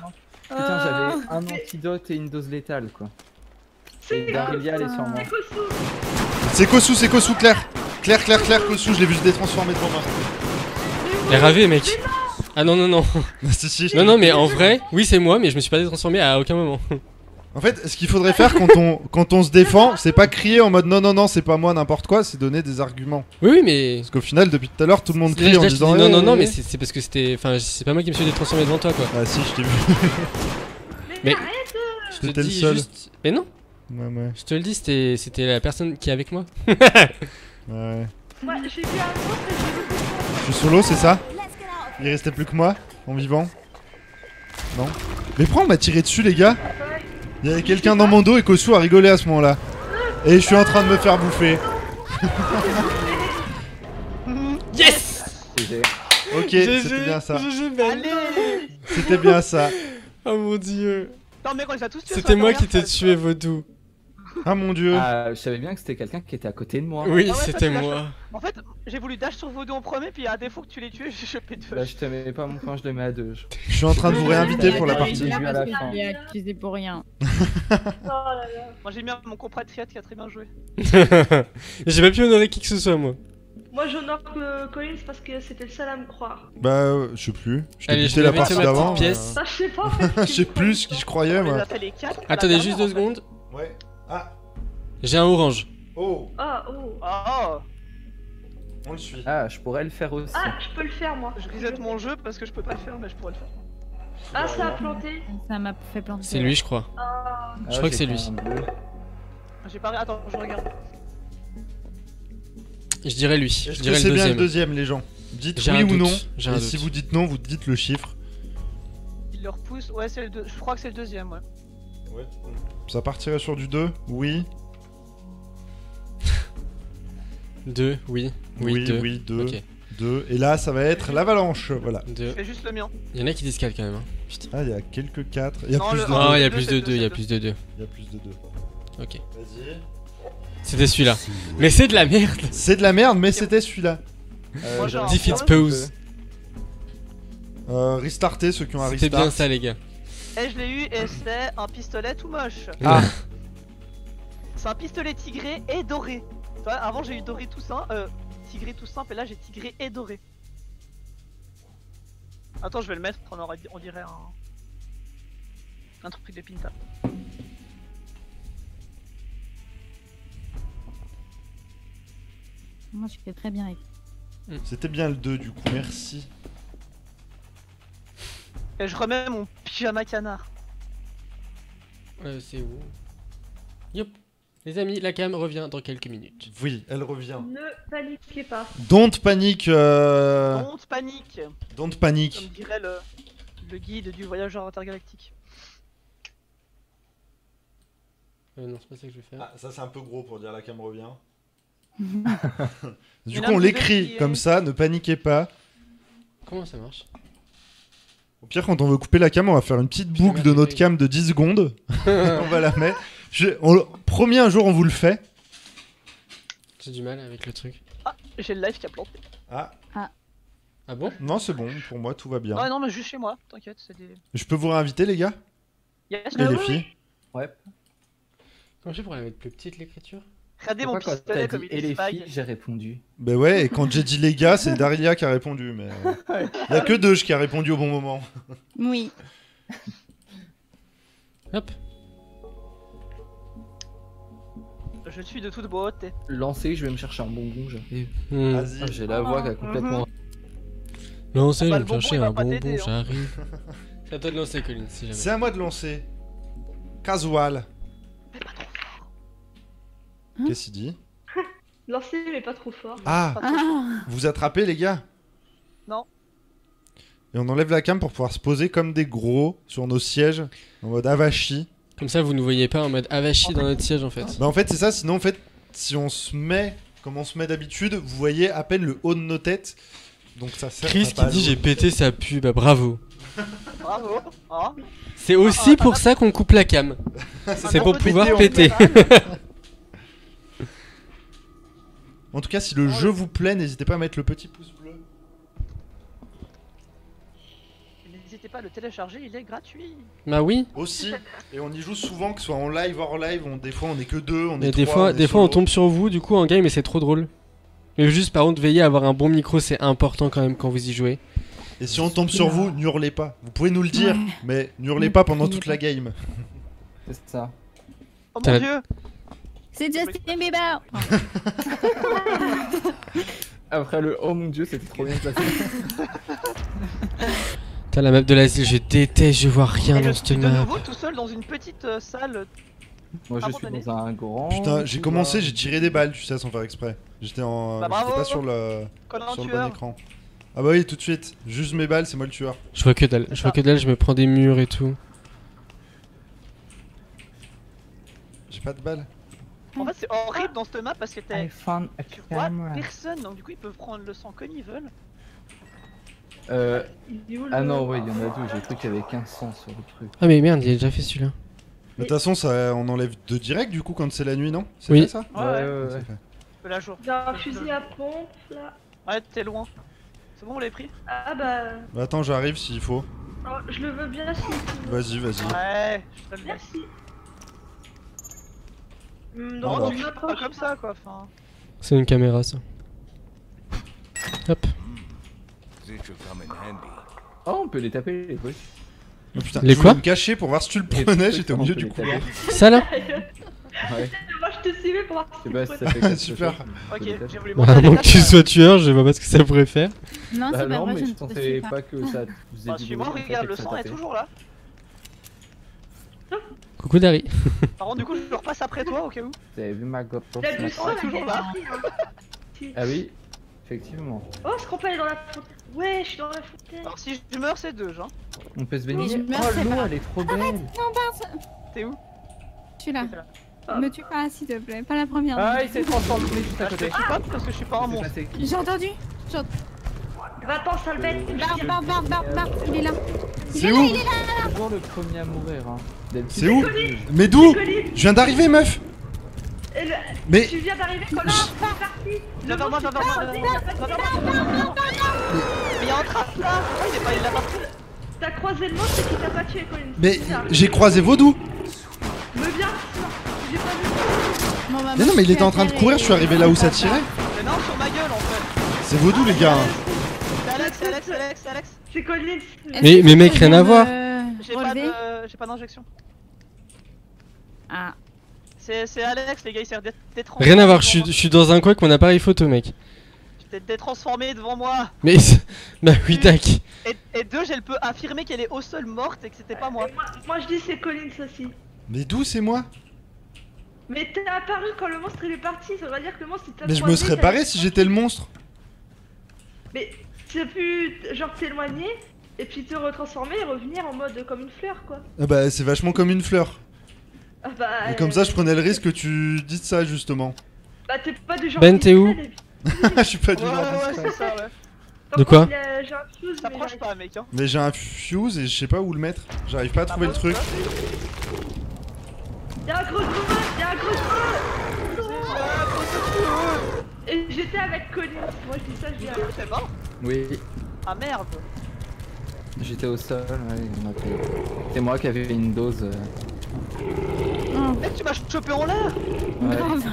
Putain, euh, j'avais un antidote et une dose létale quoi. c'est Et Darilia, elle est sur moi. C'est Kosu. C'est Kosu, c'est Kosu, Claire. Claire, Claire, Claire, Kosu, je l'ai vu se détransformer devant moi. RAV, mec. Ah non, non, non. Si, si, je Non, te- non, mais en vrai, oui, c'est moi, mais je me suis pas transformé à aucun moment. En fait, ce qu'il faudrait faire quand on, quand on se défend, c'est pas crier en mode non, non, non, c'est pas moi, n'importe quoi, c'est donner des arguments. Oui, oui, mais. Parce qu'au final, depuis tout à l'heure, tout le monde Là, crie je- en là, je te disant dis non, Eh, non, non, eh, mais eh. c'est c'est parce que c'était. Enfin, c'est pas moi qui me suis transformé devant toi, quoi. Ah si, je t'ai vu. Mais. Je te le dis seul. juste. Mais non, Ouais, ouais, je te le dis, c'était c'était la personne qui est avec moi. ouais. Moi, j'ai vu un monstre et j'ai vu que Je suis solo, c'est ça. Il restait plus que moi, en vivant Non Mais pourquoi on m'a tiré dessus, les gars Il y avait quelqu'un dans mon dos et Kosu a rigolé à ce moment-là. Et je suis en train de me faire bouffer. Yes. Ok, c'était bien ça. C'était bien ça. Oh mon dieu. Non, mais on les a tous tués. C'était moi qui t'ai tué. Vaudou. Ah mon dieu. Ah, je savais bien que c'était quelqu'un qui était à côté de moi. Oui, Ah ouais, c'était moi. En fait, j'ai voulu dash sur vos deux en premier, puis à défaut que tu les tues, j'ai chopé deux. Là, je te mets pas mon point, je le mets à deux. je- Je suis en train de vous réinviter pour la partie. vu à la Je l'ai accusé pour rien. Oh là là. Moi, j'ai mis mon compatriote qui a très bien joué. J'ai pas pu honorer qui que ce soit, moi. Moi, j'honore que Collins parce que c'était le seul à me croire. Bah, euh, je sais plus. Je t'ai buté la partie d'avant. je sais pas. euh, Je sais plus ce qui je croyais, moi. Attendez juste deux secondes. Ouais. Ah. J'ai un orange. Oh. Ah, oh. Oh On le suit. Ah, je pourrais le faire aussi. Ah, je peux le faire, moi. Je reset mon jeu parce que je peux pas le faire, mais je pourrais le faire. Ah, ça a planté. Ça m'a fait planter. C'est lui, je crois. Ah. Ah, je crois que c'est lui. J'ai pas. Attends, je regarde. Je dirais lui. Je que dirais bien le deuxième. les gens? Dites oui ou non. Et si vous dites non, vous dites le chiffre. Il le repousse. Ouais, c'est le deux. Je crois que c'est le deuxième, ouais. Ça partirait sur du 2 Oui. Deux, oui. Oui, Oui, deux. oui, deux. Ok. 2. Et là, ça va être l'avalanche. Voilà. Je Deux. fais juste le mien. Il y en a qui disent 4 quand même. Hein. Putain. Ah, il y a quelques 4. Il y a Non, plus le- de Non, Oh, deux. il y a plus de deux, 2, il y a plus de 2. Il y a plus de 2. Ok. Vas-y. C'était celui-là. Mais c'est de la merde. C'est de la merde, mais c'était celui-là. Euh, Defeat pose. Euh, restarter ceux qui ont un C'était restart. bien ça, les gars. Et je l'ai eu, et c'est un pistolet tout moche. Ah. C'est un pistolet tigré et doré. Avant j'ai eu doré tout simple, euh, tigré tout simple, et là j'ai tigré et doré. Attends, je vais le mettre, on, aurait, on dirait un. Un truc de Pinta. Moi, je fais très bien avec. C'était bien le 2 du coup, merci. Et je remets mon pyjama canard. Euh, c'est où? Yop. Les amis, la cam revient dans quelques minutes. Oui, elle revient. Ne paniquez pas. Don't panique. Euh... Honte panique, Don't comme panique. dirait le, le guide du voyageur intergalactique. Euh, non, c'est pas ça que je vais faire. Ah, ça c'est un peu gros pour dire la cam revient. Du coup, on l'écrit comme ça, ne paniquez pas. Comment ça marche? Au pire, quand on veut couper la cam, on va faire une petite boucle de notre cam de 10 secondes. on va la mettre. Je- on- Promis, un jour, on vous le fait. J'ai du mal avec le truc. Ah, j'ai le live qui a planté. Ah, Ah bon? Non, c'est bon, pour moi, tout va bien. Ouais, non, mais juste chez moi, t'inquiète, c'est des. Je peux vous réinviter, les gars? Yes, Et mais les oui, filles? Ouais. Comment je fais pour la mettre plus petite l'écriture? Regardez mon Pourquoi pistolet comme dit il et est les spag. filles, j'ai répondu. Bah ouais, et quand j'ai dit les gars, c'est Daria qui a répondu. Mais euh, y a que deux qui a répondu au bon moment. Oui. Hop. Je suis de toute beauté. Lancez, je vais me chercher un bonbon. j'ai- Hmm. Ah, j'ai la voix qui a complètement. Lancez, Ah bah, je le vais bonbon, chercher il un bonbon, hein. j'arrive. C'est à toi de lancer, Colin, si jamais. C'est à moi de lancer. Casual. Trop. Qu'est-ce qu'il dit Lancez, mais pas trop fort. Ah, trop. Ah, vous attrapez, les gars Non. Et on enlève la cam pour pouvoir se poser comme des gros sur nos sièges en mode avachi. Comme ça, vous ne voyez pas en mode avachi dans notre siège en fait. Bah en fait c'est ça, sinon en fait si on se met comme on se met d'habitude, vous voyez à peine le haut de nos têtes. Donc ça sert Chris à qui pas dit j'ai pété sa pub, bah bravo. Bravo. Hein C'est aussi pour ça qu'on coupe la cam. C'est pour pour pouvoir péter, péter. En tout cas, si le jeu vous plaît, n'hésitez pas à mettre le petit pouce bleu. N'hésitez pas à le télécharger, il est gratuit. Bah oui. Aussi, et on y joue souvent, que ce soit en live, hors live, on, des fois on est que deux, on Et est des trois, fois, est des fois on tombe sur vous du coup en game et c'est trop drôle. Mais juste par contre veillez à avoir un bon micro, c'est important quand même quand vous y jouez. Et si on tombe sur vous, n'hurlez pas. Vous pouvez nous le dire, Ouais. mais n'hurlez pas pendant toute la game. C'est ça. Oh mon dieu c'est Justin Bieber. Après le oh mon dieu, c'était trop bien placé. T'as la map de l'asile, je déteste, je vois rien Et je dans suis cette de map. nouveau tout seul dans une petite euh, salle. Moi je suis dans un grand. Putain, j'ai commencé, j'ai tiré des balles, tu sais, sans faire exprès. J'étais en. Bah, bravo. pas sur le, sur le bon écran. Ah bah oui, tout de suite. Juste mes balles, c'est moi le tueur. Je vois que dalle, je vois que dalle, je me prends des murs et tout. J'ai pas de balles. En fait, c'est horrible dans cette map parce que a Tu vois personne, donc du coup ils peuvent prendre le sang comme ils veulent. Euh, ah non, ouais, il y en a deux. J'ai cru qu'il y avait 15 sang sur le truc. Ah mais merde, il a déjà fait celui-là. Mais de toute façon, ça, on enlève de direct du coup quand c'est la nuit, non? C'est Oui. fait, ça? Ouais, ouais, ouais. C'est fait. de la jour. Un fusil à pompe là. Ouais, t'es loin. C'est bon, on l'a pris? Ah bah. Bah attends, j'arrive s'il faut. oh, je le veux bien si. Vas-y, vas-y. Ouais, je te le. Merci. Ah non, bah. on tu pas comme ça quoi, enfin. C'est une caméra ça. Hop. Oh, on peut les taper les poches. Oh, putain, Les je quoi me cacher pour voir si tu le prenais, j'étais au milieu du taper. Ça là Ouais, Moi je te suivais pour voir si pas prenais. ça fait Super. chose. Ok, j'ai voulu moins que tu sois tueur, je vois pas ce que ça pourrait faire. Non, Bah c'est pas non, vrai, mais je ne pensais pas. pas que ça vous Bah, ait dit suis-moi, de- regarde, le sang est toujours là. Coucou Dari. Par contre, du coup, je le repasse après toi au cas où. Vous avez vu ma GoPro Il matin sang, toujours il là. est- Ah oui, effectivement. Oh, est-ce qu'on peut aller dans la fontaine Ouais, je suis dans la fontaine. Alors, si je meurs, c'est deux, hein. On peut se Oui, baigner. je meurs, Oh c'est l'eau, pas- elle est trop belle. Non, pas T'es où? Je suis là. Là. Ah. Me tue pas, s'il te plaît. Pas la première. Ah, il s'est transformé juste à Ah, je côté. tue pas parce que je suis pas un C'est monstre. J'ai entendu. Va-t'en, sale bête. Barbe, barbe, barbe, barbe, barbe. Il est là. C'est où Toujours le premier à mourir. Hein. C'est où. Mais d'où Je viens d'arriver, meuf le- Mais tu viens d'arriver, Colin, c'est parti. Viens vers moi, viens vers moi. Mais il y a un trap là Pourquoi il est pas il pris T'as croisé le monstre et qui t'a pas tué, Colin. c'est Mais j'ai croisé Vaudou Me viens, j'ai pas vu. Mais non, mais il était en train de courir, je suis arrivé là où ça tirait Mais non, sur ma gueule en fait C'est Vaudou, les gars C'est Alex, c'est Alex, c'est Alex, c'est Alex C'est Colin. Mais- mais mec, rien à voir. J'ai pas relever de... j'ai pas d'injection. Ah. C'est Alex, les gars, il s'est dé- détransformé. Rien à voir, je suis, dans un coin avec mon appareil photo, mec. moi. T'es détransformé devant moi. Mais. bah oui, tac. Et, et deux, elle peut affirmer qu'elle est au sol morte et que c'était pas moi. Moi, moi, je dis c'est Collins aussi. Mais d'où c'est moi? Mais t'es apparu quand le monstre il est parti, ça veut dire que le monstre il t'a Mais je me serais barré si j'étais le monstre. Mais tu as pu genre t'éloigner et puis te retransformer et revenir en mode comme une fleur quoi. Ah bah c'est vachement comme une fleur. Ah bah. Et comme euh, ça je prenais le risque que tu dises ça justement. Bah t'es pas du genre. Ben, t'es où je suis pas Ouais, du ouais, genre ouais, c'est ça, ouais. De quoi J'ai un fuse, T'approches pas, mec, hein. Mais j'ai un fuse et je sais pas où le mettre. J'arrive pas à trouver le truc. Y'a un gros gros, y'a un gros Et j'étais avec Collins, moi je dis ça, je dis rien. C'est mort Oui, Ah merde j'étais au sol, ouais, il m'a pris. C'est moi qui avais une dose. euh, Mec, tu m'as chopé en l'air ouais. grave.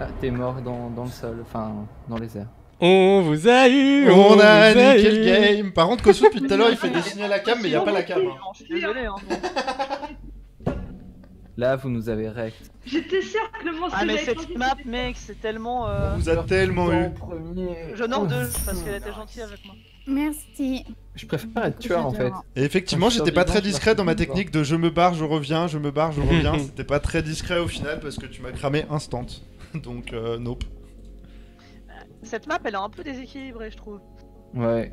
Ah, t'es mort dans, dans le sol, enfin dans les airs. On vous a eu On a niqué le game. Par contre Kosu depuis tout à l'heure il fait dessiner à la cam mais y a pas la cam. hein. Non, je suis désolé, hein. Là, vous nous avez rect. J'étais sûr que le monstre Ah, mais cette map, mec, c'est tellement. On Euh... vous a tellement eu. Je nord deux parce qu'elle était gentille avec moi. Merci. Je préfère être tueur en fait. Et effectivement, j'étais pas très discret dans ma technique de je me barre, je reviens, je me barre, je reviens. C'était pas très discret au final parce que tu m'as cramé instant. Donc, euh, nope. Cette map, elle est un peu déséquilibrée, je trouve. Ouais.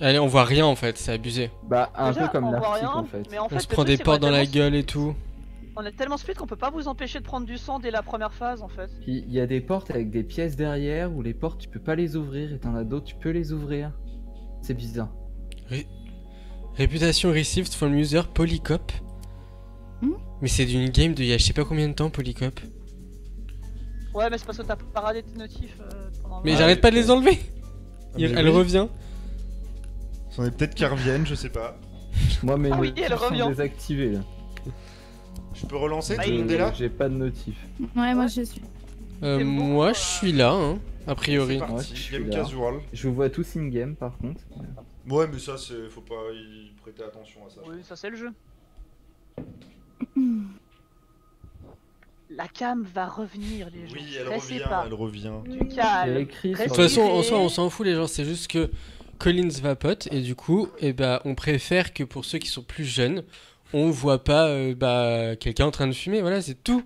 Allez, on voit rien en fait, c'est abusé. Bah, un Déjà, peu comme rien, en fait. Mais en fait, On se prend des portes dans la gueule et tout. On est tellement speed qu'on peut pas vous empêcher de prendre du sang dès la première phase en fait. Il y a des portes avec des pièces derrière où les portes tu peux pas les ouvrir et t'en as d'autres tu peux les ouvrir. C'est bizarre. Réputation received from user Polycop. Hmm? Mais c'est d'une game de il y a je sais pas combien de temps Polycop. Ouais, mais c'est parce que t'as paradé tes notifs euh, pendant. Mais j'arrête pas de les enlever. Ah, Elle oui. revient. C'en est peut-être qui reviennent, je sais pas. Moi mes Ah oui, notifs elle sont revient. désactivés là. Je peux relancer Bah, Tout le monde est là J'ai pas de notifs. Ouais, moi je suis. Euh, moi euh, je suis là, hein, a priori. Ouais, game casual. Je vous vois tous in game par contre. Ouais, mais ça, c'est. Faut pas y prêter attention à ça. Oui, ça c'est le jeu. La cam va revenir, les gens. Oui, elle revient, pas. elle revient. Écrit De toute façon, en soi, on s'en fout les gens, c'est juste que Collins vapote et du coup, eh ben, on préfère que pour ceux qui sont plus jeunes, on voit pas euh, bah, quelqu'un en train de fumer, voilà, c'est tout.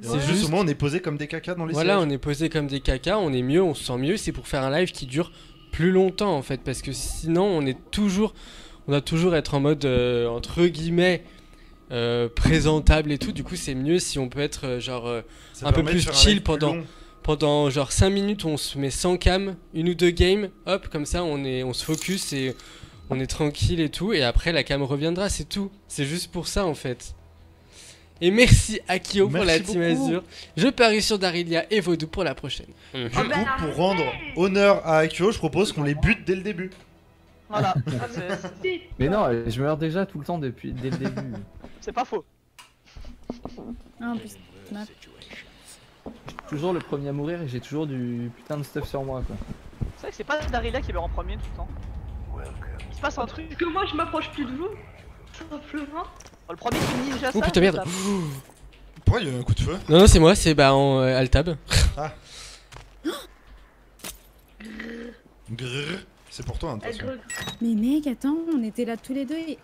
C'est C'est juste moins on est posé comme des cacas dans les Voilà, sièges. on est posé comme des cacas, on est mieux, on se sent mieux, c'est pour faire un live qui dure plus longtemps en fait, parce que sinon on est toujours, on doit toujours être en mode euh, entre guillemets euh, présentable et tout, du coup c'est mieux si on peut être euh, genre un peu plus chill plus pendant- pendant genre 5 minutes on se met sans cam, une ou deux games, hop, comme ça on, est, on se focus et on est tranquille et tout, et après la cam reviendra, c'est tout. C'est juste pour ça en fait. Et merci Akio pour la team. Azure. Je parie sur Darilia et Vodou pour la prochaine. Du Ah coup, bah, pour rendre honneur à Akio, je propose qu'on les bute dès le début. Voilà. Ah, c'est- Si. Mais non, je meurs déjà tout le temps depuis dès le début. C'est pas faux. Ah, en plus. toujours le premier à mourir et j'ai toujours du putain de stuff sur moi quoi. C'est vrai que c'est pas Darila qui meurt en premier tout le temps. Il se passe un truc. Parce que moi je m'approche plus de vous. Simplement. Oh, le premier qui ninja Oh ça. putain merde. Pourquoi il y a eu un coup de feu? Non non c'est moi, c'est bah en euh, Altab. Grrr. C'est pour toi, hein, de toute façon. Mais mec, attends, on était là tous les deux et.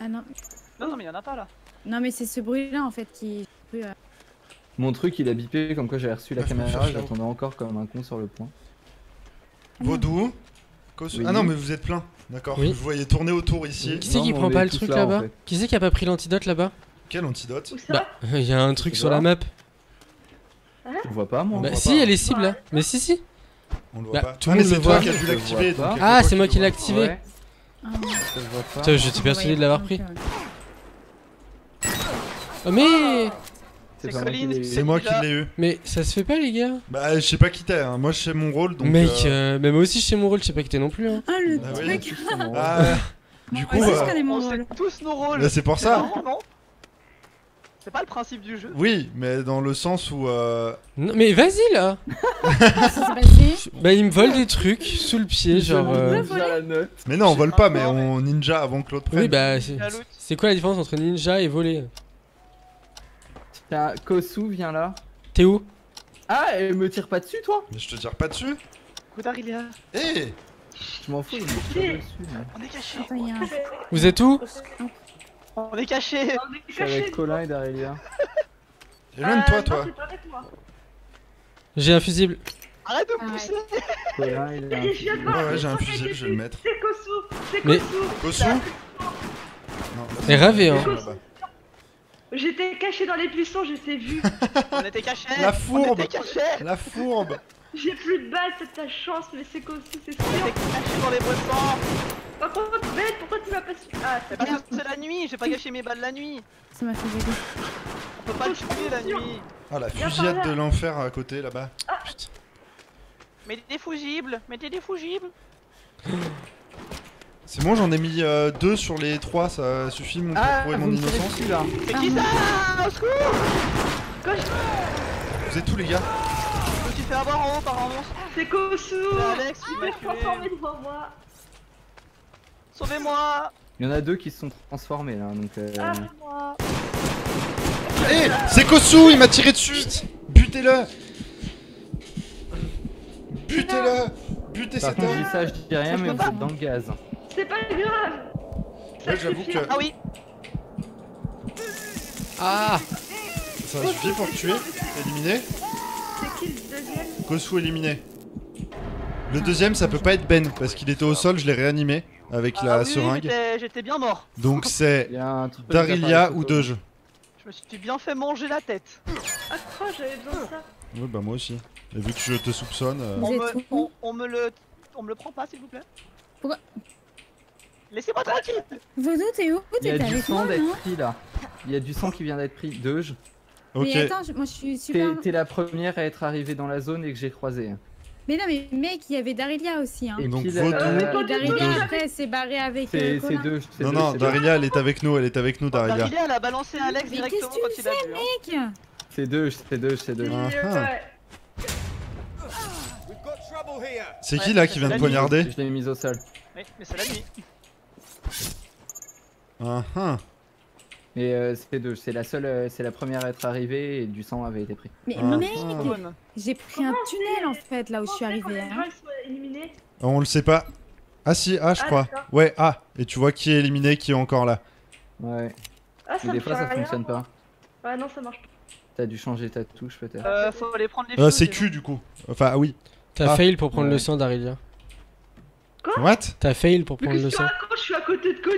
Ah non. Non, non, mais y'en a pas là. Non, mais c'est ce bruit-là en fait qui. euh, Mon truc il a bipé comme quoi j'avais reçu la me caméra, faire j'attendais encore comme un con sur le point. Vaudou. Oui. Ah non, mais vous êtes plein. D'accord. Oui. Je vous voyais tourner autour ici. Qui c'est qui prend pas le truc là, en là-bas fait. Qui c'est qui a pas pris l'antidote là-bas Quel antidote Où ça Bah, il y a un truc sur la map. On voit pas moi Bah si, il est cible là. Mais si si. On le voit Bah, pas. tout ah, le monde toi qui l'activer. euh, Ah, c'est moi qui l'ai activé. Ouais, ah, pas. Putain, j'étais persuadé de l'avoir pris. euh, Oh mais C'est moi qui l'ai eu. C'est moi qui Déjà- l'ai eu. mais ça se fait pas les gars. Bah, je sais pas qui t'es. hein. Moi, je sais mon rôle. Donc, Mec, euh, euh, mais moi aussi je sais mon rôle, je sais pas qui t'es non plus. Hein. Ah, le Ah oui. truc Ah, du coup, euh, On rôle. sait tous nos rôles. bah, c'est pour ça. C'est pas le principe du jeu. Oui, mais dans le sens où. euh, Non, mais vas-y là Qu'est-ce qui s'est passé Bah, il me vole des trucs sous le pied, genre. euh, Déjà la note. Mais non, on vole pas mais on ninja avant que l'autre prenne. Oui, bah, c'est quoi la différence entre ninja et voler Tiens, Kosu, viens là. T'es où? Ah, et me tire pas dessus, toi Mais je te tire pas dessus. Coup d'Arilia. Eh Je m'en fous, il me tire dessus. mais. On est caché. Il Vous êtes où? On est caché. On est suis avec. Colin et Darelia. Éloigne-toi, Euh, toi. moi. J'ai un fusible. Arrête de me Ah, pousser. Colin, il a un. Ouais, ouais, j'ai un fusible, je vais le mettre. C'est Kosu. C'est Mais- Kosu. Non, hein. J'étais caché dans les buissons, je t'ai vu. On était caché. La fourbe. La fourbe J'ai plus de balles, c'est ta chance, mais c'est Kosu, c'est On sûr. était caché dans les boissons. Par contre, bête, pourquoi tu m'as pas su Ah, c'est parce bien. que c'est la nuit. J'ai pas gâché mes balles la nuit. Ça m'a fait. On peut pas le tuer la nuit. Ah, la fusillade de l'enfer à côté, là-bas. Mettez des fusibles. Mettez des fusibles. C'est bon, j'en ai mis euh, deux sur les trois, ça suffit mon, pour Ah, prouver vous mon innocence. C'est qui ça Au secours Vous êtes tous les gars Je me suis fait avoir en haut par un monstre. C'est Kosu. C'est Alex qui m'a transformé devant moi. Sauvez-moi. Il y en a deux qui se sont transformés là, donc. Euh... Ah, moi. Eh C'est Kosu, il m'a tiré dessus Butez-le Butez-le Butez Par cet contre, je homme dis ça, je dis rien, mais vous êtes dans le gaz. C'est pas grave. Ça Ouais, j'avoue suffit. que Ah oui. Ah ça suffit pour te tuer. Éliminé C'est qui le deuxième Kosu éliminé. Le deuxième, ça peut pas être Ben, parce qu'il était au sol, je l'ai réanimé avec Ah la oui, seringue. j'étais- bien mort. Donc c'est. Darilia ou. Deuge Je me suis bien fait manger la tête. Ah, crois, j'avais besoin de ça. Oui, bah moi aussi. Et vu que je te soupçonne. euh, On me, on me le, on me le prend pas s'il vous plaît. Pourquoi Laissez-moi tranquille. Voodoo, t'es où Il y a du avec sang d'être pris là. Il y a du sang qui vient d'être pris. Deuge. Ok. Mais attends, je- moi je suis super. t'es la première à être arrivée dans la zone et que j'ai croisé. Mais non, mais mec, il y avait Darilia aussi. Hein. Et Donc, Vaudou- euh, Darilia après s'est barrée avec C'est euh, c'est Non, non. Daria, elle est avec nous, elle est avec nous, Daria. Darilia, elle a balancé Alex Mais directement qu'est-ce que quand tu il a vu. hein. Mec C'est Deuge, c'est Deuge, c'est Deuge. Ah, ah. C'est qui là qui vient de poignarder Je l'ai mise au sol. Oui, mais c'est la nuit. Ah, ah. Mais euh, c'est Deuge, c'est la seule, euh, c'est la première à être arrivée et du sang avait été pris. Mais Ah. mec, Bonne. j'ai pris un tunnel en fait là où je suis les Hein. éliminés On le sait pas. Ah si, ah je Ah, crois. Ouais, ah. Et tu vois qui est éliminé, qui est encore là. Ouais. Ah, ça Mais des fois ça rien. fonctionne pas. Ouais, non, ça marche pas. T'as dû changer ta touche peut-être. Euh, faut aller prendre les Euh, c'est Q du coup. Enfin, ah oui. T'as Ah. fail pour prendre Ouais. le sang d'Arilia. What T'as fail pour prendre le sang. Je suis à côté de Collins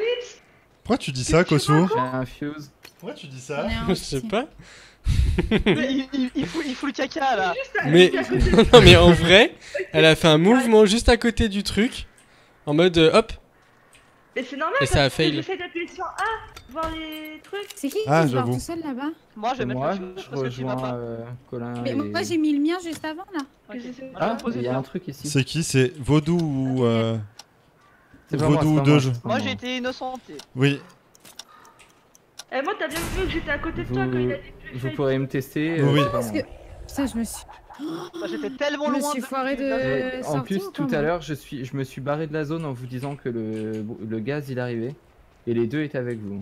Pourquoi tu dis ça, Kosu J'ai un fuse. Pourquoi tu dis ça Je sais pas. Mais il, il, il fout, il fout le caca là. Juste à Mais- non mais en vrai, elle a fait un mouvement juste à côté du truc. En mode euh, hop. Mais c'est normal Et ça a fail. J'essaie d'appuyer sur A, voir les trucs. C'est qui Ah, qui se barre j'avoue. tout seul là-bas Moi je vais mettre Moi, le je parce que rejoins pas. euh, Colin Mais et... moi j'ai mis le mien juste avant là. Ok. Je sais Moi, Ah, je il y a ça. un truc ici. C'est qui? C'est Vaudou ou. euh, C'est pas moi, Vaudou ou pas moi, j'ai été innocenté. Oui. Eh, moi, t'as bien vu que j'étais à côté de toi Vous- quand il a dit que Vous pourrez me tester. euh, Oui. c'est pas Parce moi. que. Putain, je me suis. Moi, J'étais tellement Je me loin suis de- foiré de- Et en plus, ou tout à l'heure, je, suis, je me suis barré de la zone en vous disant que le, le gaz il arrivait. Et les deux étaient avec vous.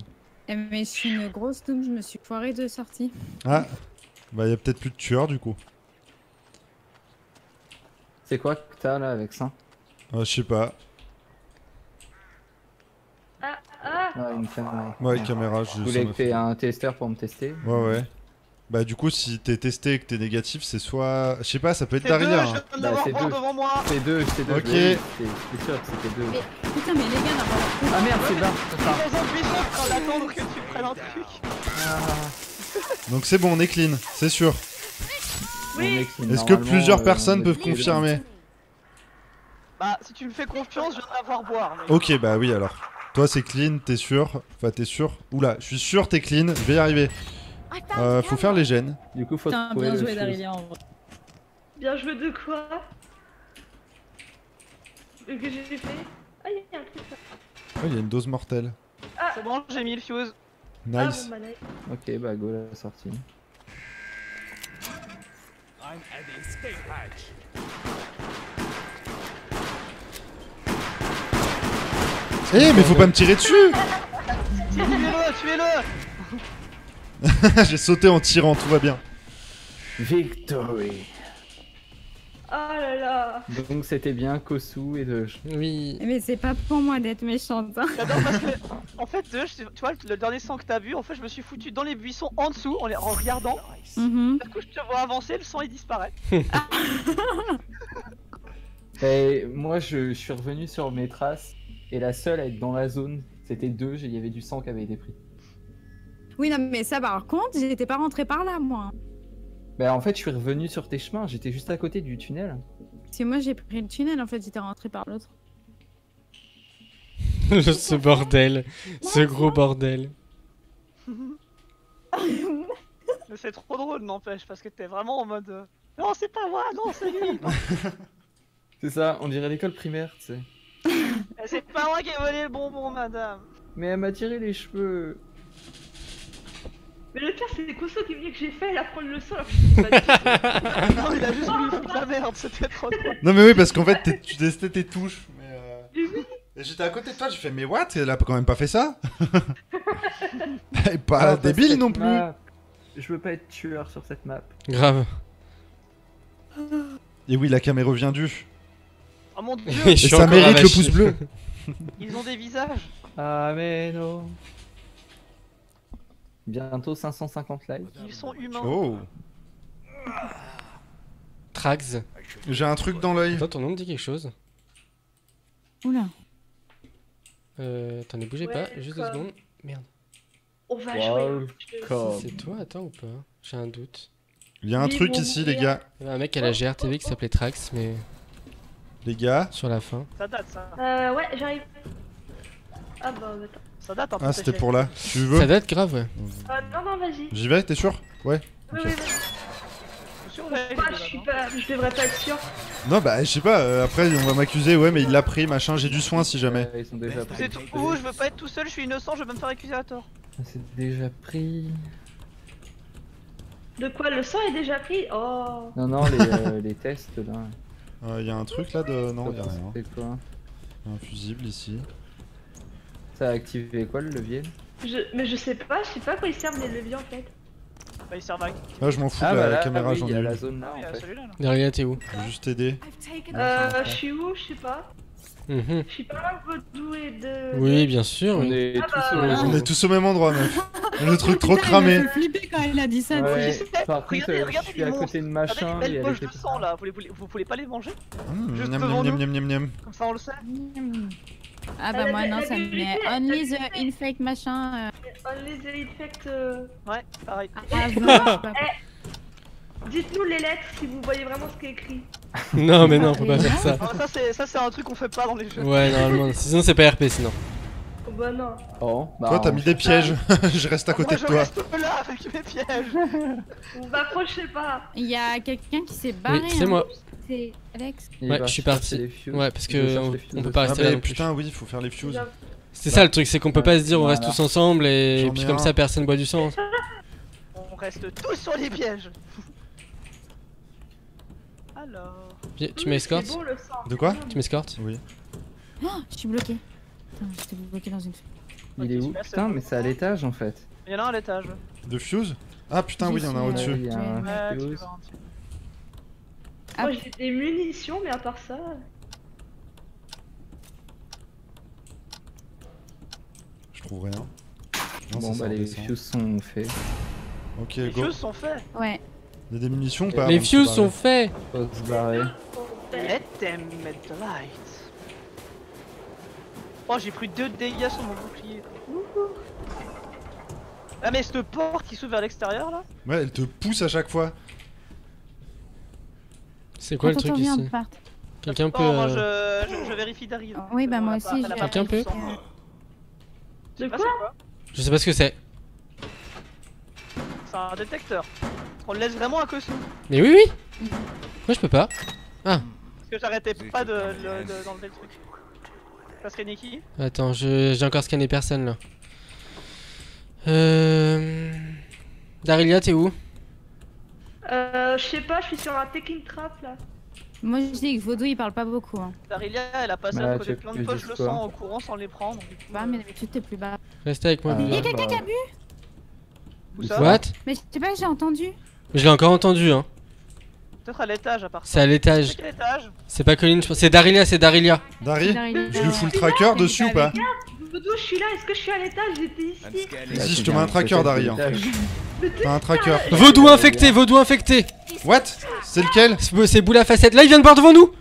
Eh, mais je suis une grosse double, je me suis foirée de sortie. Ah. Bah, y a peut-être plus de tueurs du coup. C'est quoi que t'as là avec ça? Ah, je sais pas. Ah, ah Ah, une caméra. Ouais, caméra, je Vous voulez ça que un testeur pour me tester? Ouais, ouais. Bah, du coup, si t'es testé et que t'es négatif, c'est soit. Je sais pas, ça peut être Daria. je hein. Bah, d'avoir c'est un deux. devant moi. C'est deux, c'est deux. Ok. oui, C'est sûr que c'était deux. Mais putain, mais les gars, n'importe Ah merde, c'est là. en d'attendre que tu prennes un truc. Ah, Donc, c'est bon, on est clean, c'est sûr. clean. Est-ce que plusieurs euh, personnes on peuvent confirmer Bah, si tu me fais confiance, je viens d'avoir boire. mais- Ok, bah oui alors. Toi c'est clean, t'es sûr? Enfin t'es sûr? Oula, je suis sûr t'es clean, je vais y arriver. Euh, faut faire les gènes. Du coup, faut Putain, bien joué en vrai. Bien joué de quoi? Ce que j'ai fait? Ah, il y a un truc là. Oh, il y a une dose mortelle. C'est bon, j'ai mis le fuse. Nice. Ah, bon, bah. Ok, bah go la sortie. I'm at the escape hatch. Eh, mais faut pas me tirer dessus Tuez-le, tuez-le J'ai sauté en tirant, tout va bien. Victory Oh là là. Donc c'était bien Kosu et de... Oui. Mais c'est pas pour moi d'être méchante. hein. J'adore parce que, en fait, je- tu vois, le dernier sang que t'as vu, en fait, je me suis foutu dans les buissons en dessous en, les- en regardant. Du coup, je te vois avancer, le sang il disparaît. Et moi je, je suis revenu sur mes traces et la seule à être dans la zone, c'était deux, il y avait du sang qui avait été pris. Oui, non, mais ça, par contre, j'étais pas rentrée par là, moi. Bah en fait je suis revenu sur tes chemins, j'étais juste à côté du tunnel. C'est moi, j'ai pris le tunnel, en fait, j'étais rentrée par l'autre. ce bordel. Ce gros bordel. Mais c'est trop drôle, n'empêche, parce que t'es vraiment en mode. euh, Non, c'est pas moi, non, c'est lui C'est ça, on dirait l'école primaire, tu sais. eh, C'est pas moi qui ai volé le bonbon, madame Mais elle m'a tiré les cheveux. Mais le pire, c'est Koso qui me dit que j'ai fait, il apprend le leçon alors que je sais pas du tout. Non, il a juste voulu foutre la merde, c'était trop drôle. Non, mais oui, parce qu'en fait, tu testais tes touches. Mais euh, Mais oui. J'étais à côté de toi, j'ai fait, mais what Elle a quand même pas fait ça? Elle est pas débile non plus map, Je veux pas être tueur sur cette map. Grave. Et oui, la caméra revient du. Oh mon dieu, Et ça mérite le pouce bleu ils ont des visages Ah mais non. Bientôt 550 likes. Ils sont humains Oh Trax. J'ai un truc dans l'œil. Attends, ton nom me dit quelque chose. Oula. Euh, attendez, bougez Ouais, pas, juste deux secondes. Merde. On va Wow. jouer. C'est toi, attends ou pas? J'ai un doute. Il y a un Oui, truc bon, ici, les gars. Il y avait un mec à la GRTV qui s'appelait Trax, mais Les gars. sur la fin. Ça date, ça. Euh, ouais, j'arrive. Ah bah, attends. Ça date un peu. Ah, c'était pour là. Tu veux Ça date grave, ouais. Euh, non, non, vas-y. J'y vais, t'es sûr? Ouais. Oui, Ok. oui, oui. Pourquoi je suis pas. Je devrais pas être sûr. Non, bah, je sais pas, euh, après, on va m'accuser, ouais, mais il l'a pris, machin, j'ai du soin si jamais. Ouais, ils sont déjà pris. C'est tout. Je veux pas être tout seul, je suis innocent, je vais me faire accuser à tort. C'est déjà pris. De quoi le sang est déjà pris? Oh. Non, non, les, euh, les tests là. Il y a un truc là de. Non, y a rien. C'est quoi? Y a un fusible ici. Ça a activé quoi le levier? Je... Mais je sais pas, je sais pas quoi ils servent les leviers en fait. Bah, ils servent à. Ah, je m'en fous Ah de la bah là, caméra, oui, j'en il y ai a la zone là Ah, en fait. là. Derrière, t'es où Je vais juste t'aider. Euh, je suis où? Je sais pas. Mhm. Je suis pas là et de. Oui, bien sûr. On est Ah tous bah, au voilà. On est tous au même endroit, meuf. Le truc trop cramé. Flipper quand il a dit ça. Ouais, Je sais, par contre, regardez- euh, je regardez suis les à côté de Regardez machin les et belles elle poches était de sang là, vous voulez, vous voulez pas les manger? Mmh, Juste miam, devant miam, nous. miam, miam, miam. Comme ça on le sait. Ah bah moi non, ça me met la only the infect machin. euh, Only the infect. euh, Ouais, pareil. je sais pas. Dites-nous les lettres si vous voyez vraiment ce qui est écrit. Non, mais non, faut pas faire ça. Ah, ça c'est ça c'est un truc qu'on fait pas dans les jeux. Ouais, normalement. Sinon, c'est pas RP, sinon. Oh bah non. Oh, bah, Toi, t'as mis des pièges. je reste à côté Moi de je toi. reste là avec mes pièges. Vous approchez pas. Il y a quelqu'un qui s'est barré. Oui, c'est hein. moi. C'est Alex. Ouais, je suis parti. Ouais, parce que on, peut pas Ah, rester là mais non plus. putain, oui, il faut faire les fuses. C'est ça le truc, c'est qu'on peut pas se dire on reste tous ensemble et J'en puis comme ça personne boit du sang. On reste tous sur les pièges. Alors. Tu m'escortes. De quoi Tu m'escortes Oui. Oh, je suis bloquée. J'étais bloquée dans une. Il est où Putain, mais c'est à l'étage en fait. Il y en a un à l'étage. De fuse? Ah putain, oui, il y en a un au-dessus. Un Ouais. Ah. Moi j'ai des munitions, mais à part ça. Je trouve rien. Non, Bon ça, bah les fuses sont faits. Ok, Les go. feux sont faits. Ouais. Il y a des munitions ou pas Les fuses sont faits Faut se barrer. Let them make the light. Oh, j'ai pris 2 dégâts sur mon bouclier. Ah, mais cette porte qui s'ouvre vers l'extérieur là Ouais, elle te pousse à chaque fois. C'est quoi le truc ici. Quelqu'un peut. Oh, moi euh, je, je, je vérifie d'arriver. Oui, bah moi aussi. Quelqu'un peut de sang. Je sais De pas quoi Je sais pas ce que c'est. C'est un détecteur. On le laisse vraiment à Kosu. Mais oui, oui Moi je peux pas. Parce que j'arrêtais pas de, de- de- d'enlever le truc. Parce que Nikki Attends, je- j'ai encore scanné personne là. Euh... Darilia, t'es où? Euh, je sais pas, je suis sur un taking trap là. Moi, je dis que Vaudou, il parle pas beaucoup. Hein. Darilia, elle a passé Bah, à côté plein de je le sens au courant sans les prendre. Bah, mais d'habitude, t'es plus bas. Restez avec moi. Ah, Il y a quelqu'un qui a bah, bu? Où ça? What? Mais je sais pas, j'ai entendu. Je l'ai encore entendu, hein. Peut-être à l'étage à part ça. C'est à l'étage. C'est pas Colline, je pense. C'est Darilia, c'est Darilia. Dari, Darilia. je lui fous le tracker dessus ou pas Doudou, je suis là, est-ce que je suis à l'étage J'étais ici. Si, je te mets un tracker, Dari, hein. T'as un tracker. Vaudou infecté, vaudou infecté. What C'est lequel C'est boule à facette. Là, il vient de boire devant nous.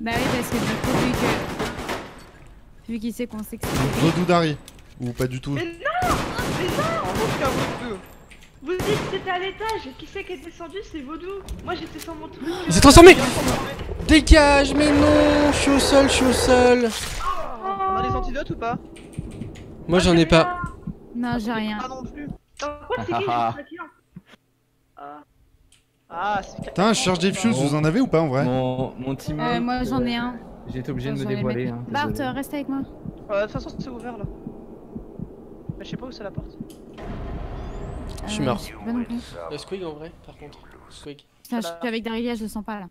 Bah oui, parce que du coup, vu que. Vu qu'il sait qu'on sait que c'est. Vaudou Dari. Ou pas du tout Mais non Mais non En tout cas, vous dites que c'était à l'étage, qui c'est qui est descendu C'est Vaudou. Moi j'étais sur mon truc. Il s'est transformé. Dégage, mais non. Je suis au sol, je suis au sol. On a des antidotes ou pas Moi, j'en ai pas. Non, j'ai rien. Ah non plus. Ah, ah, pas Ah. Ah, c'est Putain, je cherche des fuses, vous en avez ou pas en vrai Mon, mon teammate. Euh, moi, j'en ai un. J'ai été obligé de me dévoiler. Hein, Bart, reste avec moi. Euh, De toute façon, c'est ouvert là. Mais je sais pas où c'est la porte. Je suis mort. je sais pas non plus. Le Squig en vrai, par contre. Squig. Putain, je suis avec Darilia, je le sens pas là.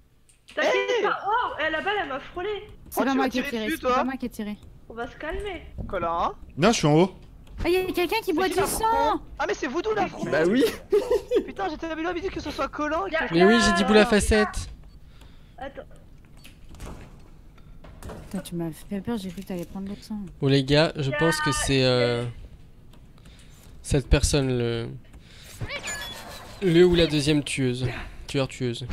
T'inquiète pas, oh, eh, la balle elle m'a frôlé. C'est Oh, pas moi qui ai tiré c'est pas moi qui ai tiré. On va se calmer. Colin. Non, je suis en haut. Ah, y'a quelqu'un qui boit du sang Ah, mais c'est Voodoo la Bah oui Putain, j'étais habitué que ce soit Colin. Mais oui, j'ai dit boule à facette. Attends. Putain, tu m'as fait peur, j'ai cru que t'allais prendre le sang. Bon, les gars, je pense que c'est. euh, Cette personne, le. Le ou la deuxième tueuse. Tueur tueuse.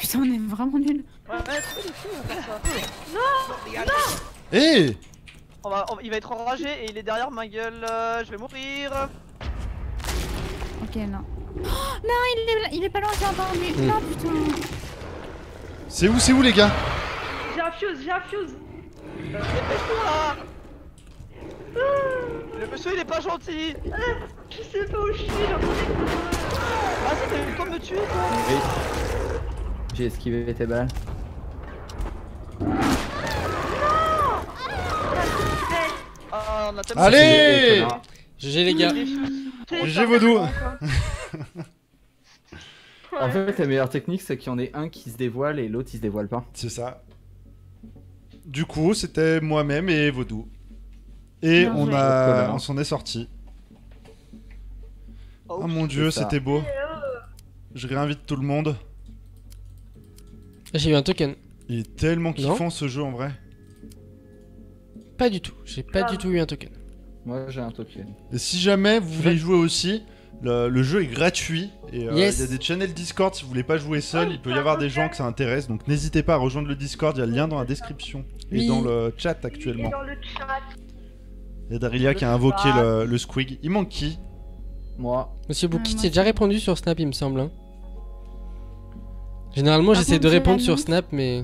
Putain, on est vraiment nuls. Ouais, ouais, trouve des fous, on va faire ça. Eh On va, on- il va être enragé et il est derrière ma gueule. euh, je vais mourir. Ok, non. Oh, non, il est, il est pas loin, j'ai entendu. Mm. Non, putain. C'est où, c'est où les gars? J'ai un fuse, j'ai un fuse. Dépêche-toi Le monsieur il est pas gentil Je sais pas où je suis, Ah c'était le temps de me tuer toi J'ai esquivé tes balles. Ah on a tellement Allez. GG, les gars. J'ai Vaudou. En fait, la meilleure technique, c'est qu'il y en ait un qui se dévoile et l'autre il se dévoile pas. C'est ça. Du coup, c'était moi-même et Vaudou. Et on a, on s'en est sorti. Oh, Ah mon dieu, c'était beau. Je réinvite tout le monde. J'ai eu un token. Il est tellement Non. kiffant ce jeu en vrai. Pas du tout. J'ai pas Ah. du tout eu un token. Moi j'ai un token. Et si jamais vous voulez y jouer aussi, le, le jeu est gratuit. Et euh, il Yes. y a des channels Discord si vous voulez pas jouer seul. Il peut y avoir des gens que ça intéresse. Donc n'hésitez pas à rejoindre le Discord. Il y a le lien dans la description et Oui. dans le chat actuellement. dans le chat. Il y a Darilia qui a invoqué le, le squig. Il manque qui? Moi, Monsieur Boukit, moi, j'ai déjà répondu sur Snap, il me semble. hein. Généralement, Par j'essaie contre, de répondre sur. Snap, mais.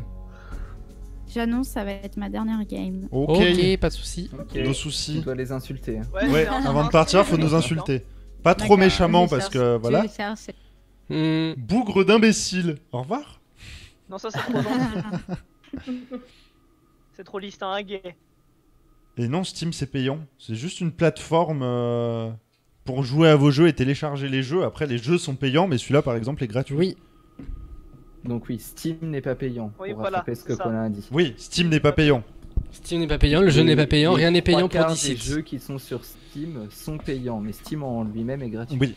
J'annonce, ça va être ma dernière game. Ok. Ok, pas de soucis. ok. Nos Tu soucis. dois les insulter. hein. Ouais, avant de partir, faut nous insulter. Pas trop D'accord, méchamment parce que voilà. Hmm, Bougre d'imbécile. Au revoir. Non ça c'est trop gentil. c'est trop distingué. Et non, Steam c'est payant. C'est juste une plateforme euh, pour jouer à vos jeux et télécharger les jeux. Après, les jeux sont payants, mais celui-là par exemple est gratuit. Oui, Donc oui, Steam n'est pas payant. Oui, pour voilà, rattraper ce que. Colin a dit. Oui, Steam n'est pas payant. Steam n'est pas payant, le jeu n'est pas payant, rien n'est payant pour Dixit. Les jeux qui sont sur Steam sont payants, mais Steam en lui-même est gratuit. Oui.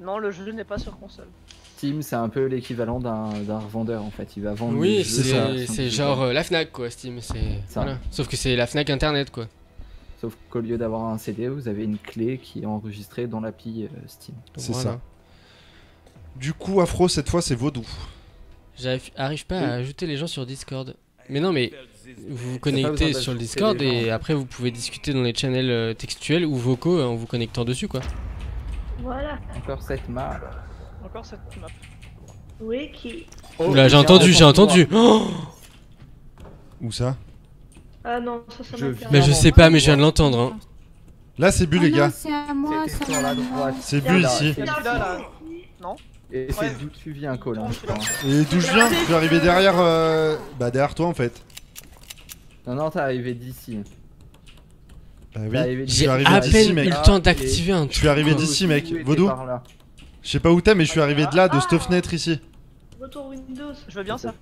Non le jeu n'est pas sur console. Steam, c'est un peu l'équivalent d'un revendeur en fait. Il va vendre. Oui, c'est genre euh, la Fnac quoi, Steam. c'est voilà. Sauf que c'est la Fnac internet quoi. Sauf qu'au lieu d'avoir un CD, vous avez une clé qui est enregistrée dans l'appli euh, Steam. C'est Voilà. ça. Du coup, Afro, cette fois, c'est Vaudou. J'arrive arrive pas à ajouter les gens sur Discord. Mais non, mais vous vous connectez sur le Discord et après vous pouvez discuter dans les channels euh, textuels ou vocaux en vous connectant dessus quoi. Voilà. Encore cette map. Encore cette map. Oui, qui. Oh, Oula, j'ai entendu, j'ai entendu. Oh Où ça? Ah non, ça, ça Je mais je sais pas, mais je viens de l'entendre. Hein. Là, c'est bu, Oh les non, gars. c'est à moi, bu ici. Là. Non Et Ouais. c'est d'où tu viens, Colin, je crois. Et d'où je viens? Je suis arrivé derrière. euh, Bah, derrière toi en fait. Non, non, t'es arrivé d'ici. Bah oui. Je J'ai arrivé à d'ici, peine eu mec. le temps d'activer un Je truc. suis arrivé d'ici, mec. Vaudou, par là. Je sais pas où t'es, mais je suis arrivé de là, de cette fenêtre ici. Retour Windows. Je veux bien ça.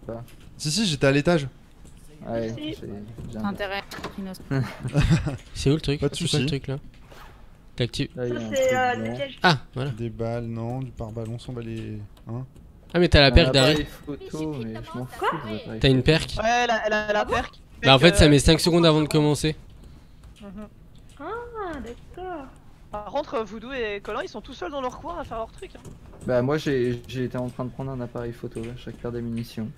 Si, si, j'étais à l'étage. Ouais, j'ai- Intérêt. C'est où le truc? Pas de C'est quoi le soucis. truc là? T'actives. Euh. Ah, voilà. Des balles, non. Du pare-ballon, on va les. Hein? Ah, mais t'as la perque l'appareil T'as une perque? Ouais, elle a, elle a la perque. Bah, en fait, ça euh, met 5 secondes avant de commencer. mhm. Ah, d'accord. Par contre, Voodoo et Colin, ils sont tout seuls dans leur coin à faire leur truc. hein. Bah moi j'ai été en train de prendre un appareil photo là, je récupère des munitions.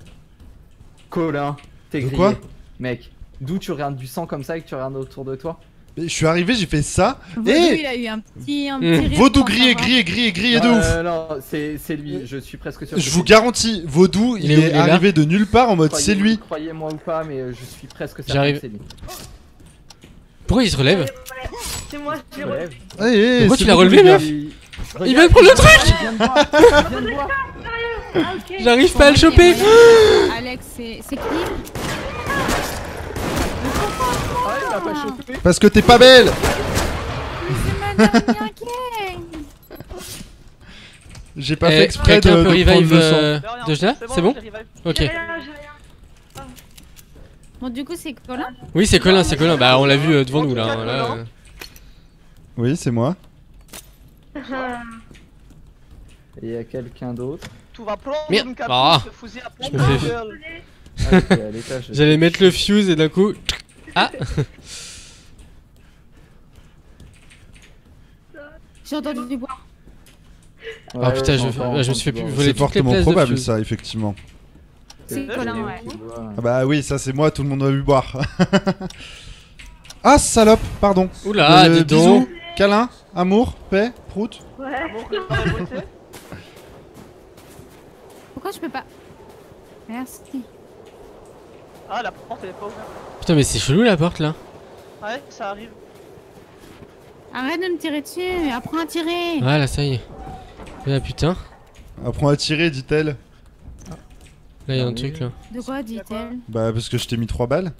Colin, t'es De grillé. quoi Mec, d'où tu regardes du sang comme ça et que tu regardes autour de toi? Mais Je suis arrivé, j'ai fait ça. Vaudou, Eh il a eu un petit, un petit rire Vaudou grillé, grillé, grillé, grillé de Euh, ouf. Non, c'est c'est lui, je suis presque sûr. Je que vous c'est- garantis, Vaudou, il, Il est arrivé de nulle part en mode c'est lui. Croyez-moi ou pas, mais je suis presque certain J'arrive. que c'est lui. Pourquoi il se relève ouais. C'est moi, je l'ai Je me relevé. lève. Eh, eh, Pourquoi tu l'as relevé, meuf Il- Il vient de prendre le truc de de. Ah. J'arrive pas à le choper. Alex, c'est qui? Ah. Parce que t'es pas belle J'ai pas Eh, fait exprès de, de peut prendre revive le sang. euh, De C'est bon. Ok. J'ai rien, j'ai rien. Bon, du coup, c'est Colin Oui, c'est Colin, c'est Colin. Bah, on l'a vu euh, devant nous là. hein, là, euh. Oui, c'est moi. Ah, Et il y a quelqu'un d'autre. Tout va prendre Merde. une capuche, Ah. ce fusil à Je pompe, me fais- gueule. désolé. Ah, c'est à l'étage. J'allais mettre le fuse et d'un coup. Ah J'ai entendu du boire. Ah putain, je, j'entends, je me suis fait j'entends. voler C'est toutes les fortement places de probable fuse. ça, effectivement. C'est Là, Colin, ouais. Ah bah oui, ça c'est moi, tout le monde a vu boire. ah salope, pardon. Oula, Euh, dis donc bisous, câlin, amour, paix, prout. Ouais. Pourquoi je peux pas? Merci. Ah, la porte elle est pas ouverte. Putain, mais c'est chelou la porte là. Ouais, ça arrive. Arrête de me tirer dessus, apprends à tirer. Ah là, ça y est. Ah putain, Apprends à tirer, dit-elle. Là y a un truc là. De quoi dit-elle Bah parce que je t'ai mis trois balles.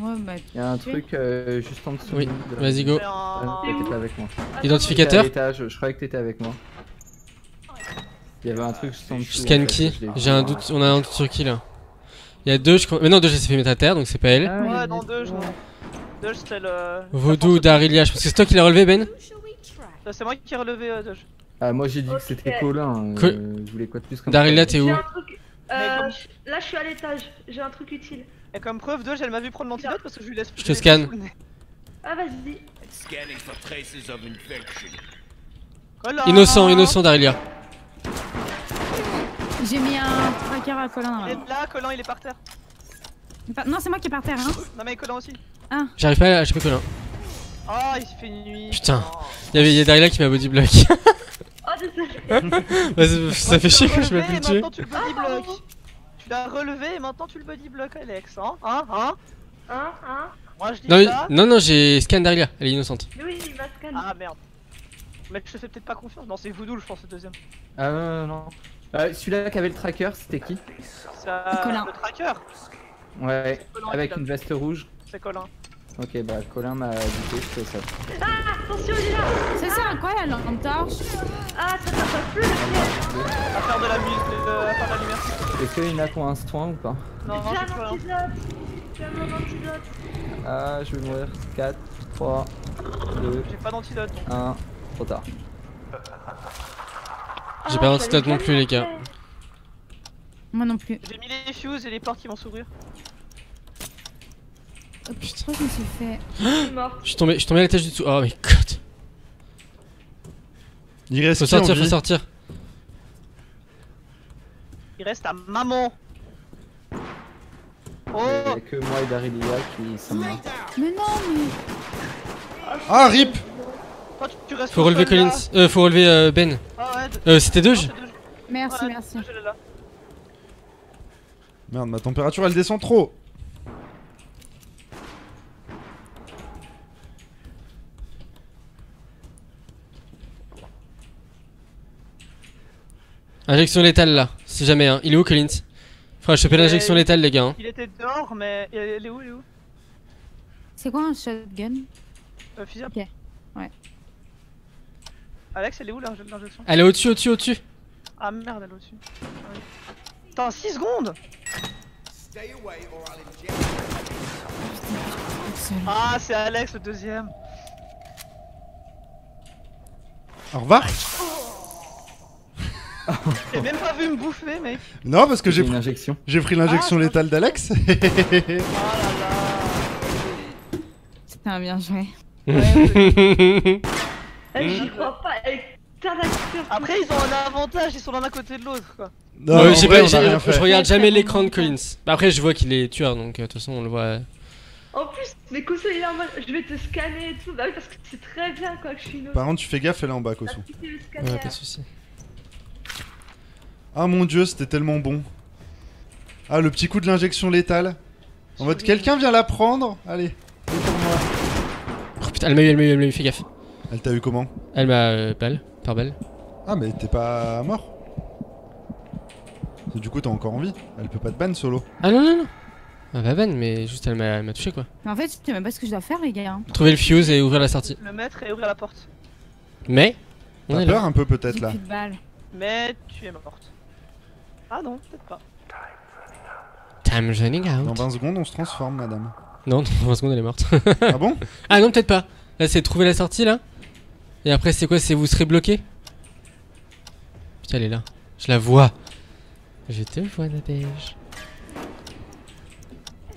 Ouais, bah, Il y a un truc euh, juste en dessous. Oui, de vas-y go. Ah, pas avec moi. Identificateur je croyais que t'étais avec moi. Il y avait un truc juste en dessous. Je scanne en fait, qui. J'ai un doute, on a un doute sur qui là Il y a deux, je crois. Mais non, deux, elle s'est fait mettre à terre donc c'est pas elle. Ah, il Ouais, dans deux, je Deux, c'était le. Vaudou, Darilia, je pense que c'est toi qui l'as relevé Ben C'est moi qui ai relevé euh, Doge. Ah, moi j'ai dit que c'était. Colin. Co- Euh, je voulais quoi de plus comme Darilia, t'es où J'ai Euh, là, je suis à l'étage. J'ai un truc utile. Et comme preuve, Doge, elle m'a vu prendre l'antidote parce que je lui laisse. Je te scanne. Ah, vas-y. Scanning for traces of infection. Colin Innocent, innocent Darilia. j'ai mis un tracker à Colin. Et là. là, Colin, il est par terre. Pas- Non, c'est moi qui est par terre, hein. Non, mais Colin aussi. J'arrive pas à choper Colin. Ah, il se fait nuit. Putain. Oh. Il y avait qui m'a body block. Désolé. Ça- fait chier Tu que l'as je tuer. Maintenant, tu le body block. Tu l'as relevé et maintenant, tu le body block, Alex. Hein Hein Hein Hein, hein. Moi, je dis Non, ça. non, non, j'ai scan Darilia, elle est innocente. Mais oui, il va scanner. Ah, merde. Mais je te fais peut-être pas confiance. Non, c'est Voodoo, je pense, le deuxième. Ah, non, non, non. Euh, Celui-là qui avait le tracker, c'était qui? C'est euh, Colin. le tracker. Ouais, Colin, avec une veste rouge. C'est Colin. Ok, bah Colin m'a buté, je fais ça. Attention, il est là. Ça sert à quoi la lampe torche Ah, ça passe plus le piège. À faire de la musique, de, à faire de la lumière. Est-ce qu'il y en a qui ont un soin ou pas? Non, non, J'ai j'ai un antidote. J'ai un antidote. Ah, je vais mourir. 4, 3, 2, J'ai pas d'antidote. donc. 1. Trop tard. J'ai Ah, pas d'antidote non plus, les gars. Moi non plus. J'ai mis les fuses et les portes qui vont s'ouvrir. Oh putain, je me suis fait. Je suis morte. Je suis tombé, je suis tombé à l'étage du dessous. Oh mais god. Il reste Faut sortir, faut sortir. Il reste à maman. Il Oh y a que moi et Darilia qui sont morts. Mais non, mais. Ah, rip Toi, tu, tu restes Faut relever. Collins. Euh, faut relever euh, Ben. Ah ouais, de- Euh, c'était deux deux. Merci, Ouais, merci. deux. Merde, ma température elle descend trop. Injection létale là, si jamais hein. Il est où Collins? Faudra choper Ouais. l'injection létale les gars. hein. Il était dehors, mais il est où Il est où? C'est quoi un shotgun? Euh, fusil à Ok, ouais. Alex, elle est où l'inje- l'injection? Elle est au-dessus, au-dessus, au-dessus. Ah merde, elle est au-dessus. Ah. Putain, 6 secondes Ah, c'est Alex le deuxième. Au revoir. J'ai même pas vu me bouffer, mec. Non, parce que j'ai J'ai une pr- injection. j'ai pris l'injection Ah, létale d'Alex. Oh là là. Putain, bien joué. Eh, J'y crois pas. Après, ils ont un avantage, ils sont l'un à côté de l'autre, quoi. non, Ouais, vrai, pas- je regarde jamais l'écran de. Collins. Bah après, je vois qu'il est tueur, donc euh, de toute façon, on le voit. En plus, mais Koso il est en mode je vais te scanner et tout. Bah oui, parce que c'est très bien quoi que je suis une Par contre, tu fais gaffe, elle est en bas, scanner. Ouais, pas de soucis. Ah mon dieu, c'était tellement bon. Ah, le petit coup de l'injection létale. En mode, quelqu'un vient la prendre Allez, c'est pour moi. Oh putain, elle m'a eu, elle m'a eu, elle m'a eu, fais gaffe. Elle t'a eu comment? Elle m'a euh, balle, par balle. Ah, mais t'es pas mort. Du coup, t'as encore envie. Elle peut pas te ban solo. Ah non, non, non. Ah bah ban, mais juste elle m'a elle m'a touché quoi. Mais en fait, je sais même pas ce que je dois faire, les gars. hein. Trouver le fuse et ouvrir la sortie. Le mettre et ouvrir la porte. Mais, on T'as là. peur un peu peut-être là. plus de balles. Mais tu es morte. Ah non, peut-être pas. Time running Dans out. 20 secondes, on se transforme, madame. Non, dans 20 secondes elle est morte. ah bon? Ah non, peut-être pas. Là, c'est trouver la sortie là. Et après, c'est quoi? C'est vous serez bloqué? Putain, elle est là. Je la vois. Je te vois, Nadège.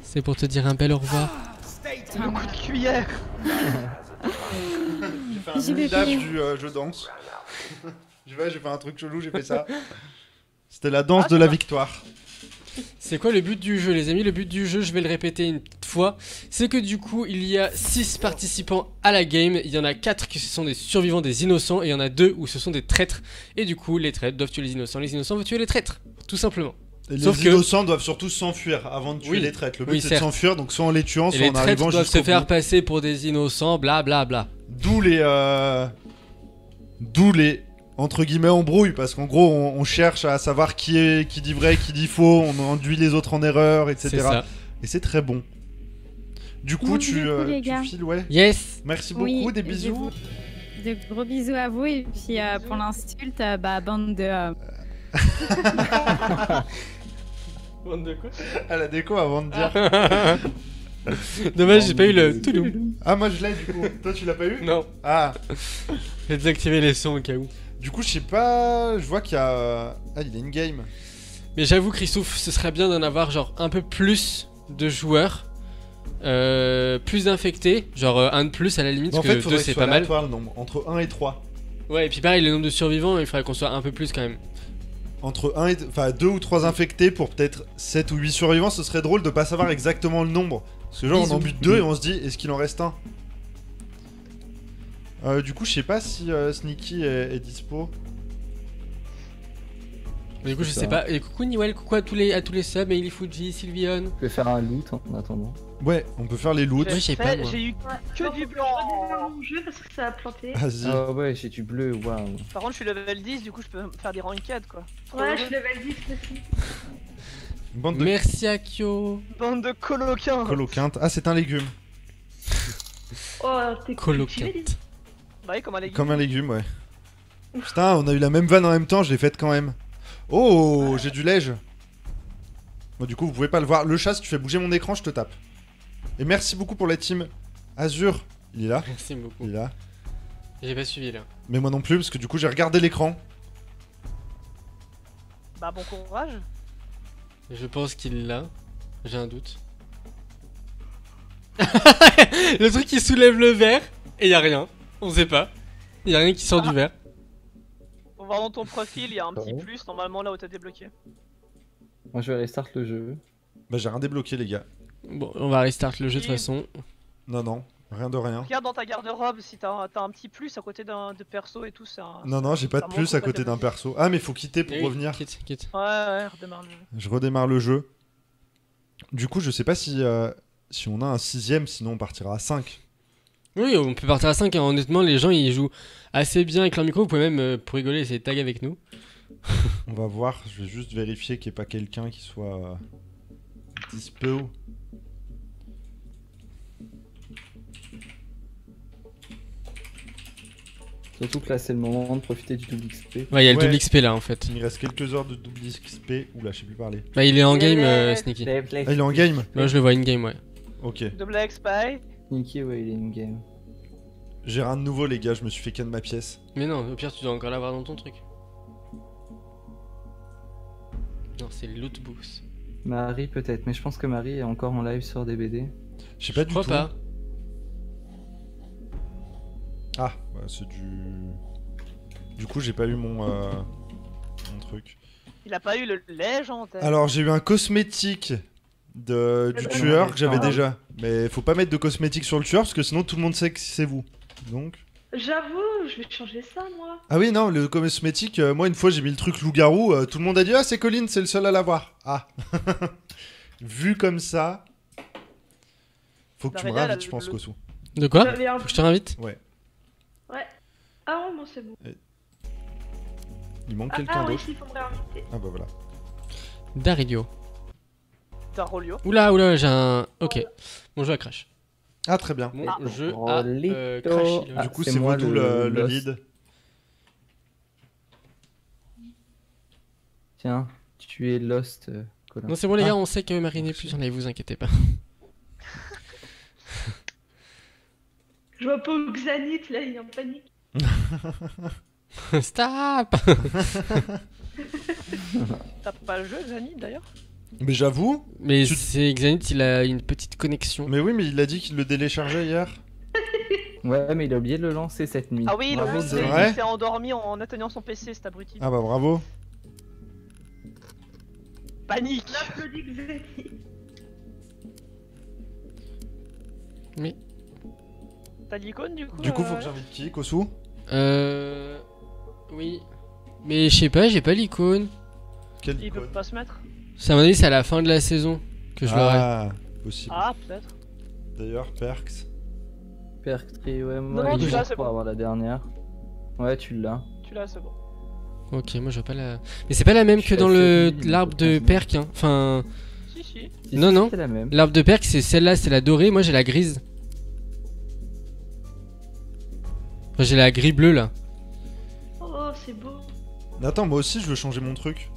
C'est pour te dire un bel au revoir. Le coup de cuillère J'ai fait un du euh, je danse. je vais, j'ai fait un truc chelou, j'ai fait ça. C'était la danse Ah, de la victoire. C'est quoi le but du jeu, les amis? Le but du jeu, je vais le répéter une petite fois, c'est que du coup, il y a 6 participants à la game. Il y en a 4 qui sont des survivants, des innocents, et il y en a 2 où ce sont des traîtres. Et du coup, les traîtres doivent tuer les innocents, les innocents doivent tuer les traîtres. Tout simplement. Et Sauf les que- innocents doivent surtout s'enfuir avant de tuer Oui. les traîtres. Le but Oui, c'est de s'enfuir, donc soit en les tuant, Et soit les en traîtres arrivant doivent se faire bout. passer pour des innocents, bla bla bla. D'où les, euh, d'où les entre guillemets embrouilles, parce qu'en gros on, on cherche à savoir qui est, qui dit vrai, qui dit faux, on induit les autres en erreur, etc. C'est ça. Et c'est très bon. Du coup, tu, du coup, euh, les tu gars. files, ouais. Yes Merci beaucoup, Oui, des bisous. vous- De gros bisous à vous et puis euh, pour l'insulte, euh, bah bande de. euh, À la déco avant de dire. Dommage, j'ai pas eu le touloum. Ah, moi je l'ai du coup. Toi tu l'as pas eu? Non, Ah, j'ai désactivé les sons au cas où. Du coup, je sais pas. Je vois qu'il y a. Ah, il est in game. Mais j'avoue, Christophe, ce serait bien d'en avoir genre un peu plus de joueurs. Euh, plus d'infectés, genre euh, un de plus à la limite, en fait, que faudrait deux que c'est pas mal. le nombre. Entre 1 et 3. Ouais, et puis pareil, le nombre de survivants, il faudrait qu'on soit un peu plus quand même. Entre 1 et. Enfin, 2 ou 3 infectés pour peut-être 7 ou 8 survivants, ce serait drôle de pas savoir exactement le nombre. Parce que genre, on en bute 2 et on se dit, est-ce qu'il en reste un? Euh, du coup, je sais pas si euh, Sneaky est, est dispo. Mais du coup, je sais pas. Et coucou Niwell, coucou à tous les, à tous les subs, Meili Fuji, Sylvion. Je vais faire un loot en attendant. Ouais, on peut faire les loots. Ouais, je sais Fait- pas. J'ai eu que du blanc. Mon jeu parce que ça a planté. Vas-y. Ah ouais, j'ai du bleu, waouh. Par contre, je suis level 10, du coup, je peux faire des ranked quoi. Ouais, je suis level 10 aussi. Bande de Merci à Kyo. Bande de coloquins. coloquintes. Ah, c'est un légume. Oh, t'es Coloquinte. Bah oui, comme un légume. Comme un légume, ouais. Putain, on a eu la même vanne en même temps, je l'ai faite quand même. Oh, j'ai du lège. Bon, du coup, vous pouvez pas le voir. Le chat, si tu fais bouger mon écran, je te tape. Et merci beaucoup pour la team Azur. Il est là, Merci beaucoup. il est là. J'ai pas suivi là. Mais moi non plus, parce que du coup, j'ai regardé l'écran. Bah bon courage. Je pense qu'il l'a. J'ai un doute. le truc qui soulève le verre et y a rien. On sait pas. Y a rien qui sort du verre. Pour voir dans ton profil, il y a un petit Oh. plus normalement là où t'as débloqué. Moi je vais restart le jeu. Bah, j'ai rien débloqué, les gars. Bon, on va restart le jeu de toute façon. Non, non, rien de rien. Regarde dans ta garde-robe si t'as t'as un petit plus à côté d'un de perso et tout. c'est un- Non, non, j'ai pas ça de plus à côté d'un perso. Ah, mais faut quitter pour oui, revenir. Quitte, quitte. Ouais, ouais, redémarre le jeu. Je redémarre le jeu. Du coup, je sais pas si, euh, si on a un sixième, sinon on partira à 5. Oui, on peut partir à 5. Honnêtement, les gens ils jouent assez bien avec leur micro. Vous pouvez même, euh, pour rigoler, essayer de tag avec nous. On va voir, je vais juste vérifier qu'il n'y ait pas quelqu'un qui soit euh, dispo. Surtout que là, c'est le moment de profiter du double XP. Ouais, il y a le Ouais. double XP là en fait. Il me reste quelques heures de double XP. Oula, je sais plus parler. Bah, il est en game, euh, Sneaky. Ah, il est en game Moi, je le vois in-game, ouais. Ok. Double XP. Sneaky, ouais, il est in-game. J'ai rien de nouveau, les gars, je me suis fait ken ma pièce. Mais non, au pire, tu dois encore l'avoir dans ton truc. Non, c'est le loot boost. Marie, peut-être, mais je pense que Marie est encore en live sur DBD. Je sais pas Je du crois tout. pas. Ah, ouais, c'est du. Du coup, j'ai pas eu mon, euh, mon truc. Il a pas eu le légendaire. Alors, j'ai eu un cosmétique de... du tueur que j'avais ah. déjà. Mais faut pas mettre de cosmétique sur le tueur parce que sinon tout le monde sait que c'est vous. Donc. J'avoue, je vais changer ça moi. Ah oui, non, le cosmétique, euh, moi une fois j'ai mis le truc loup-garou, euh, tout le monde a dit Ah, c'est Colin, c'est le seul à l'avoir. Ah Vu comme ça, faut que tu me L'araignée, ravites, je pense, le- Kosu. De quoi J'avais un- Faut que je te réinvite Ouais. Ah ouais, bon, c'est bon. Il manque Ah, quelqu'un ah oui, d'autre. il faut me réinviter. Ah bah voilà. Dario. Tarolio. Oula, oula, j'ai un. Ok. Mon jeu a crash. Ah, très bien. Mon Ah. jeu a euh. Ah, du coup, c'est c'est moi Vodou le- le, le l'os. lead. Tiens, tu es lost, euh, Colin. Non, c'est bon, les Ah. gars, on sait que Marie n'est plus en live, vous inquiétez pas. Je vois pas où Xanith, là, il est en panique. Stop T'as pas le jeu, Zani, d'ailleurs? Mais j'avoue. Mais Tu- c'est Xanith, il a une petite connexion. Mais oui, mais il a dit qu'il le téléchargeait hier. Ouais, mais il a oublié de le lancer cette nuit. Ah oui, il, Bravo, il- c'est il vrai s'est endormi en atteignant son PC, cet abruti. Ah bah bravo. Panique Xanith. T'as l'icône du coup Du coup, faut euh, que j'invite qui Kosu? Euh. Oui. Mais je sais pas, j'ai pas l'icône. Quel Il peut icône? pas se mettre Ça m'a dit c'est à la fin de la saison que je l'aurai. Ah, possible. Ah, peut-être. D'ailleurs, Perks. Perctri, ouais, moi, non, il tu l'as, c'est pour bon. avoir la dernière. Ouais, tu l'as. Tu l'as, c'est bon. Ok, moi je vois pas la. Mais c'est pas la même Je que dans le l'arbre de perk. Hein. Enfin, Si, si. Si, Non, si, non. C'est la même. l'arbre de perk c'est celle-là, c'est la dorée. Moi j'ai la grise. Enfin, j'ai la gris bleue là. Oh, c'est beau. Mais Attends, moi aussi, je veux changer mon truc.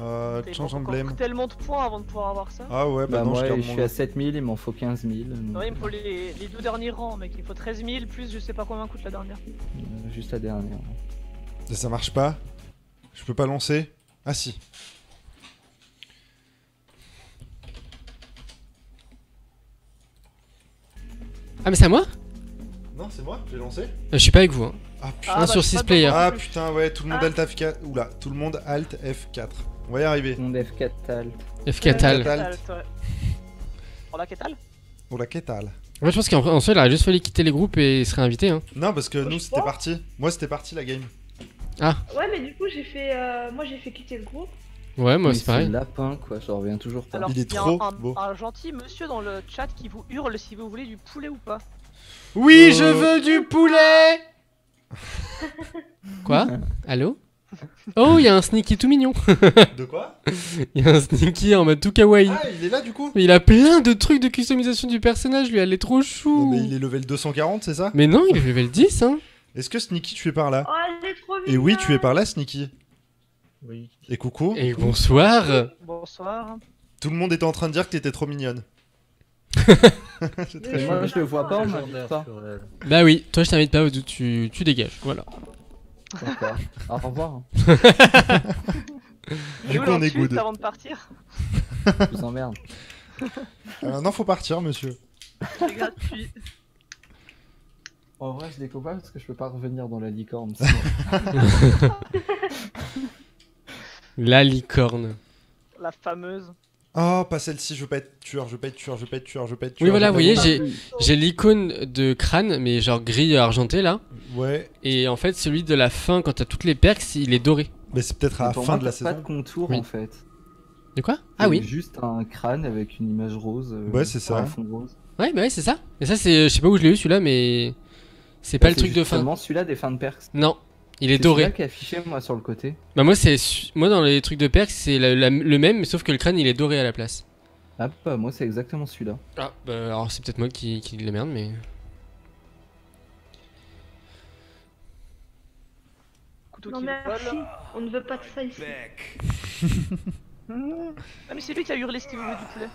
Euh, change emblème. tellement de points avant de pouvoir avoir ça. Ah ouais, bah, Bah, non, moi, je je, suis mon à 7000, il m'en faut 15 000. Non, il me faut les, les deux derniers rangs, mec. Il faut 13 000 plus je sais pas combien coûte la dernière. Euh, Juste la dernière. Et ça marche pas Je peux pas lancer Ah si. Ah mais c'est à moi? Non, c'est moi, j'ai lancé. Euh, Je suis pas avec vous. Hein. Ah putain. Ah, Un sur players. dedans. Ah putain, ouais, tout le monde Ah. Alt F4. Oula, tout le monde Alt F4. On va y arriver. Mon F4 tal. F Catal. Catal. Alt, ouais. Hola, qu'est-ce que Pour la quétale. Moi je pense qu'en en soi il aurait juste fallu quitter les groupes et se réinviter. Hein. Non, parce que nous, c'était parti. Moi, c'était parti la game. Ouais, mais du coup, j'ai fait. euh, Moi, j'ai fait quitter le groupe. Ouais, moi c'est pareil. lapin, quoi, j'en reviens toujours pas. Alors, Il est y a trop un, beau. un gentil monsieur dans le chat qui vous hurle si vous voulez du poulet ou pas. Oui, Euh. je veux du poulet Quoi? Allô? Oh, il y a un sneaky tout mignon. De quoi? Il y a un sneaky en mode tout kawaii. Ah, il est là du coup? Mais il a plein de trucs de customisation du personnage, lui, elle est trop chou. Non, mais il est level 240, c'est ça? Mais non, il est level 10, hein. Est-ce que Sneaky, tu es par là? Oh, elle est trop Et oui, tu es mignonne. par là, Sneaky. Oui. Et coucou. Et bonsoir. Bonsoir. Tout le monde était en train de dire que t'étais trop mignonne. C'est très Mais chou. moi, je le vois pas, on m'invite pas. Bah oui, toi je t'invite pas, tu, tu dégages, voilà. Au revoir. Du coup, on est good. avant de partir. Je vous emmerde. Euh, non, faut partir, monsieur. C'est gratuit. En vrai, je découvre pas parce que je peux pas revenir dans la licorne. La licorne. La fameuse. Oh, pas celle-ci, je veux pas être tueur, je veux pas être tueur, je veux pas être tueur, je veux pas être tueur. Oui, voilà, vous voyez, j'ai j'ai l'icône de crâne, mais genre gris argenté là. Ouais, Et en fait, celui de la fin, quand t'as toutes les perks, il est doré. mais c'est peut-être à la fin moi, de la t'as pas saison. de contour Oui. en fait. De quoi? Ah C'est oui Juste un crâne avec une image rose. euh, Ouais, c'est ça. Un fond rose. Ouais, bah ouais, c'est ça. Et ça, c'est. Je sais pas où je l'ai eu celui-là, mais. C'est pas Bah, le truc de fin. justement celui-là des fins de perks. Non, il est C'est doré. celui-là qui est affiché moi sur le côté. Bah, moi, c'est. su- Moi, dans les trucs de perks, c'est la- la- le même, mais sauf que le crâne, il est doré à la place. Ah bah moi c'est exactement celui-là. Ah, bah alors c'est peut-être moi qui, qui les merde, mais. Non merci, on ne veut pas de ça ici. Ah mais c'est lui qui a hurlé si vous voulez du poulet.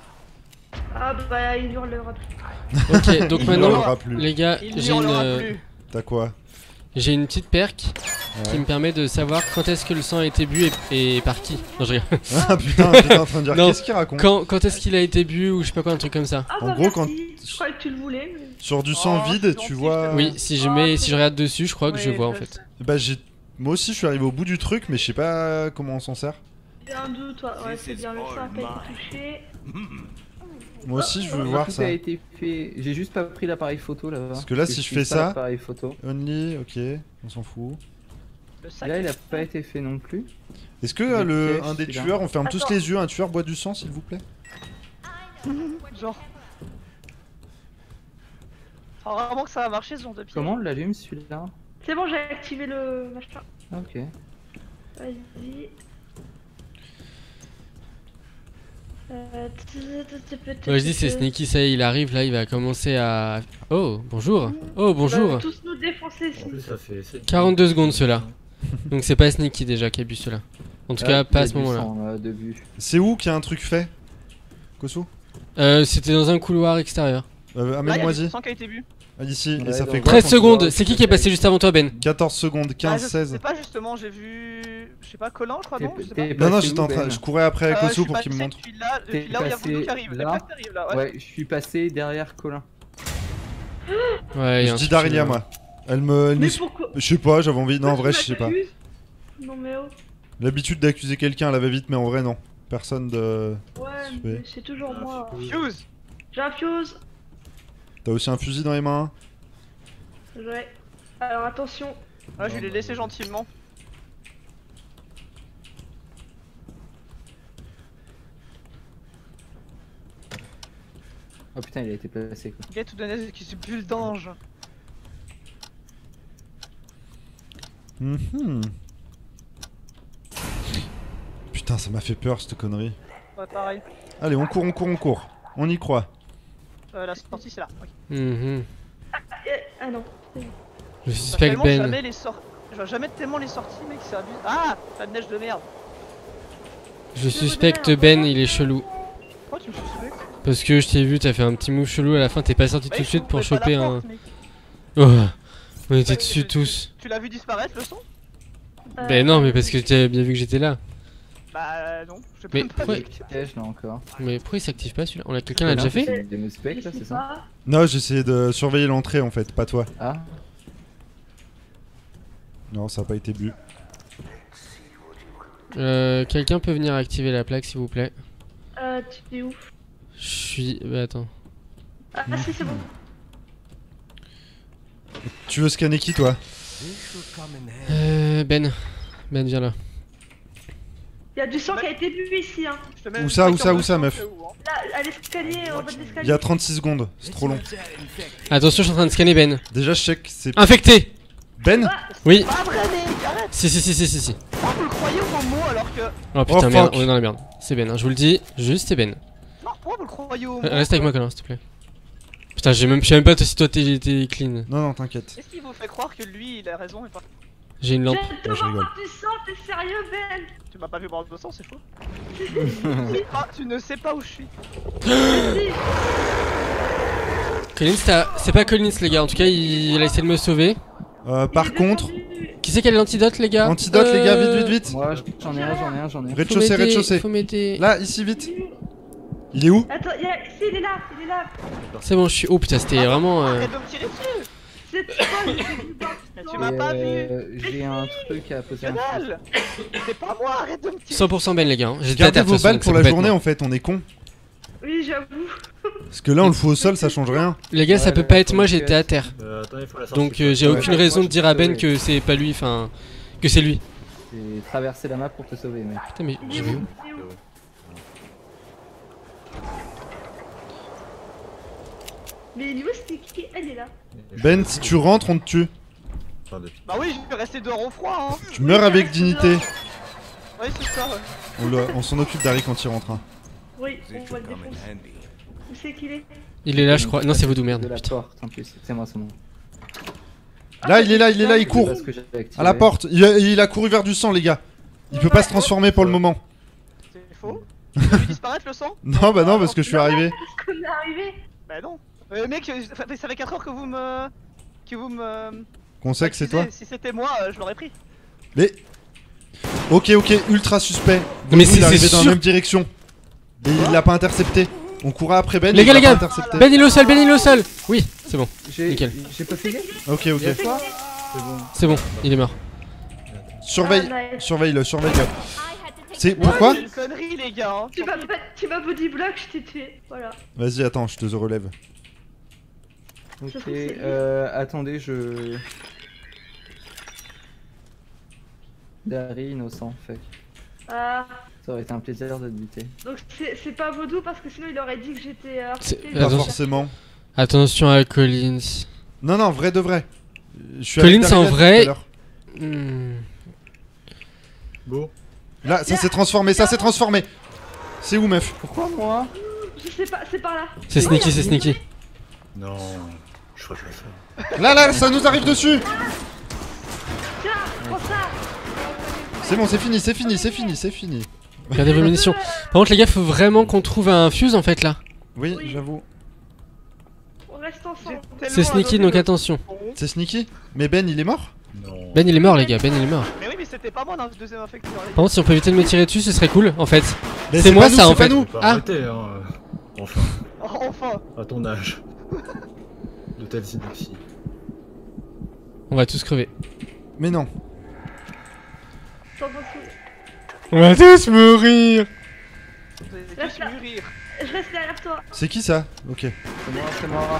Ah bah il hurlera plus. Ok, donc Il maintenant, les gars, j'ai une, euh. T'as quoi? J'ai une petite perque qui me permet de savoir quand est-ce que le sang a été bu et, et par qui. Non, je rigole. Ah putain, j'étais en train de dire qu'est-ce qu'il raconte Quand, quand est-ce qu'il a été bu ou je sais pas quoi, un truc comme ça. Ah En bah gros, quand- je croyais que tu le voulais. mais- Sur du sang Oh, vide, tu vois. Oui, si je mets, si je regarde dessus, je crois que je vois en fait. sais. Bah j'ai. Moi aussi, je suis arrivé au bout du truc, mais je sais pas comment on s'en sert. Un doute, ouais, c'est is bien le sang a pas été touché. Moi aussi, je veux Tout voir ça. a été fait. J'ai juste pas pris l'appareil photo là-bas. Parce que là, si je fais ça- l'appareil photo. Only, ok, on s'en fout. Là, il a pas été fait non plus. Est-ce que euh, Des le, un des tueurs, on ferme tous les yeux, un tueur boit du sang, s'il vous plaît Genre. Faut vraiment que ça va marcher ce genre de piège. Comment on l'allume celui-là? C'est bon, j'ai activé le machin. Ok. Vas-y. Euh, Ouais, je dis c'est Sneaky, ça y est, il arrive là, il va commencer à. Oh, bonjour. Oh, bonjour. vont tous nous défoncer ici. En plus, ça fait. sept 42 secondes ceux-là. Donc c'est pas Sneaky déjà qui a bu ceux-là. En tout Ah, cas, pas à ce moment-là. but. C'est où qu'il y a un truc fait? Kosu Euh, C'était dans un couloir extérieur. euh, Amène-moi-y. Ah, Ici, et ça fait quoi 13 quand- secondes, c'est qui qui est passé juste avant toi, Ben? 14 secondes, 15, Ah, je 16. sais pas justement, j'ai vu. Je sais pas, Colin, je crois, non Je sais t'es pas. Non, non, j'étais en train. Ben? Je courais après Euh, je Kosu suis pour qu'il me montre. Depuis là, T'es depuis là où il y a passé Voodoo qui arrive. là. La plaque qui arrive là, ouais. Ouais, je suis passé derrière Colin. Ouais, y a Je dis Darilia, euh, moi. Elle me. elle Mais pourquoi Je sais pas, j'avais envie. Non, en vrai, je sais pas. Non mais oh. L'habitude d'accuser quelqu'un, elle va vite, mais en vrai, non. Personne de. Ouais, Je mais c'est toujours moi. Fuse J'ai un fuse. T'as aussi un fusil dans les mains? Ouais. Alors attention. Ouais, je vais les laisser gentiment. Oh putain, il a été placé quoi. Get the nest qui se bulle d'ange. Mhm. Putain, ça m'a fait peur cette connerie. Ouais, pareil. Allez, on court, on court, on court. On y croit. Euh, la sortie c'est là. ok. mhm. Eh, Ah non. Je suspecte Ben. jamais les sorties. Je vois jamais tellement les sorties, mec, c'est abusé. Ah La neige de merde. Je suspecte Ben, il est chelou. Pourquoi tu me suspectes Parce que je t'ai vu, t'as fait un petit move chelou à la fin, t'es pas sorti Bah, tout de suite pour choper un. porte, mec. Oh, on était Ouais, dessus tous. Tu l'as vu disparaître le son Euh, Ben non, mais parce que t'as bien vu que j'étais là. Bah non, je sais Mais pas. pourquoi- là encore. Mais pourquoi il s'active pas celui-là? On l'a quelqu'un l'a déjà fait Des là, c'est ça? Non, j'essayais de surveiller l'entrée en fait, pas toi. Ah, Non, ça a pas été bu. Euh, quelqu'un peut venir activer la plaque s'il vous plaît? Euh, tu es où? Je suis. Bah attends. Ah, ah, si, c'est bon. Tu veux scanner qui toi? Euh, Ben. Ben, viens là. Il y a du sang qui a été bu ici, hein. Je te mets Où ça, où ça, où ça, meuf hein. Là, à l'escalier, en bas de Il y l'escalier. a 36 secondes, c'est trop long. Attention, je suis en train de scanner Ben. Déjà, je check, c'est Infecté Ben Oui vrai, arrête Si, si, si, si, si, si. Pourquoi vous le croyez au mot alors que. Oh putain, Oh, merde, on est dans la merde. C'est Ben, hein, je vous le dis, juste c'est Ben. Non, pourquoi vous le croyez au mot Euh, Reste avec moi, Colin, s'il te plaît. Putain, j'ai même, je sais même pas si toi t'es clean. Non, non, t'inquiète. Qu'est-ce qui vous fait croire que lui il a raison et pas. J'ai une lampe. J'ai Ouais, je rigole. du sang, t'es sérieux, Ben Tu m'as pas vu boire de sang, c'est faux. Ah, tu ne sais pas où je suis. Collins, c'est pas Collins, les gars. En tout cas, il, il a essayé de me sauver. Euh, par contre, Qui c'est qui a l'antidote, les gars antidote les gars, vite, vite, vite moi j'en ai un, j'en ai un, j'en ai un. faut Rez-de-chaussée, rez-de-chaussée. Faut m'aider. Là, ici, vite Il est où Attends, il y a... si, il est là, il est là. C'est bon, je suis. Oh putain, c'était vraiment. euh, Arrête de me tirer dessus C'est j'ai Mais tu m'as pas vu Euh, J'ai un truc à poser C'est pas moi, arrête de me tirer 100% Ben, les gars. hein. J'étais à Gardez vos balles pour la journée en fait, on est con. Oui, j'avoue. Parce que là, on le fout au sol, ça change rien. Les gars, ça peut pas être moi, j'étais à terre. Euh. Donc euh, j'ai aucune raison de dire à Ben que c'est pas lui, enfin. Que c'est lui. J'ai traversé la map pour te sauver, mec. Putain, mais j'ai vu où où Il est où Mais où Sticky Elle est là. Ben, si tu rentres, on te tue. Bah oui, je vais rester dehors au froid, hein Tu meurs avec dignité. Ouais, c'est ça, ouais. On, le- on s'en occupe d'Harry quand il rentre. hein. Oui, on le défoncer. handy. Où c'est qu'il est Il est là, je crois. Non, c'est Voodoo, merde. De la Putain. porte en plus, c'est moi, c'est moi. Là, il est là, il est là, il court. Parce que j'avais activé. À la porte. Il a, il a couru vers du sang, les gars. Il peut pas se transformer pour le moment. C'est faux vu disparaître le sang Non, bah non, parce que je suis arrivé. Parce qu'on est arrivé. Bah non. Euh, mec, ça fait- ça fait 4 heures que vous me. que vous me. Qu'on sait que c'est toi. Si c'était moi, euh, je l'aurais pris. Mais. Ok, ok, ultra suspect. Non, mais c'est- il est arrivé c'est dans la même direction. Et il l'a pas intercepté. On courait après Ben. Les gars, les gars, intercepté. Ben il est au sol, Ben il est au sol Oui, c'est bon, J'ai Nickel. j'ai pas fait gaffe. Ok, ok. C'est bon. c'est bon, il est mort. Surveille, Ah, surveille-le. I had to take C'est pourquoi C'est une connerie, les gars. hein. Tu m'as tu m'as body block, je t'ai tué. Voilà. Vas-y, attends, je te relève. Ok, euh, attendez, je. Dari innocent, fuck. Ah, Ça aurait été un plaisir de te buter. donc c'est pas vaudou parce que sinon il aurait dit que j'étais. euh. Pas Attention. forcément. Attention à Collins. Non, non, vrai de vrai. Je suis c'est en vrai. tout à l'heure. Hmm. Là, ça s'est transformé, ça s'est transformé. C'est où, meuf? Pourquoi moi? Je sais pas, c'est par là. C'est sneaky, c'est sneaky. Non. Je crois que je vais faire. Là, là, ça nous arrive dessus C'est bon, c'est fini, c'est fini, c'est fini, c'est fini. Regardez vos munitions. Par contre, les gars, faut vraiment qu'on trouve un fuse en fait là. Oui, Oui. j'avoue. On reste ensemble. C'est sneaky donc attention. C'est sneaky? Mais Ben, il est mort? Non. Ben il est mort, les gars, Ben il est mort. Mais oui, mais c'était pas moi dans le deuxième infecteur. Par contre, si on peut éviter de me tirer dessus, ce serait cool en fait. C'est moi, ça, c'est en pas fait. Ah. hein. euh, Enfin. Enfin à ton âge. De telles inepties. On va tous crever. Mais non. On va tous mourir. Vous allez Reste tous là. mûrir. Je reste derrière toi. C'est qui ça? Ok. C'est moi, c'est moi.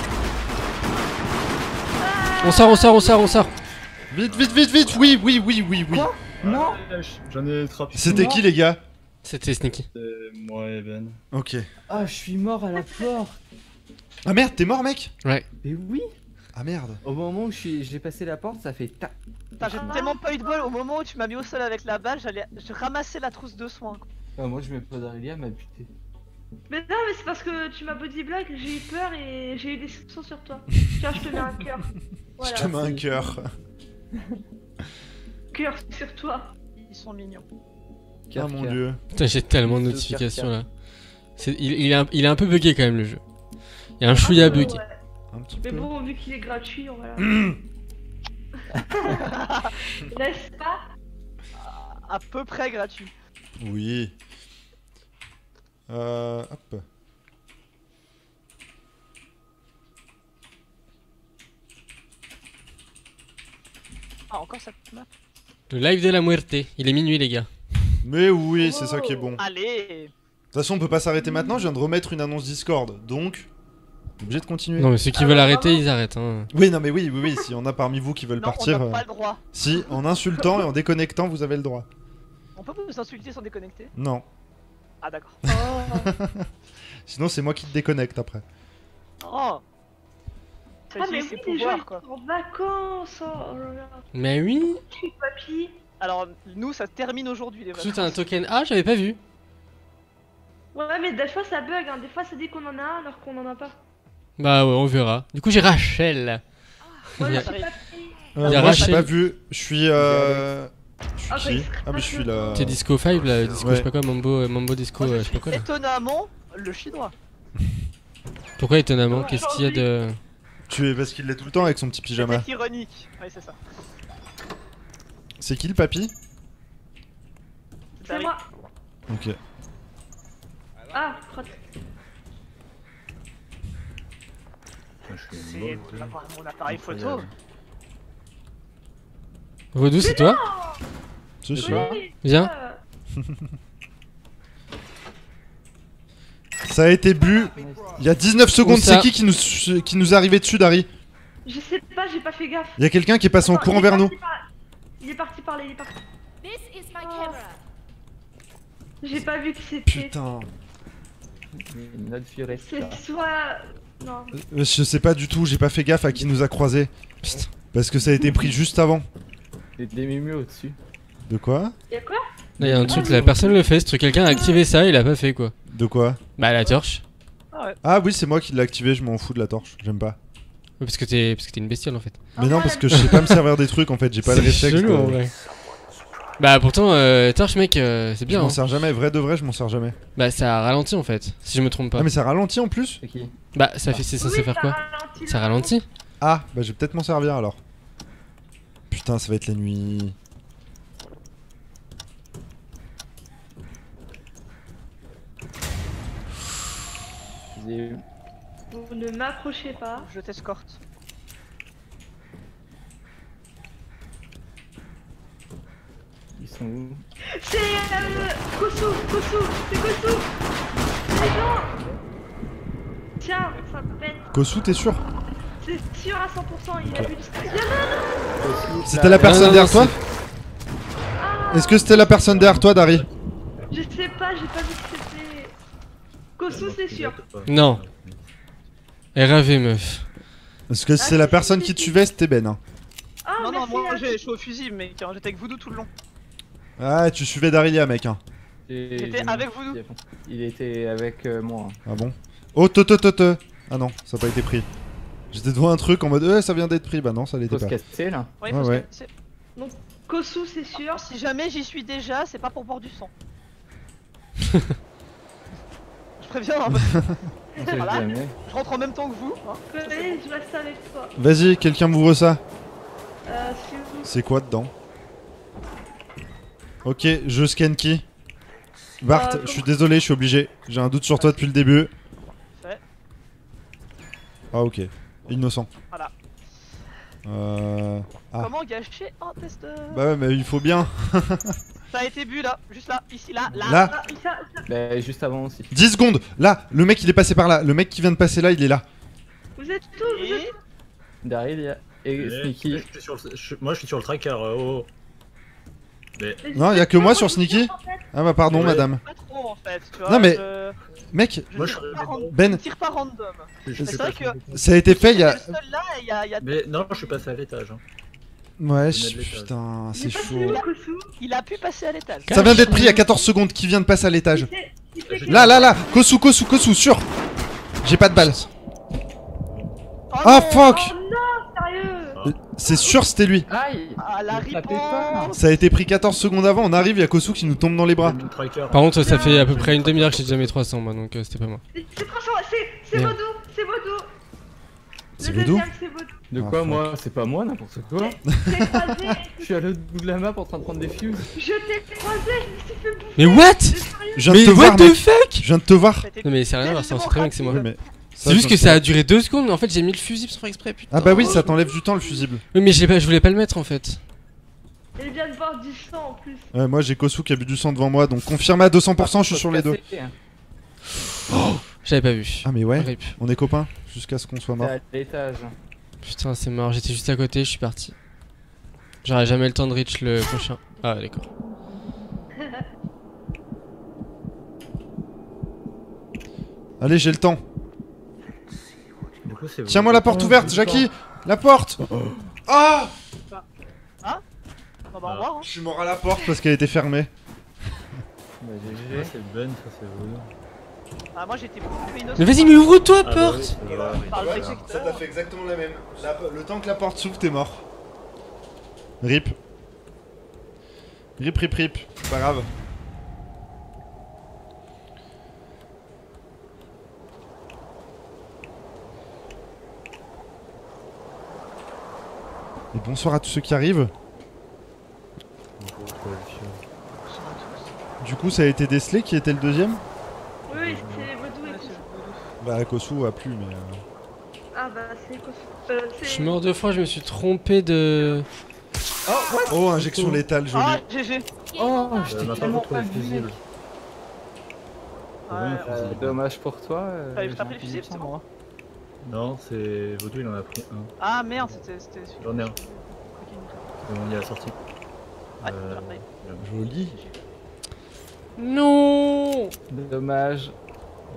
On sort, on sort, on sort, on sort. Vite, vite, vite, vite Oui, oui, oui, oui, oui. Non J'en ai trappé. C'était qui, les gars? C'était sneaky. C'est moi et Ben. Ok. Ah, je suis mort à la porte Ah merde, t'es mort, mec? Mais oui Ah merde. Au moment où je suis- j'ai passé la porte, ça fait ta. Putain, j'ai tellement pas eu de bol au moment où tu m'as mis au sol avec la balle, j'allais j'ai ramassé la trousse de soins. Ah, moi je mets pas d'Aurélia, m'a buté. Mais non, mais c'est parce que tu m'as body block, j'ai eu peur et j'ai eu des soupçons sur toi. Tiens, je te mets un cœur. Voilà, Je te mets un cœur. cœur sur toi. Ils sont mignons. Ah Cœur, mon cœur. dieu. Putain, j'ai tellement de notifications là. C'est- Il, il est un, il est un peu bugué quand même le jeu. Il y a un chouïa bug. Ouais. Un petit Mais peu. bon, vu qu'il est gratuit, on va. N'est-ce pas? À peu près gratuit. Oui. Euh. Hop. Ah, encore cette map Le live de la muerte. Il est minuit, les gars. Mais oui, c'est ça qui est bon. De Allez toute façon, on peut pas s'arrêter maintenant. Je viens de remettre une annonce Discord. Donc. Obligé de continuer. Non, mais ceux qui Ah veulent arrêter, ils arrêtent. Hein. Oui, non, mais oui, oui, oui. Si on a parmi vous qui veulent Non, partir. on n'a euh, pas le droit. Si, en insultant et en déconnectant, vous avez le droit. On peut vous insulter sans déconnecter? Non. Ah d'accord. Sinon, c'est moi qui te déconnecte après. Oh Ah, mais oui, les gens en vacances. Oh là là. Mais oui. Papy. Alors, nous, ça se termine aujourd'hui, les vacances. t'as un token A, j'avais pas vu. Ouais, mais des fois ça bug. Hein. Des fois ça dit qu'on en a un alors qu'on en a pas. Bah ouais, on verra. Du coup, j'ai Rachel. Il y a- Il y a moi, j'ai Rachel. pas vu. Je suis. Euh... Je Ah, suis bah, qui il serait Ah, mais je suis là. T'es Disco 5 là, Disco, Ouais. je sais pas quoi, Mambo, euh, Mambo Disco, Moi, euh, je je sais pas quoi là. étonnamment le chinois. Pourquoi étonnamment? Qu'est-ce qu'il y a de. Tu es parce qu'il l'est tout le temps avec son petit pyjama. C'est ironique. Ouais, c'est ça. C'est qui le papy? C'est moi. Ok. Ah, crotte. Moi, je suis C'est mort. mon appareil- mon appareil photo. Vaudou, c'est toi C'est Oui, Viens. Ça a été bu il y a 19 secondes. ça C'est qui qui nous, qui nous est arrivé dessus, Dari Je sais pas, j'ai pas fait gaffe. Il y a quelqu'un qui est passé en courant vers nous. par- Il est parti par là, il est parti. This is my camera. J'ai pas vu que c'était. Putain. C'est soit. Non. Euh, Je sais pas du tout, j'ai pas fait gaffe à qui nous a croisés. Parce que ça a été pris juste avant. Des, des mumus au-dessus. De quoi Y'a quoi? Là, y a un truc, la personne le fait, ce truc, quelqu'un a activé ça, il a pas fait quoi. De quoi? Bah, la torche. Ah ouais. Ah oui, c'est moi qui l'ai activé, je m'en fous de la torche, j'aime pas. Parce que t'es parce que t'es une bestiole en fait. Mais non, parce que je sais pas me servir des trucs en fait, j'ai pas le C'est réflexe. chelou, de- en vrai. Bah pourtant, euh, Torche mec, euh, c'est Je bien. m'en hein. sers jamais, vrai de vrai, je m'en sers jamais. Bah ça ralentit en fait, si je me trompe pas. Ah, mais ça ralentit en plus C'est qui? Bah ça fait c'est censé Oui, faire ça quoi ralentit Ça le- ralentit Ah, bah je vais peut-être m'en servir alors. Putain, ça va être la nuit. Vous ne m'approchez pas. Je t'escorte. Ils sont où C'est euh, Kosu, Kosu, c'est Kosu. C'est non. Tiens, ça pète. Kosu, t'es sûr C'est sûr à 100%, il a vu le Viens, C'était la Non, personne derrière toi Est-ce que c'était la personne derrière toi, Dari Je sais pas, j'ai pas vu que c'était. Kosu, c'est sûr. Non. RAV meuf. Est-ce que c'est la personne qui te suivait, c'était Ben hein Ah, non, non, moi hein. j'ai- je suis au fusil, mec. hein, J'étais avec Voodoo tout le long. Ah, tu suivais Darilia, mec. Hein. J'étais avec vous. Il était avec euh, moi. Ah bon? Oh, te te te te Ah non, ça a pas été pris. J'étais devant un truc en mode, euh, ça vient d'être pris. Bah non, ça l'était Faut se pas. casser là. Ouais, Ouais, faut se ouais. casser. Kosu, c'est sûr. Si jamais j'y suis déjà, c'est pas pour boire du sang. je préviens, hein, Voilà. jamais. je rentre en même temps que vous. Hein. Allez, je reste avec toi. Vas-y, quelqu'un m'ouvre ça. Euh, si vous. C'est quoi dedans? Ok, je scanne qui Bart, Euh, je suis désolé, je suis obligé. J'ai un doute sur toi depuis le début. Ah ok, innocent. Voilà. Euh... Ah. Comment gâcher un test Bah ouais, mais il faut bien. Ça a été bu là, juste là, ici, là, là. Là. Ça, ça- Bah, juste avant aussi. 10 secondes Là, le mec il est passé par là. Le mec qui vient de passer là, il est là. Vous êtes tous, vous Et êtes Derrière, il y a. Et Mais Sneaky. je suis sur le- je- Moi je suis sur le tracker. euh, oh. Mais Non, je y a sais que moi sur Sneaky. Ah bah pardon, Ouais. madame. pas trop en fait, tu vois. Non, mais- je- Mec, Moi, je- Ben. je tire pas random. je Mais sais c'est pas vrai que- ça a été fait il y a... Le seul là, il y a, il y a- Mais non, je suis passé à l'étage. hein. Ouais, Je putain, c'est chaud. il a pu passer à l'étage. Ça vient d'être pris il y a 14 secondes. Qui vient de passer à l'étage fait Là, Là, là, Kosu, Kosu, Kosu, sûr J'ai pas de balles. Oh Ah non, fuck Oh non, sérieux Euh, C'est sûr c'était lui. Aïe Ah la réponse Ça a été pris 14 secondes avant, on arrive, il y a Kosu qui nous tombe dans les bras. Par contre, ça fait à peu près une demi-heure que j'ai déjà mis 300 moi donc euh, c'était pas moi. C'est franchement, c'est c'est. Vaudou, c'est Vaudou. C'est Le Vaudou deuxième, c'est Vaudou. De Ah, quoi moi C'est pas moi, n'importe quoi. Croisé, Je suis à l'autre bout de la map en train de prendre des fuses. je t'ai croisé, je me suis fait bouffer. Mais what C'est Je viens de Mais te what voir, the mec fuck Je viens de te voir Non mais c'est rien à voir, ça on sait très bien que c'est moi. Mais... C'est juste que ça a duré 2 secondes, en fait j'ai mis le fusible sans faire exprès, putain. Ah bah oui, ça t'enlève du temps le fusible. Oui mais je, l'ai pas- je voulais pas le mettre en fait. Il vient de boire du sang en plus. Ouais, moi j'ai Kosu qui a bu du sang devant moi, donc confirmé à 200%, je suis sur les deux. Hein. J'avais pas vu. Ah mais ouais, Rip. on est copains, jusqu'à ce qu'on soit mort. L'étage. Putain c'est mort, j'étais juste à côté, je suis parti. J'aurais jamais le temps de reach le prochain. Ah d'accord. Allez, j'ai le temps. Tiens-moi la porte ouverte, Jackie La porte Ah On va en voir. Hein. Je suis mort à la porte parce qu'elle était fermée. Bah, GG. c'est Ben, ça c'est vous. Ah, moi j'étais beaucoup plus innocent. Mais vas-y mais ouvre-toi Ah, bah porte ça t'a fait exactement la même. le temps que la porte s'ouvre, t'es mort. Rip. Rip, rip, rip. C'est pas grave. Et bonsoir à tous ceux qui arrivent. Du coup, ça a été décelé qui était le deuxième Oui, c'est Vaudou et Kosu. Bah, Kosu a plus, mais. euh, Ah bah c'est Kosu. Euh, Je suis mort deux fois, je me suis trompé de... Oh, injection létale, joli. Ah, GG. Oh, Euh, j'étais maintenant, tellement pas fusible. Ouais, Ouais, Euh, dommage pour toi. euh, j'ai t'as pris le de fusible, c'est bon moi. Non, c'est. Vaudou il en a pris un. Ah merde, c'était celui J'en ai un. C'est bon, il est à la sortie. Ouais, Euh. Joli. Non Dommage.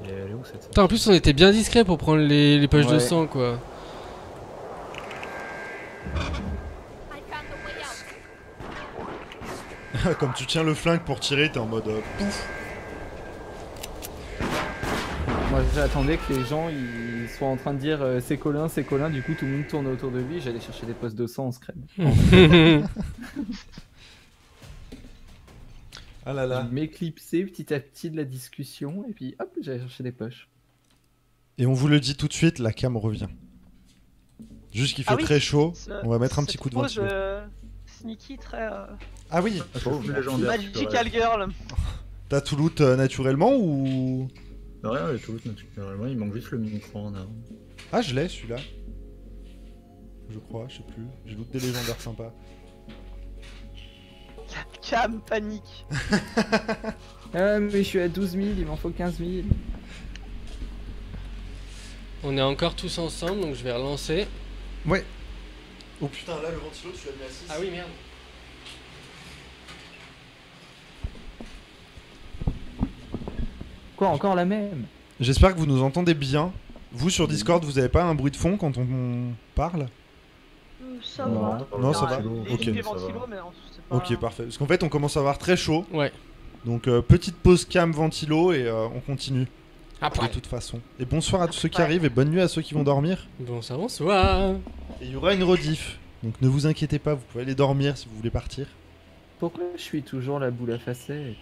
Et elle est où cette Putain en plus on était bien discret pour prendre les, les poches de Ouais. sang quoi. Out. Comme tu tiens le flingue pour tirer, t'es en mode. euh, pouf. Moi Moi j'attendais que les gens ils soient en train de dire euh, c'est Colin, c'est Colin, du coup tout le monde tourne autour de lui, j'allais chercher des postes de sang en scred. Ah là là. M'éclipser petit à petit de la discussion et puis hop, j'allais chercher des poches. Et on vous le dit tout de suite, la cam revient. Juste qu'il fait Ah oui, très chaud, on va mettre un petit coup de ventilo. euh, Sneaky très euh, Ah oui, Ah, magical girl. t'as tout loot euh, naturellement ou... Non, rien, j'ai tout naturellement, il manque juste le micro en avant. Ah je l'ai celui-là. Je crois, je sais plus. J'ai loot des légendaires sympas. Cam, panique. Ah mais je suis à 12 000, il m'en faut 15 000. On est encore tous ensemble, donc je vais relancer. Ouais. Oh putain, là le ventilo tu l'as mis à 6. Ah oui, merde. Quoi, encore la même J'espère que vous nous entendez bien. Vous sur Discord, vous avez pas un bruit de fond quand on, parle? Ça Non. va. Non, ça Non, va Ok. effets Ça va. ventilo, mais non, c'est pas... Ok, parfait. Parce qu'en fait, on commence à avoir très chaud. Ouais. Donc, euh, petite pause cam ventilo et euh, on continue. Après. De toute façon. Et bonsoir à tous ceux qui arrivent et bonne nuit à ceux qui vont dormir. Bonsoir, bonsoir. Et il y aura une rediff. Donc ne vous inquiétez pas, vous pouvez aller dormir si vous voulez partir. Pourquoi je suis toujours la boule à facettes?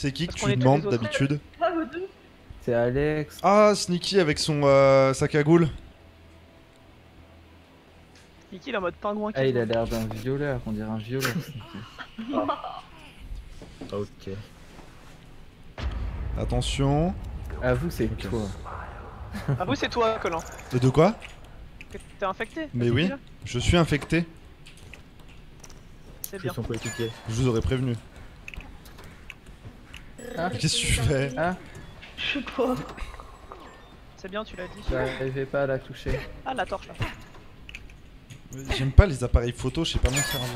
C'est qui que tu demandes d'habitude Ah, C'est Alex. Ah, Sneaky avec son euh, sa cagoule. Sneaky, il est en mode pingouin. qui Ah, il a l'air d'un violeur, on dirait un violeur. Ah, ok. Attention. Ah, vous, c'est Ok. toi. Ah, vous, c'est toi, Colin. Et de quoi? Que T'es infecté Mais oui. Je suis infecté. C'est bien. son. Je vous aurais prévenu. Ah. Qu'est-ce que tu fais Ah, Je sais pas. C'est bien, tu l'as dit. j'arrivais pas à la toucher. Ah, la torche là. J'aime pas les appareils photo, je sais pas m'en servir.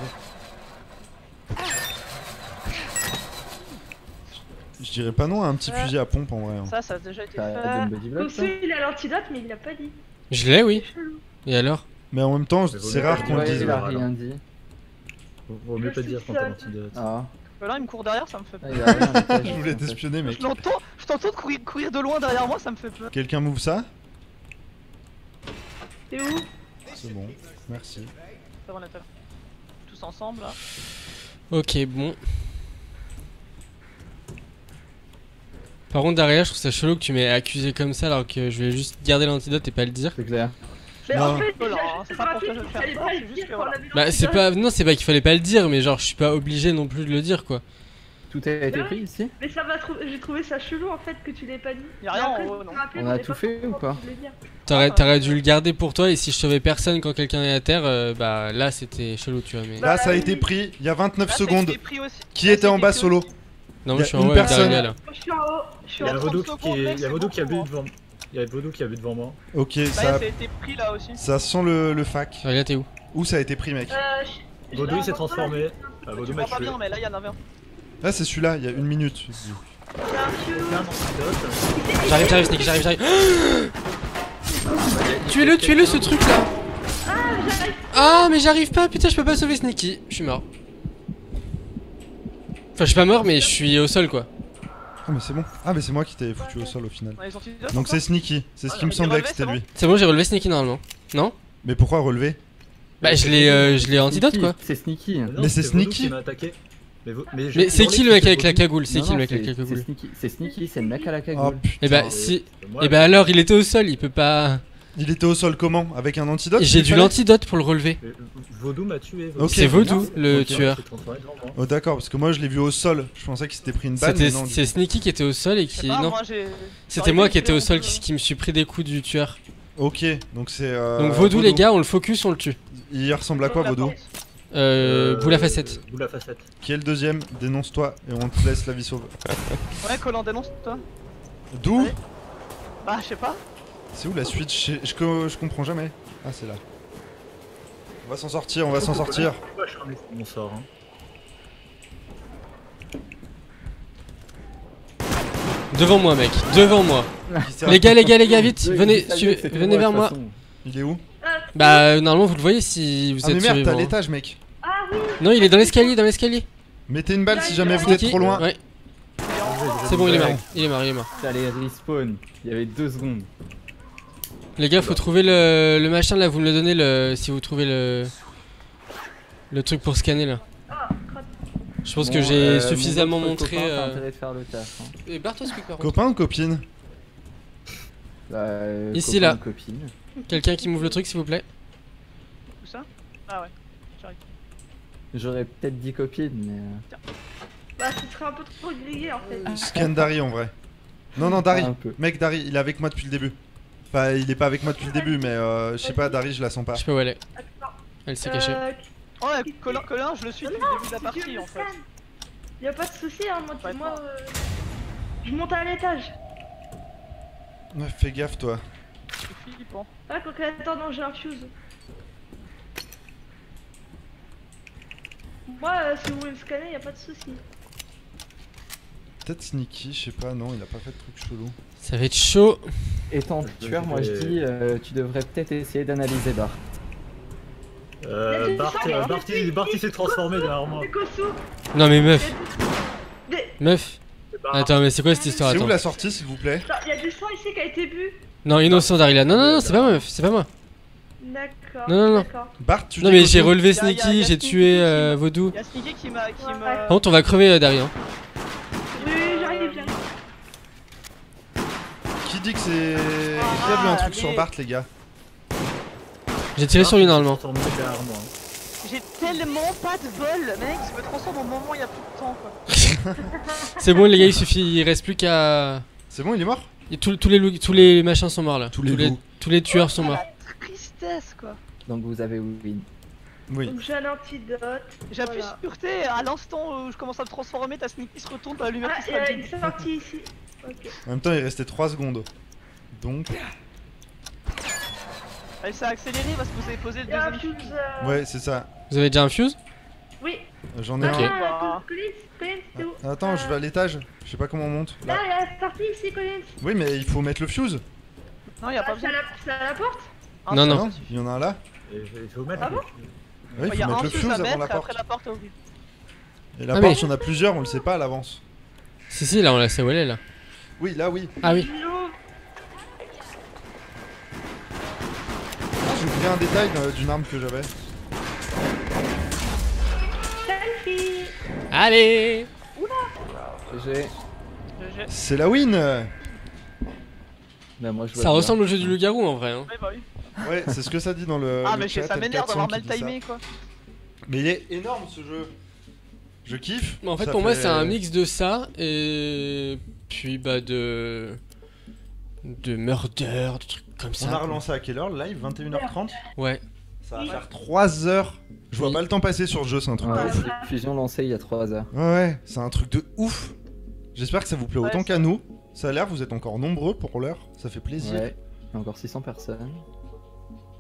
Je dirais pas non à un petit Ouais. fusil à pompe en vrai. hein. Ça, ça a déjà été T'as fait. Kosu, il a l'antidote, mais il l'a pas dit. Je l'ai, oui. Et alors Mais en même temps, c'est rare qu'on le dise. il a rien dit. Vaut- Vaut mieux pas dire quand t'as l'antidote. Ah, Colin, il me court derrière, ça me fait ah, peur. il a rien. mais Je voulais t'espionner, mec. Je l'entends, je t'entends courir, courir de loin derrière moi, ça me fait peur. Quelqu'un move ça? T'es où? C'est bon, merci. Ça va, on est là. Tous ensemble là. Ok, bon. Par contre, derrière, je trouve ça chelou que tu m'aies accusé comme ça alors que je vais juste garder l'antidote et pas le dire. C'est clair. Mais Non. en fait, Colin, déjà, je c'est pas qu'il fallait pas le dire que quand voilà. on avait Bah, c'est pas. Non, c'est pas qu'il fallait pas le dire, mais genre, je suis pas obligé non plus de le dire quoi. Tout a été Ouais. pris ici Mais ça trou- j'ai trouvé ça chelou en fait que tu l'aies pas dit. Y a rien en haut, me non. On a tout fait ou pas. T'aurais t'aurais dû le garder pour toi et si je sauvais personne quand quelqu'un est à terre, euh, bah là c'était chelou, tu vois. Mais Là, ça a oui. été pris il y a 29 Là, ça a secondes. été pris aussi. Qui Là, était en bas solo non, moi je suis en une haut avec personne. Daria, là. Je suis en haut. Je suis Il y a en qui, mec, il y a c'est qui a bu moi. devant. Il y a Vodou qui a bu devant moi. Ok, Bah, ça, ça a été pris là aussi. ça sent le, le fac. Daria, t'es où Où ça a été pris, mec Euh, il s'est transformé. Ah, m'a tué. bien, mais là, il y en avait un. Là, c'est celui-là, il y a une minute. J'arrive, j'arrive, Sneaky, j'arrive, j'arrive. Tuez-le, tuez-le ce truc là Ah, mais j'arrive pas, putain, je peux pas sauver Sneaky. Je suis mort. Enfin, je suis pas mort, mais je suis au sol quoi. Ah, mais c'est bon. Ah, mais c'est moi qui t'ai foutu au sol au final. Donc c'est Sneaky, c'est ce Ah, qui me semblait que c'était lui. C'est bon, j'ai relevé Sneaky normalement. Non Mais pourquoi relever Bah, je l'ai euh, je l'ai antidote quoi. C'est sneaky. Mais c'est Sneaky. Mais, c'est qui le mec avec la cagoule C'est qui le mec avec la cagoule C'est sneaky, c'est le mec à la Oh cagoule. Et bah, ouais. si. C'est moi, Et bah alors, il était au sol, il peut pas. Il était au sol comment Avec un antidote J'ai du l'antidote pour le relever. mais Vodou m'a tué. Ok. C'est Vaudou, le tueur. moi. Oh d'accord, parce que moi je l'ai vu au sol. Je pensais qu'il s'était pris une balle. Non, c'est Sneaky qui était au sol et qui pas, non. moi, j'ai- C'était moi qui étais au sol qui, qui me suis pris des coups du tueur. Ok, donc c'est. euh, Donc Vaudou les gars, on le focus, on le tue. Il ressemble à quoi Vaudou. Euh, boule à facette. Boule à facette. Qui est le deuxième Dénonce-toi et on te laisse la vie sauve. Ouais, Colin, dénonce toi. D'où. Bah, je sais pas. C'est où la suite je, je, co- je comprends jamais. Ah c'est là. On va s'en sortir, on va s'en sortir. Mon sort. Hein. Devant moi mec, devant moi. Les gars, les gars, les gars, vite, venez, suivez- venez vers moi. Il est où Bah euh, normalement vous le voyez si vous Ah mais êtes merde, t'es à survivant. l'étage mec. Ah oui, Non, il est dans l'escalier, dans l'escalier. Mettez une balle si jamais vous êtes trop loin. Ouais. C'est bon, il est mort. Il est mort, il est mort. J'allais respawn. Il y avait deux secondes. Les gars, faut trouver le, le machin là, vous me le donnez le, si vous trouvez le, le truc pour scanner là. Je pense Bon, que j'ai euh, suffisamment mon montré. copain, euh, intérêt de faire le taf. hein. Et barre-toi, Squeak, par contre. Copain ou copine Bah, euh, Ici, copain là. Quelqu'un qui m'ouvre le truc, s'il vous plaît. Où ça? Ah ouais, j'arrive. J'aurais peut-être dit copine, mais. euh, Bah, ce serait un peu trop grillé en fait. Scan Dari en vrai. Non, non, Dari. Mec, Dari, il est avec moi depuis le début. Enfin, il est pas avec moi depuis le début, mais euh, je sais pas, Dari, je la sens pas. Je sais pas où elle est. Elle s'est cachée. Euh, Ouais, Colin, Colin, je le suis depuis le début de la partie en fait. scan. Y a pas de souci, hein, moi, tu- moi euh, je monte à l'étage. Ouais, fais gaffe, toi. C'est flippant. Ah, quoi que, attends, non, j'ai un fuse. Moi, euh, si vous voulez me scanner, y a pas de souci. Peut-être Sneaky, je sais pas, non, il a pas fait de truc chelou. Ça va être chaud. Étant tueur, moi je dis, euh, tu devrais peut-être essayer d'analyser Bart. Euh, Bart, euh, Bart, il- Bart, il s'est transformé derrière moi. Non mais meuf, meuf. Attends, mais c'est quoi cette histoire? C'est où Attends. la sortie, s'il vous plaît? Attends, y a du sang ici qui a été bu. Non, innocent Darila. Non, non, non, c'est pas moi, meuf, c'est pas moi. D'accord. Non, non, non. D'accord. Bart, tu Non, mais j'ai relevé Sneaky, j'ai tué euh, m'a- Vaudou. Y'a Sneaky qui m'a. Qui me... Par contre, on va crever euh, Dari. hein. Oui, oui, j'arrive, j'arrive. Dit que c'est. A vu un truc sur Bart, les gars J'ai tiré sur lui normalement. Transformé derrière moi. J'ai tellement pas de bol, mec, je me transforme au moment où il y a plus de temps quoi. C'est bon, les gars, il suffit, il reste plus qu'à. C'est bon, il est mort et tous- tous les loups- tous les machins sont morts là. Tous les loups. tous les tueurs sont Ah, morts. La tristesse quoi. Donc vous avez win. Oui. Donc j'ai un antidote. J'appuie Voilà. sur T à l'instant où je commence à me transformer, ta Sneaky se retourne, t'as la lumière Ah, qui se il y a rallume. une sortie ici. En même temps, il restait 3 secondes. Donc. Elle s'est accélérée parce que vous avez posé le Il y a un deuxième. fuse. euh, Ouais, c'est ça. Vous avez déjà un fuse? Oui. J'en ai Ok. un. Ah, Attends, je vais à l'étage. Je sais pas comment on monte. Là, Là. il y a la sortie ici, Collins. Oui, mais il faut mettre le fuse. Non, y a Ah, pas c'est besoin. à la- c'est à la porte? Non, non. Il y en a un là. Et je- Il faut mettre. Ah bon? Ouais, il y a faut mettre un le fuse avant mettre la porte. Et la Ah, porte, il en a plusieurs, on le sait pas à l'avance. Si, si, là, on la sait où elle est là. Oui, là, oui. Ah oui. Ah, j'ai oublié un détail d'une arme que j'avais. Selfie. Allez C'est la win Bah, moi je vois Ça bien. ressemble au jeu du loup-garou en vrai. Hein. Ouais, bah oui. Ouais, c'est ce que ça dit dans le. Ah, le mais chat, ça L400 m'énerve d'avoir mal timé quoi. Mais il est énorme ce jeu. Je kiffe. Mais en fait, Ça pour moi, c'est un mix de ça et puis bah de de murder, de trucs comme ça. On a relancé à quelle heure le live? 21h30 Ouais. Ça va faire 3 heures. Je vois Oui. pas le temps passer sur ce jeu, c'est un truc Ouais, de ouf. c'est fusion lancée il y a 3 heures. Ouais, ouais, c'est un truc de ouf. J'espère que ça vous plaît Ouais, autant qu'à nous. Ça a l'air, vous êtes encore nombreux pour l'heure. Ça fait plaisir. Ouais. Il y a encore 600 personnes.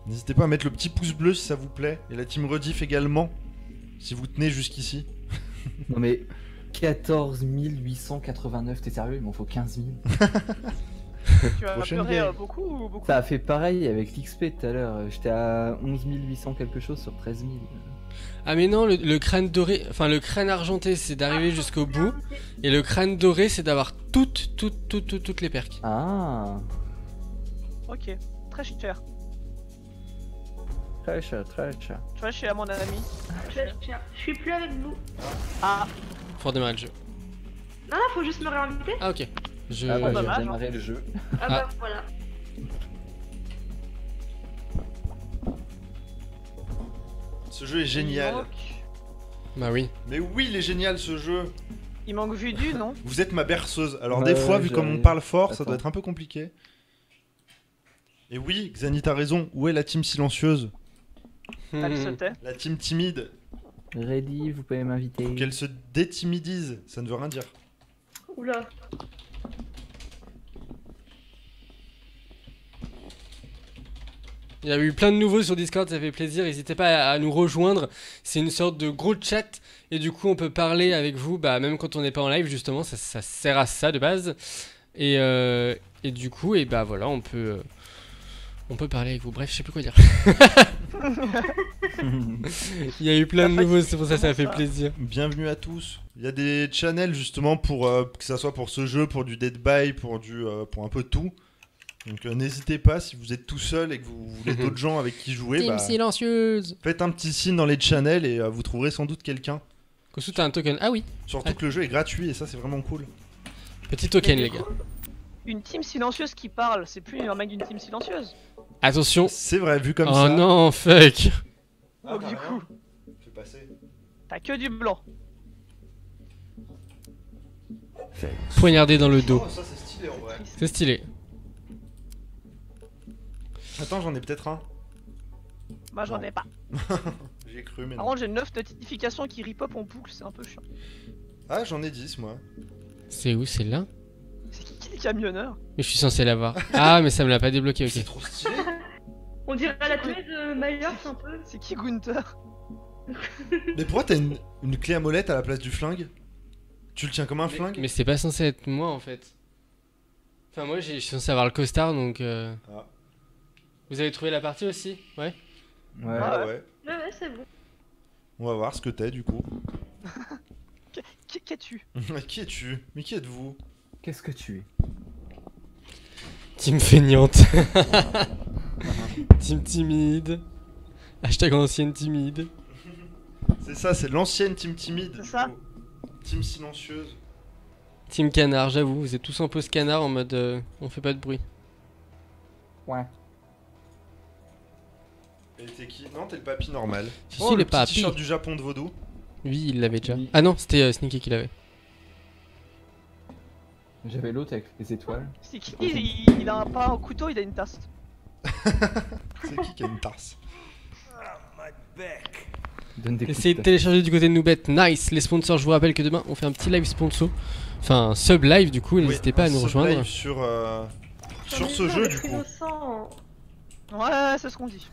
N'hésitez pas à mettre le petit pouce bleu si ça vous plaît. Et la team Rediff également. Si vous tenez jusqu'ici. Non mais 14 889, t'es sérieux? Il m'en faut 15 000. Tu game. euh, beaucoup ou beaucoup? Ça a fait pareil avec l'XP tout à l'heure. J'étais à 11 800 quelque chose sur 13 000. Ah mais non, le, le crâne doré, enfin le crâne argenté, c'est d'arriver jusqu'au bout et le crâne doré, c'est d'avoir toutes, toutes, toutes, toutes, toutes les perks. Ah Ok, très cher. Très cher, très cher. Tu vois, je suis à mon ami. Je, tiens, je suis plus avec vous. Ah, Pour démarrer le jeu. Non, non, faut juste me réinviter. Ah ok. Je... Ah bah j'ai dommage, démarré le jeu. Ah, Ah. bah voilà. Ce jeu est génial. manque... Bah oui. Mais oui, il est génial ce jeu. il manque Vudu, non? Vous êtes ma berceuse. Alors Ouais, des fois, vu comme on parle fort, ça doit être un peu compliqué. Et oui, Xanit a raison. Où est la team silencieuse? Elle se tait. La team timide Ready, vous pouvez m'inviter. Qu'elle se détimidise, ça ne veut rien dire. Oula. Il y a eu plein de nouveaux sur Discord, ça fait plaisir. N'hésitez pas à, à nous rejoindre. C'est une sorte de gros chat et du coup on peut parler avec vous, bah, même quand on n'est pas en live justement. Ça, ça sert à ça de base. Et, euh, et du coup, et bah voilà, on peut, euh, On peut parler avec vous. Bref, je sais plus quoi dire. Il y a eu plein de nouveaux, c'est pour ça que ça fait plaisir. Bienvenue à tous. Il y a des channels justement pour euh, que ça soit pour ce jeu, pour du Dead by, pour du euh, pour un peu de tout. Donc euh, n'hésitez pas si vous êtes tout seul et que vous voulez d'autres gens avec qui jouer, Team bah, silencieuse. faites un petit signe dans les channels et euh, vous trouverez sans doute quelqu'un. Kosu, t'as un token. Ah oui, Surtout Ah. que le jeu est gratuit et ça c'est vraiment cool. petit token, les gars. Une team silencieuse qui parle, c'est plus un mec d'une team silencieuse. Attention. C'est vrai, vu comme oh ça. non, fuck. Ah, Donc du rien. coup, t'as que du blanc. Poignardé dans le dos. Oh, ça c'est stylé en vrai. C'est stylé. Attends, j'en ai peut-être un. Moi j'en ai pas. J'y ai cru, mais Par non. contre, j'ai 9 notifications qui ripop en boucle, c'est un peu chiant. Ah, j'en ai 10 moi. C'est où C'est là? Camionneur Mais je suis censé l'avoir. Ah, mais ça me l'a pas débloqué, C'est ok. trop stylé. On dirait la tenue de Myers un peu. C'est qui Gunther? Mais pourquoi t'as une, une clé à molette à la place du flingue? Tu le tiens comme un flingue? Mais c'est pas censé être moi en fait. Enfin, moi j'ai- je suis censé avoir le costard donc. euh, Ah. Vous avez trouvé la partie aussi? Ouais. Ouais. Ah ouais. ouais. Ouais, ouais, c'est bon. On va voir ce que t'es du coup. Qui- Qu'es-tu qui es-tu? Mais qui êtes-vous? Qu'est-ce que tu es? Team feignante. Team timide. Hashtag ancienne timide. C'est ça, c'est l'ancienne team timide. C'est ça. Team silencieuse. Team canard, j'avoue, vous êtes tous en pause canard en mode euh, on fait pas de bruit. Ouais. Et t'es qui? Non, t'es le papy normal. Si, oh, si, le le papy. t-shirt du Japon de Vaudou. Lui il l'avait déjà. Oui. Ah non, c'était euh, Sneaky qui l'avait. J'avais l'autre avec les étoiles. C'est qui il, il a un, pas un couteau, il a une tasse. C'est qui qui a une. Donne des coups Essayez de télécharger du côté de Noobet. Nice. Les sponsors, je vous rappelle que demain on fait un petit live sponsor. Enfin, un sub live du coup, n'hésitez Oui, pas à nous rejoindre. sur, euh, sur ce jeu du coup. Innocent. Ouais, c'est ce qu'on dit.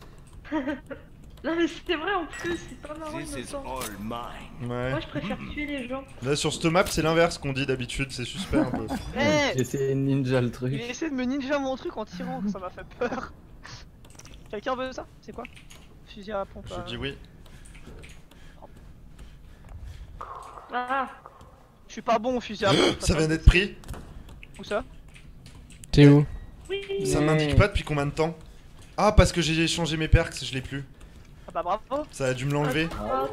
Non mais c'est vrai en plus, c'est pas marrant This is innocent. all mine. Ouais. Moi je préfère tuer les gens. Là sur cette map, c'est l'inverse qu'on dit d'habitude, c'est suspect un peu. Eh J'ai essayé de ninja le truc. a essayé de me ninja mon truc en tirant, ça m'a fait peur. Quelqu'un veut ça? C'est quoi? Fusil à pompe. Je euh, dis oui. Ah, Je suis pas bon au fusil à pompe. Ça vient d'être pris. Où ça? T'es où? Oui. Ça m'indique pas depuis combien de temps Ah, parce que j'ai changé mes perks, je l'ai plus. Ah bah bravo Ça a dû me l'enlever. Ah.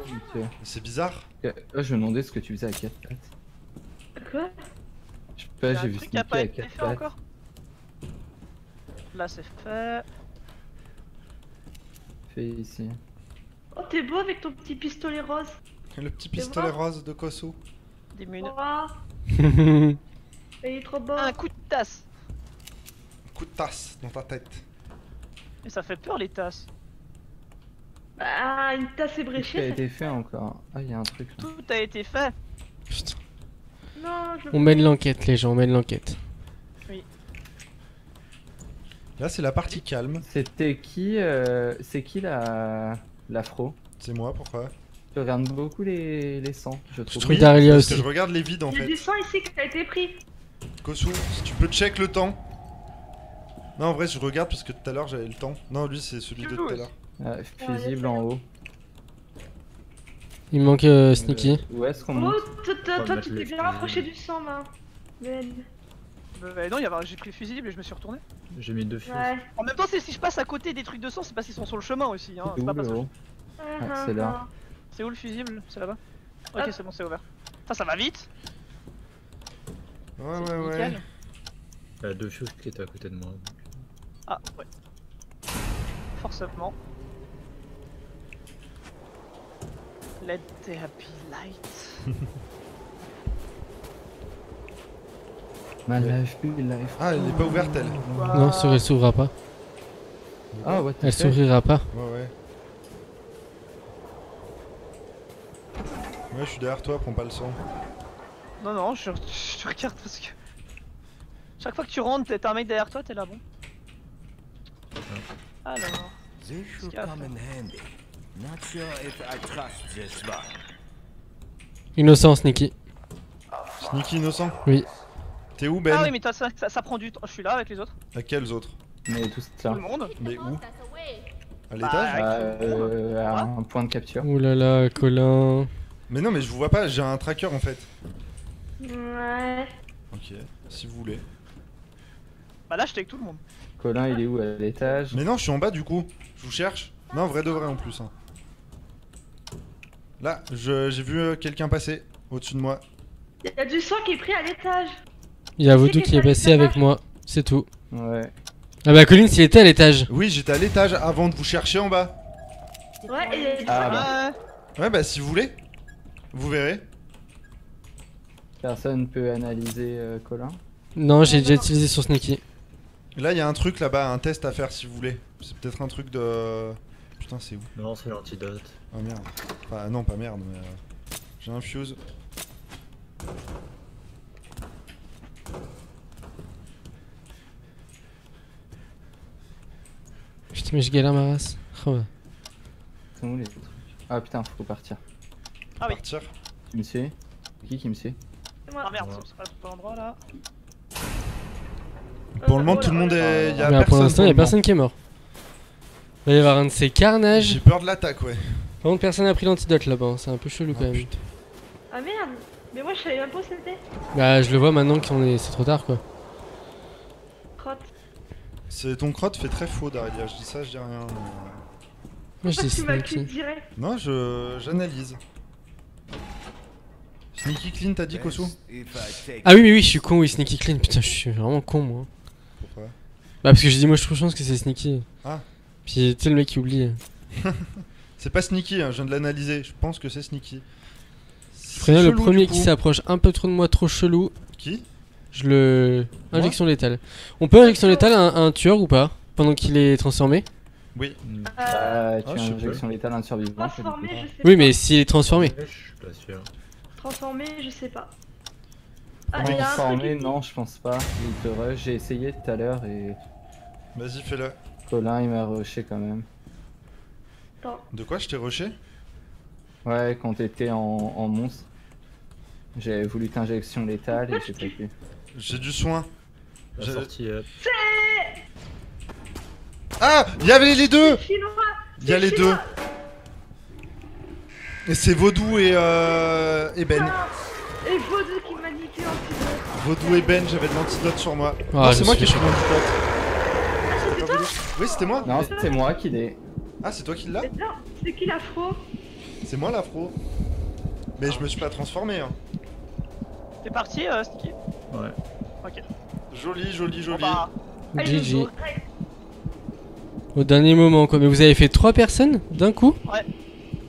C'est bizarre. Euh, je me demandais ce que tu faisais à 4 pattes. Quoi? Je sais pas, j'ai un vu truc qui a pas à été 4 fait pattes. encore Là c'est fait. Fait ici. Oh t'es beau avec ton petit pistolet rose. Le petit pistolet rose de Koso. Des munes. Oh, il est trop beau. Un coup de tasse Coup de tasse dans ta tête. Et ça fait peur les tasses. Ah, une tasse Qu'est-ce qui a ébréchée. été fait encore Ah, il y a un truc là. Tout a été fait. Putain. Non, je On mène l'enquête, les gens, on mène l'enquête. Là, c'est la partie calme. C'était qui euh, C'est qui la l'afro C'est moi, pourquoi? Je regarde beaucoup les, les sangs, je trouve. trouve Daria parce aussi. que je regarde les vides en Il y a fait. du sang ici qui a été pris. Kosu, si tu peux check le temps. Non, en vrai, je regarde parce que tout à l'heure j'avais le temps. Non, lui, c'est celui de tout à l'heure. Ah, fusible en haut. Il manque euh, Sneaky. Euh, où est-ce qu'on Oh, monte toi, toi, tu t'es bien fusils. rapproché du sang, là. Ben. Bah non, il y avait- j'ai pris le fusible et je me suis retourné. J'ai mis deux fils. Ouais. En même temps, c'est si je passe à côté des trucs de sang, c'est parce qu'ils sont sur le chemin aussi. Hein. C'est pas où parce le que- haut Ah, c'est là. ah, C'est où le fusible? C'est là-bas Ok, c'est bon, c'est ouvert. Ça, ça va vite Ouais, ouais, ouais. Il y a deux fils qui étaient à côté de moi. Ah, ouais. Forcément. Let there be light. My life be life. Ah, elle est pas ouverte elle. Non, ça, elle s'ouvrira pas. Ah, what Elle s'ouvrira pas. Ouais, ouais. Ouais, je suis derrière toi, prends pas le sang. Non, non, je, je regarde parce que. Chaque fois que tu rentres, t'as un mec derrière toi, t'es là, bon. Alors. This should qu'il y a à come in handy. Not sure if I trust this one. Innocent, Sneaky. Sneaky innocent Oui. T'es où Ben Ah oui, mais toi, ça, ça, ça prend du temps. Je suis là avec les autres. À quels autres Mais tout Tout ça. le monde. Mais où. À Bah, l'étage Euh, à un point de capture. Ouh là là, Colin. Mais non, mais je vous vois pas, j'ai un tracker en fait. Ouais. Ok, si vous voulez. Bah là, j'étais avec tout le monde. Colin, il est où à l'étage Mais non, je suis en bas du coup. Je vous cherche. Non, vrai de vrai en plus. hein. Là, je- j'ai vu euh, quelqu'un passer au-dessus de moi. Il y a du sang qui est pris à l'étage. Il y a Qui est passé avec moi. C'est tout. Ouais. Ah bah Colin, s'il était à l'étage. Oui, j'étais à l'étage avant de vous chercher en bas. Ouais, et il y a du Ah, sang. bah. Ouais. Ouais, bah si vous voulez. Vous verrez. Personne peut analyser euh, Colin. Non, j'ai déjà utilisé sur Sneaky. Là, il y a un truc là-bas, un test à faire si vous voulez. C'est peut-être un truc de. Putain, c'est où? Non, c'est l'antidote. Ah merde. Enfin, non, pas merde, mais. euh, J'ai un fuse. Putain, mais je galère ma race. Oh. C'est où les trucs? Ah putain, faut partir. Ah oui. Partir. Qui me suit Qui qui me moi. Ah merde, Ouais. c'est pas l'endroit là. Pour le Euh, moment, oh tout le monde est. Y a Mais personne pour l'instant, il y a le moment. personne qui est mort. Il va y avoir un de ces carnages. J'ai peur de l'attaque, ouais. Par contre, personne n'a pris l'antidote là-bas. hein. C'est un peu chelou quand Oh, même. putain. Ah merde. Mais moi, je savais même pas où c'était. Bah, je le vois maintenant qu'on est. C'est trop tard quoi. Crotte. C'est ton crotte fait très faux, Daria. Je dis ça, je dis rien. mais, euh, Moi, je dis tu Sneaky. direct Non, je j'analyse. Sneaky clean, t'as dit Kosu Ah oui, mais oui, je suis con, oui, Sneaky Clean. Putain, je suis vraiment con moi. Pourquoi? Bah, parce que j'ai dit, moi, je trouve chance que c'est Sneaky. Ah. Puis, tu sais, le mec qui oublie. C'est pas Sneaky, hein, je viens de l'analyser. Je pense que c'est Sneaky. Prenais le premier qui s'approche un peu trop de moi, trop chelou. Qui? Je le. Injection létale. On peut injection létale à un, à un tueur ou pas Pendant qu'il est transformé? Oui. Euh, Ah, tu as injection létale à un survivant. transformé, je sais Oui, pas. mais s'il est transformé. Je suis pas sûr. Transformé, je sais pas. Ah, il y a un Transformé, non, je pense pas. Il te rush. J'ai essayé tout à l'heure et Vas-y, fais-le. Colin il m'a rushé quand même. Attends. De quoi je t'ai rushé? Ouais, quand t'étais en, en monstre. J'ai voulu t'injection létale et j'ai pas pu. J'ai du soin. Euh, Ah Il y avait les deux. Il y a les deux. Et c'est Vaudou et, euh, et Ben. Ah, Et Vaudou qui m'a niqué en Vaudou et Ben, j'avais de l'antidote sur moi. Ah, c'est moi qui ai pris l'antidote. Ah, c'était toi Oui, c'était moi. Non, c'est moi qui l'ai. Ah, c'est toi qui l'as Mais Non, c'est qui l'afro C'est moi l'afro. Mais je me suis pas transformé. Hein. T'es parti, euh, Sticky Ouais. Ok. Joli, joli, Bon joli. bah, Ah, GG. Au dernier moment, quoi. Mais vous avez fait trois personnes d'un coup Ouais.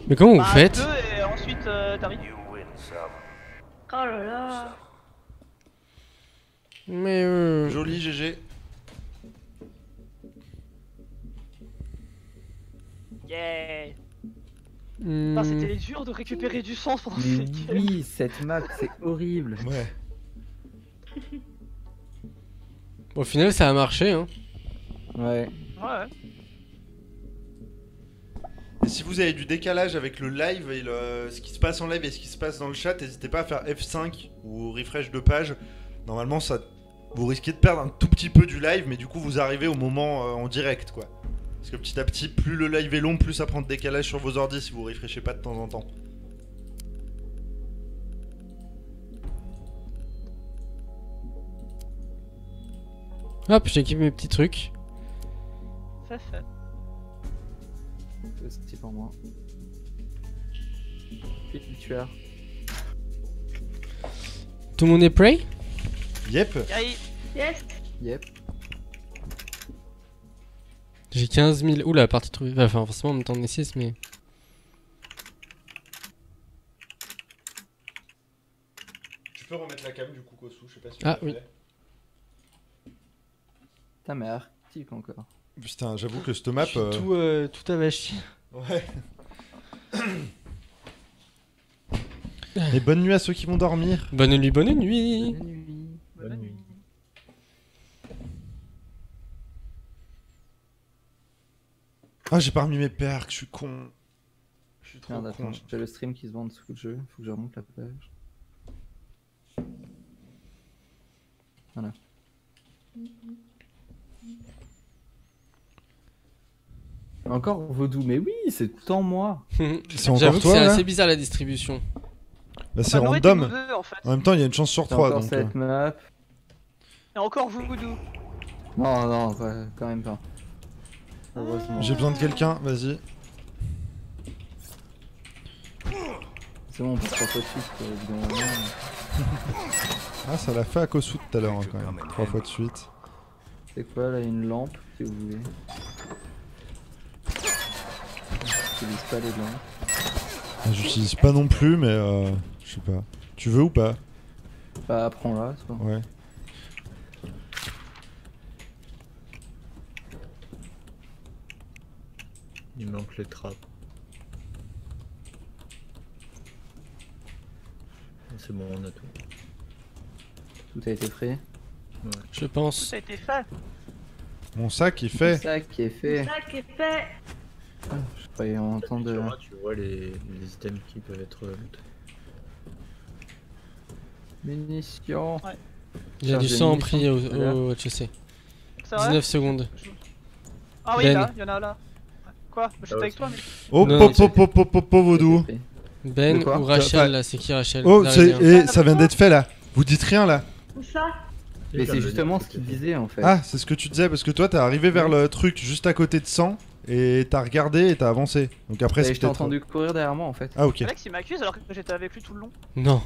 Mais comment bah, vous faites deux et ensuite euh. Oh là là. Mais euh... Joli, GG. Yeah hmm, Putain, c'était dur de récupérer du sang pendant Mais cette oui, cette map, c'est horrible. Ouais. Au final, ça a marché, hein. Ouais. Ouais. Et si vous avez du décalage avec le live et le- ce qui se passe en live et ce qui se passe dans le chat, n'hésitez pas à faire F5 ou refresh de page. Normalement, ça, vous risquez de perdre un tout petit peu du live, mais du coup, vous arrivez au moment euh, en direct, quoi. Parce que petit à petit, plus le live est long, plus ça prend de décalage sur vos ordis si vous refreshez pas de temps en temps. Hop, j'équipe mes petits trucs. Ça fait. Aussi pour moi. Le tueur. Tout le monde est prêt? Yep. Yay Yes. Yep. J'ai 15 000. Oula, partie trouvée. Enfin, forcément, en même temps, on est 6, mais. Tu peux remettre la cam du coup, Kosu, je sais pas si Ah, oui. Putain, mais Arctique encore. Putain, j'avoue que cette map. Je suis euh, tout, euh, tout avachi. Ouais. Et bonne nuit à ceux qui vont dormir. Bonne nuit, bonne nuit. Bonne nuit. Bonne nuit. Ah, j'ai pas remis mes perks, je suis con. Je suis trop Merde, con. attends, j'ai le stream qui se voit en dessous le jeu. Faut que je remonte la page. Voilà. Encore Vaudou, mais oui, c'est temps moi. C'est encore J'avoue que toi c'est là assez bizarre la distribution. Bah, c'est random. en fait. En même temps, il y a une chance sur C'est 3 encore donc. euh. cette map. Et encore Voodoo. Non, non, quand même pas. J'ai besoin de quelqu'un, vas-y. C'est bon, on passe trois fois de suite, moment. Ah, ça l'a fait à Kosu tout à l'heure hein, quand même. Trois fois de suite. C'est quoi là, une lampe, si vous voulez? J'utilise pas les lampes. Ah, J'utilise pas non plus, mais euh, je sais pas. Tu veux ou pas? Bah, apprends-la, toi. Ouais. Il manque les trappes. C'est bon, on a tout. Tout a été fait. Je Tout pense. a été fait. Mon sac, il fait. Ça qui est fait. Ça qui est fait. Je croyais entendre. Tu vois, tu vois les, les items qui peuvent être euh, lootés. Munitions. Il y a du sang munitions pris au, au HEC. C'est vrai 19 secondes. Ah oui, Ben. là, il y en a là. Quoi J'étais Ah avec toi, mais. Oh, Non, pop, non, pop, pop, pop, pop, pop, vaudou. Ben De quoi ou Rachel là, c'est qui Rachel Oh, c'est- et ça vient d'être fait là. Vous dites rien là. Où ça Mais c'est justement ce qu'il disait en fait. Ah, c'est ce que tu disais parce que toi t'es arrivé vers le truc juste à côté de 100 et t'as regardé et t'as avancé. Donc après Et c'est je t'ai peut-être. entendu courir derrière moi en fait. Ah ok. Alex il m'accuse alors que j'étais avec lui tout le long. Non.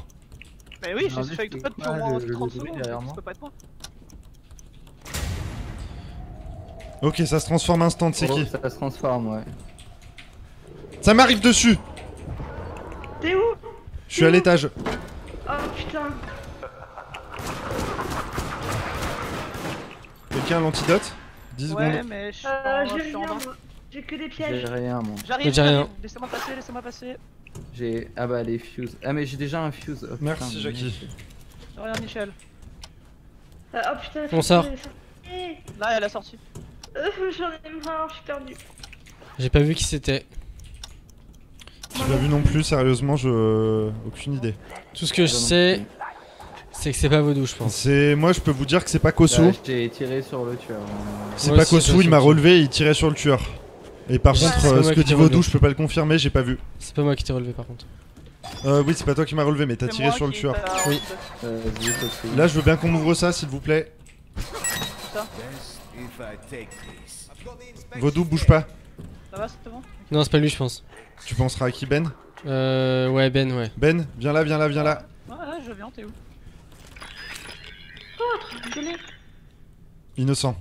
Mais oui, je suis avec toi depuis au moins le- le 30 bruit secondes. derrière Ça peut pas être moi. Ok, ça se transforme instant, c'est Oh, qui Ça se transforme, ouais. Ça m'arrive dessus T'es où? Je suis à l'étage. Oh putain. Quelqu'un a l'antidote? 10 Ouais, secondes. mais je suis Euh, je j'ai suis en rien, bas. moi. J'ai que des J'ai pièges. rien, moi. J'arrive, J'ai rien. j'arrive. Laissez-moi passer, laissez-moi passer. J'ai. Ah bah les fuses. Ah mais j'ai déjà un fuse. Oh, putain, Merci, mais Jackie. Rien, Michel. Euh, oh putain. On sort. Là, elle a sorti. Euh, J'en ai marre, je suis perdu. J'ai pas vu qui c'était. J'ai pas vu non plus, sérieusement, je. Aucune idée. Tout ce que je sais, c'est que c'est pas Vaudou, je pense. C'est. Moi je peux vous dire que c'est pas Kosu. Bah, J'ai tiré sur le tueur. C'est pas Kosu, il m'a relevé et il tirait sur le tueur. Et par contre, euh, ce que dit Vaudou, je peux pas le confirmer, j'ai pas vu. C'est pas moi qui t'ai relevé par contre. Euh, oui, c'est pas toi qui m'as relevé, mais t'as tiré sur le tueur. Oui. Euh. Là, je veux bien qu'on m'ouvre ça, s'il vous plaît. Best if I take this. Vaudou, bouge pas. Ça va, c'est bon Non, c'est pas lui, je pense. Tu penseras à qui, Ben? Euh, ouais, Ben, ouais. Ben, viens là, viens là, viens là. Ouais, ouais, je viens, t'es où? Innocent.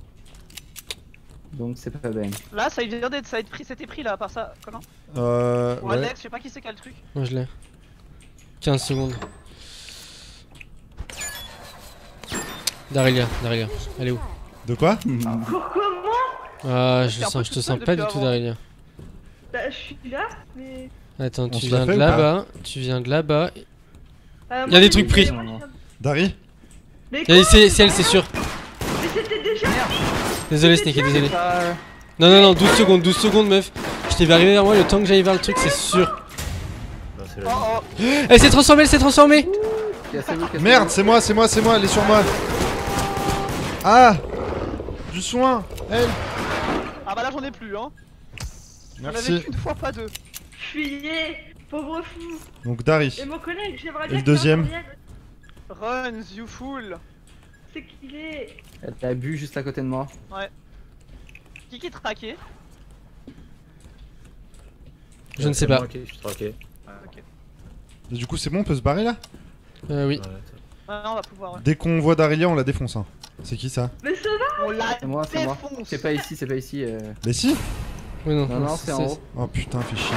Donc c'est pas Ben. Là, ça vient d'être ça a été pris, c'était pris là, par ça. Comment? Euh. Ou Ouais. Alex, je sais pas qui c'est qui a le truc. Moi, je l'ai. 15 secondes. Darelia, Darelia. Elle est où? De quoi Pourquoi moi Ah, je, sens, je te sens pas du tout. Darelia. Bah, je suis là, mais. Attends, tu viens fait de là-bas, tu viens de là-bas. Euh, Y a moi, des trucs pris. Dari quoi C'est c'est elle, c'est sûr. Mais c'était déjà. Désolé, Snake, désolé. Non, non, non, 12 secondes, 12 secondes, meuf. Je t'ai vu arriver vers moi, le temps que j'aille vers le truc, c'est sûr. Oh oh Elle s'est transformée, elle s'est transformée. Merde, c'est moi, c'est moi, c'est moi, elle est sur moi. Ah Du soin Elle Ah bah là, j'en ai plus, hein. J'en avais Merci. qu'une fois, pas deux. Fuyez, pauvre fou. Donc Dari. Et mon collègue, j'aimerais Et bien le deuxième. Runs, you fool. C'est qu'il est. Elle bu juste à côté de moi. Qui qui traqué Je ne sais c'est pas. moi Je suis traqué. Et du coup, c'est bon, on peut se barrer là? Euh, oui. Ouais, Ah non, on va pouvoir, ouais. Dès qu'on voit Darilia, on la défonce. Hein. C'est qui ça Mais ça va On l'a C'est moi, c'est moi. C'est pas ici, c'est pas ici. euh. Mais si Oui, non, Non, non, c'est en haut. Oh putain, fais chier.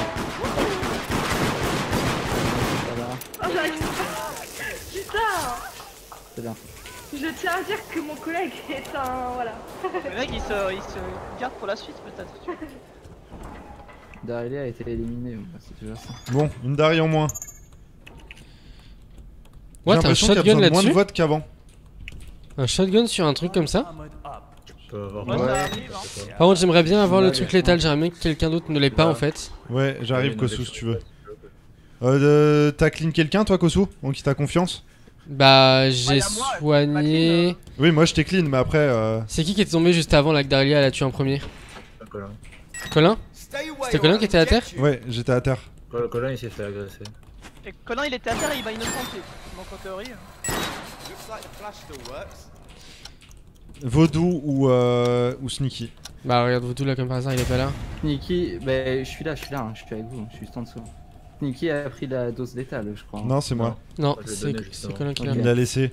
Ça va, Oh, j'arrive Putain c'est bien. Je tiens à dire que mon collègue est un. Voilà. Le mec, il se, il se garde pour la suite, peut-être. tu vois. Darelia a été éliminé, bah, c'est déjà ça. Bon, une Dari en moins. J'ai l'impression qu'il y a shotgun besoin de moins de votes qu'avant. Un shotgun sur un truc comme ça Tu peux avoir Ouais, hein. Par contre, j'aimerais bien avoir le truc létal, j'aimerais bien que quelqu'un d'autre ne l'ait pas en fait. Ouais, j'arrive, Kosu, si tu veux. Euh, euh, T'as clean quelqu'un, toi, Kosu En qui t'as confiance? Bah, j'ai soigné. Oui, moi je t'ai clean, mais après. Euh... C'est qui qui est tombé juste avant là que Daria l'a tué en premier? D'accord. Colin? C'était Colin qui était à terre? Ouais, j'étais à terre. Col- Colin il s'est fait agresser. Et Colin il était à terre et il m'a innocenté. Donc en théorie. euh, Vaudou ou, euh, ou Sneaky. Bah regarde, vous tout là comme par hasard, il est pas là. Sneaky, bah je suis là, je suis là, hein, je suis avec vous, je suis juste en dessous. Sneaky a pris la dose d'étal, je crois. hein. Non, c'est moi. Non, c'est. Colin qui l'a. Il l'a laissé.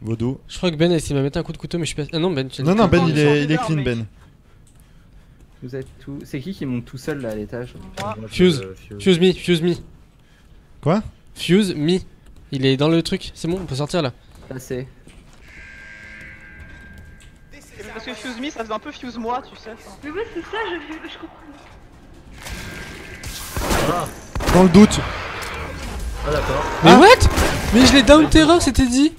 Vaudou. Je crois que Ben a essayé de me mettre un coup de couteau, mais je suis pas. Ah non, Ben, tu Non, non, Ben, il est, il est clean, mec. Ben. Vous êtes tout. C'est qui qui monte tout seul là à l'étage? Fuse. euh, Fuse. Fuse me, fuse me. Quoi? Fuse me. Il est dans le truc, c'est bon, on peut sortir là. Là parce que Fuse Me ça faisait un peu Fuse moi, tu sais. Mais ouais, c'est ça, je, je comprends. Ah, Dans le doute. ah d'accord. Mais Ah. what? Mais je l'ai down terror, c'était dit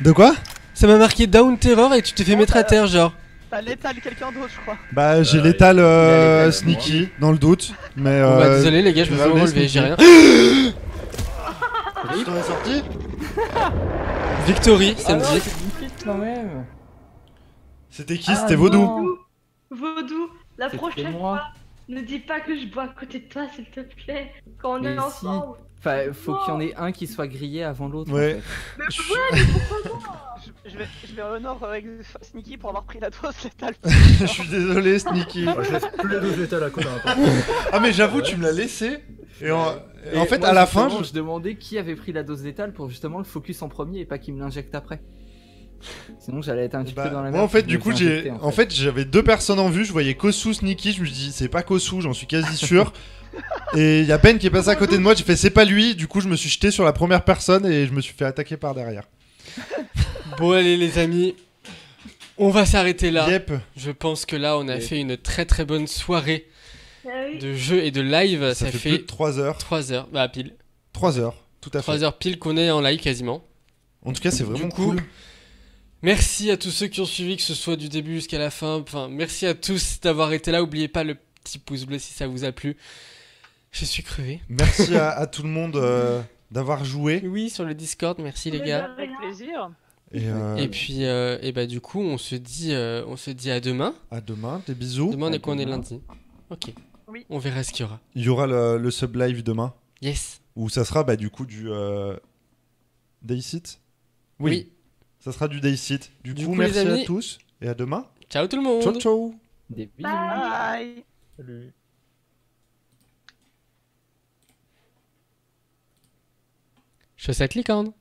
De quoi? Ça m'a marqué down terror et tu t'es fait mettre à terre, genre. T'as l'étal quelqu'un d'autre, je crois. Bah, j'ai Euh, l'étal euh, Sneaky, dans le doute. Mais bah euh, désolé les gars, je me tu fais relever, j'ai rien. T'en ai sorti? Victory, Ah samedi. non, c'est difficile quand même C'était qui Ah C'était Vaudou. Vaudou, la prochaine moi. fois, ne dis pas que je bois à côté de toi, s'il te plaît. Quand on Mais est si. ensemble. Enfin, faut qu'il y en ait un qui soit grillé avant l'autre. Ouais. en fait. Je- Je, je vais, je vais honor avec Sneaky pour avoir pris la dose létale. Je suis désolé, Sneaky. Moi, je laisse plus les deux états à Colin. Ah, mais j'avoue, tu me l'as laissé. Et en, et en fait, moi, à la fin, je... je demandais qui avait pris la dose létale pour justement le focus en premier et pas qu'il me l'injecte après. Sinon, j'allais être un petit Bah, peu dans la merde. moi en fait du coup j'ai en fait j'avais deux personnes en vue je voyais Kosu Sneaky je me suis dit c'est pas Kosu j'en suis quasi sûr et il y a Ben qui est passé à côté de moi j'ai fait c'est pas lui du coup je me suis jeté sur la première personne et je me suis fait attaquer par derrière Bon allez les amis, on va s'arrêter là. Yep Je pense que là on a Yep. fait une très très bonne soirée Ah de jeu et de live. ça, Ça, fait, fait, plus de 3 heures 3 heures, bah pile. 3 heures tout à fait 3 heures pile qu'on est en live quasiment. en tout cas c'est vraiment Du coup, cool Merci à tous ceux qui ont suivi, que ce soit du début jusqu'à la fin. Enfin, merci à tous d'avoir été là. Oubliez pas le petit pouce bleu si ça vous a plu. Je suis crevé. merci à, à tout le monde euh, d'avoir joué Oui, sur le Discord, merci les gars. Avec plaisir. et, euh, Et puis, euh, et bah du coup, on se dit, euh, on se dit à demain. à demain des bisous Demain, on est quoi On est lundi. Ok. Oui. On verra ce qu'il y aura. il y aura le, le sub live demain Yes. où ça sera bah du coup du euh... Daysit Oui. Ça sera du Daysit du, Du coup, merci amis- à tous et à demain Ciao tout le monde. ciao ciao Des bisous. Bye. Bye. Salut. Chaussette licorne.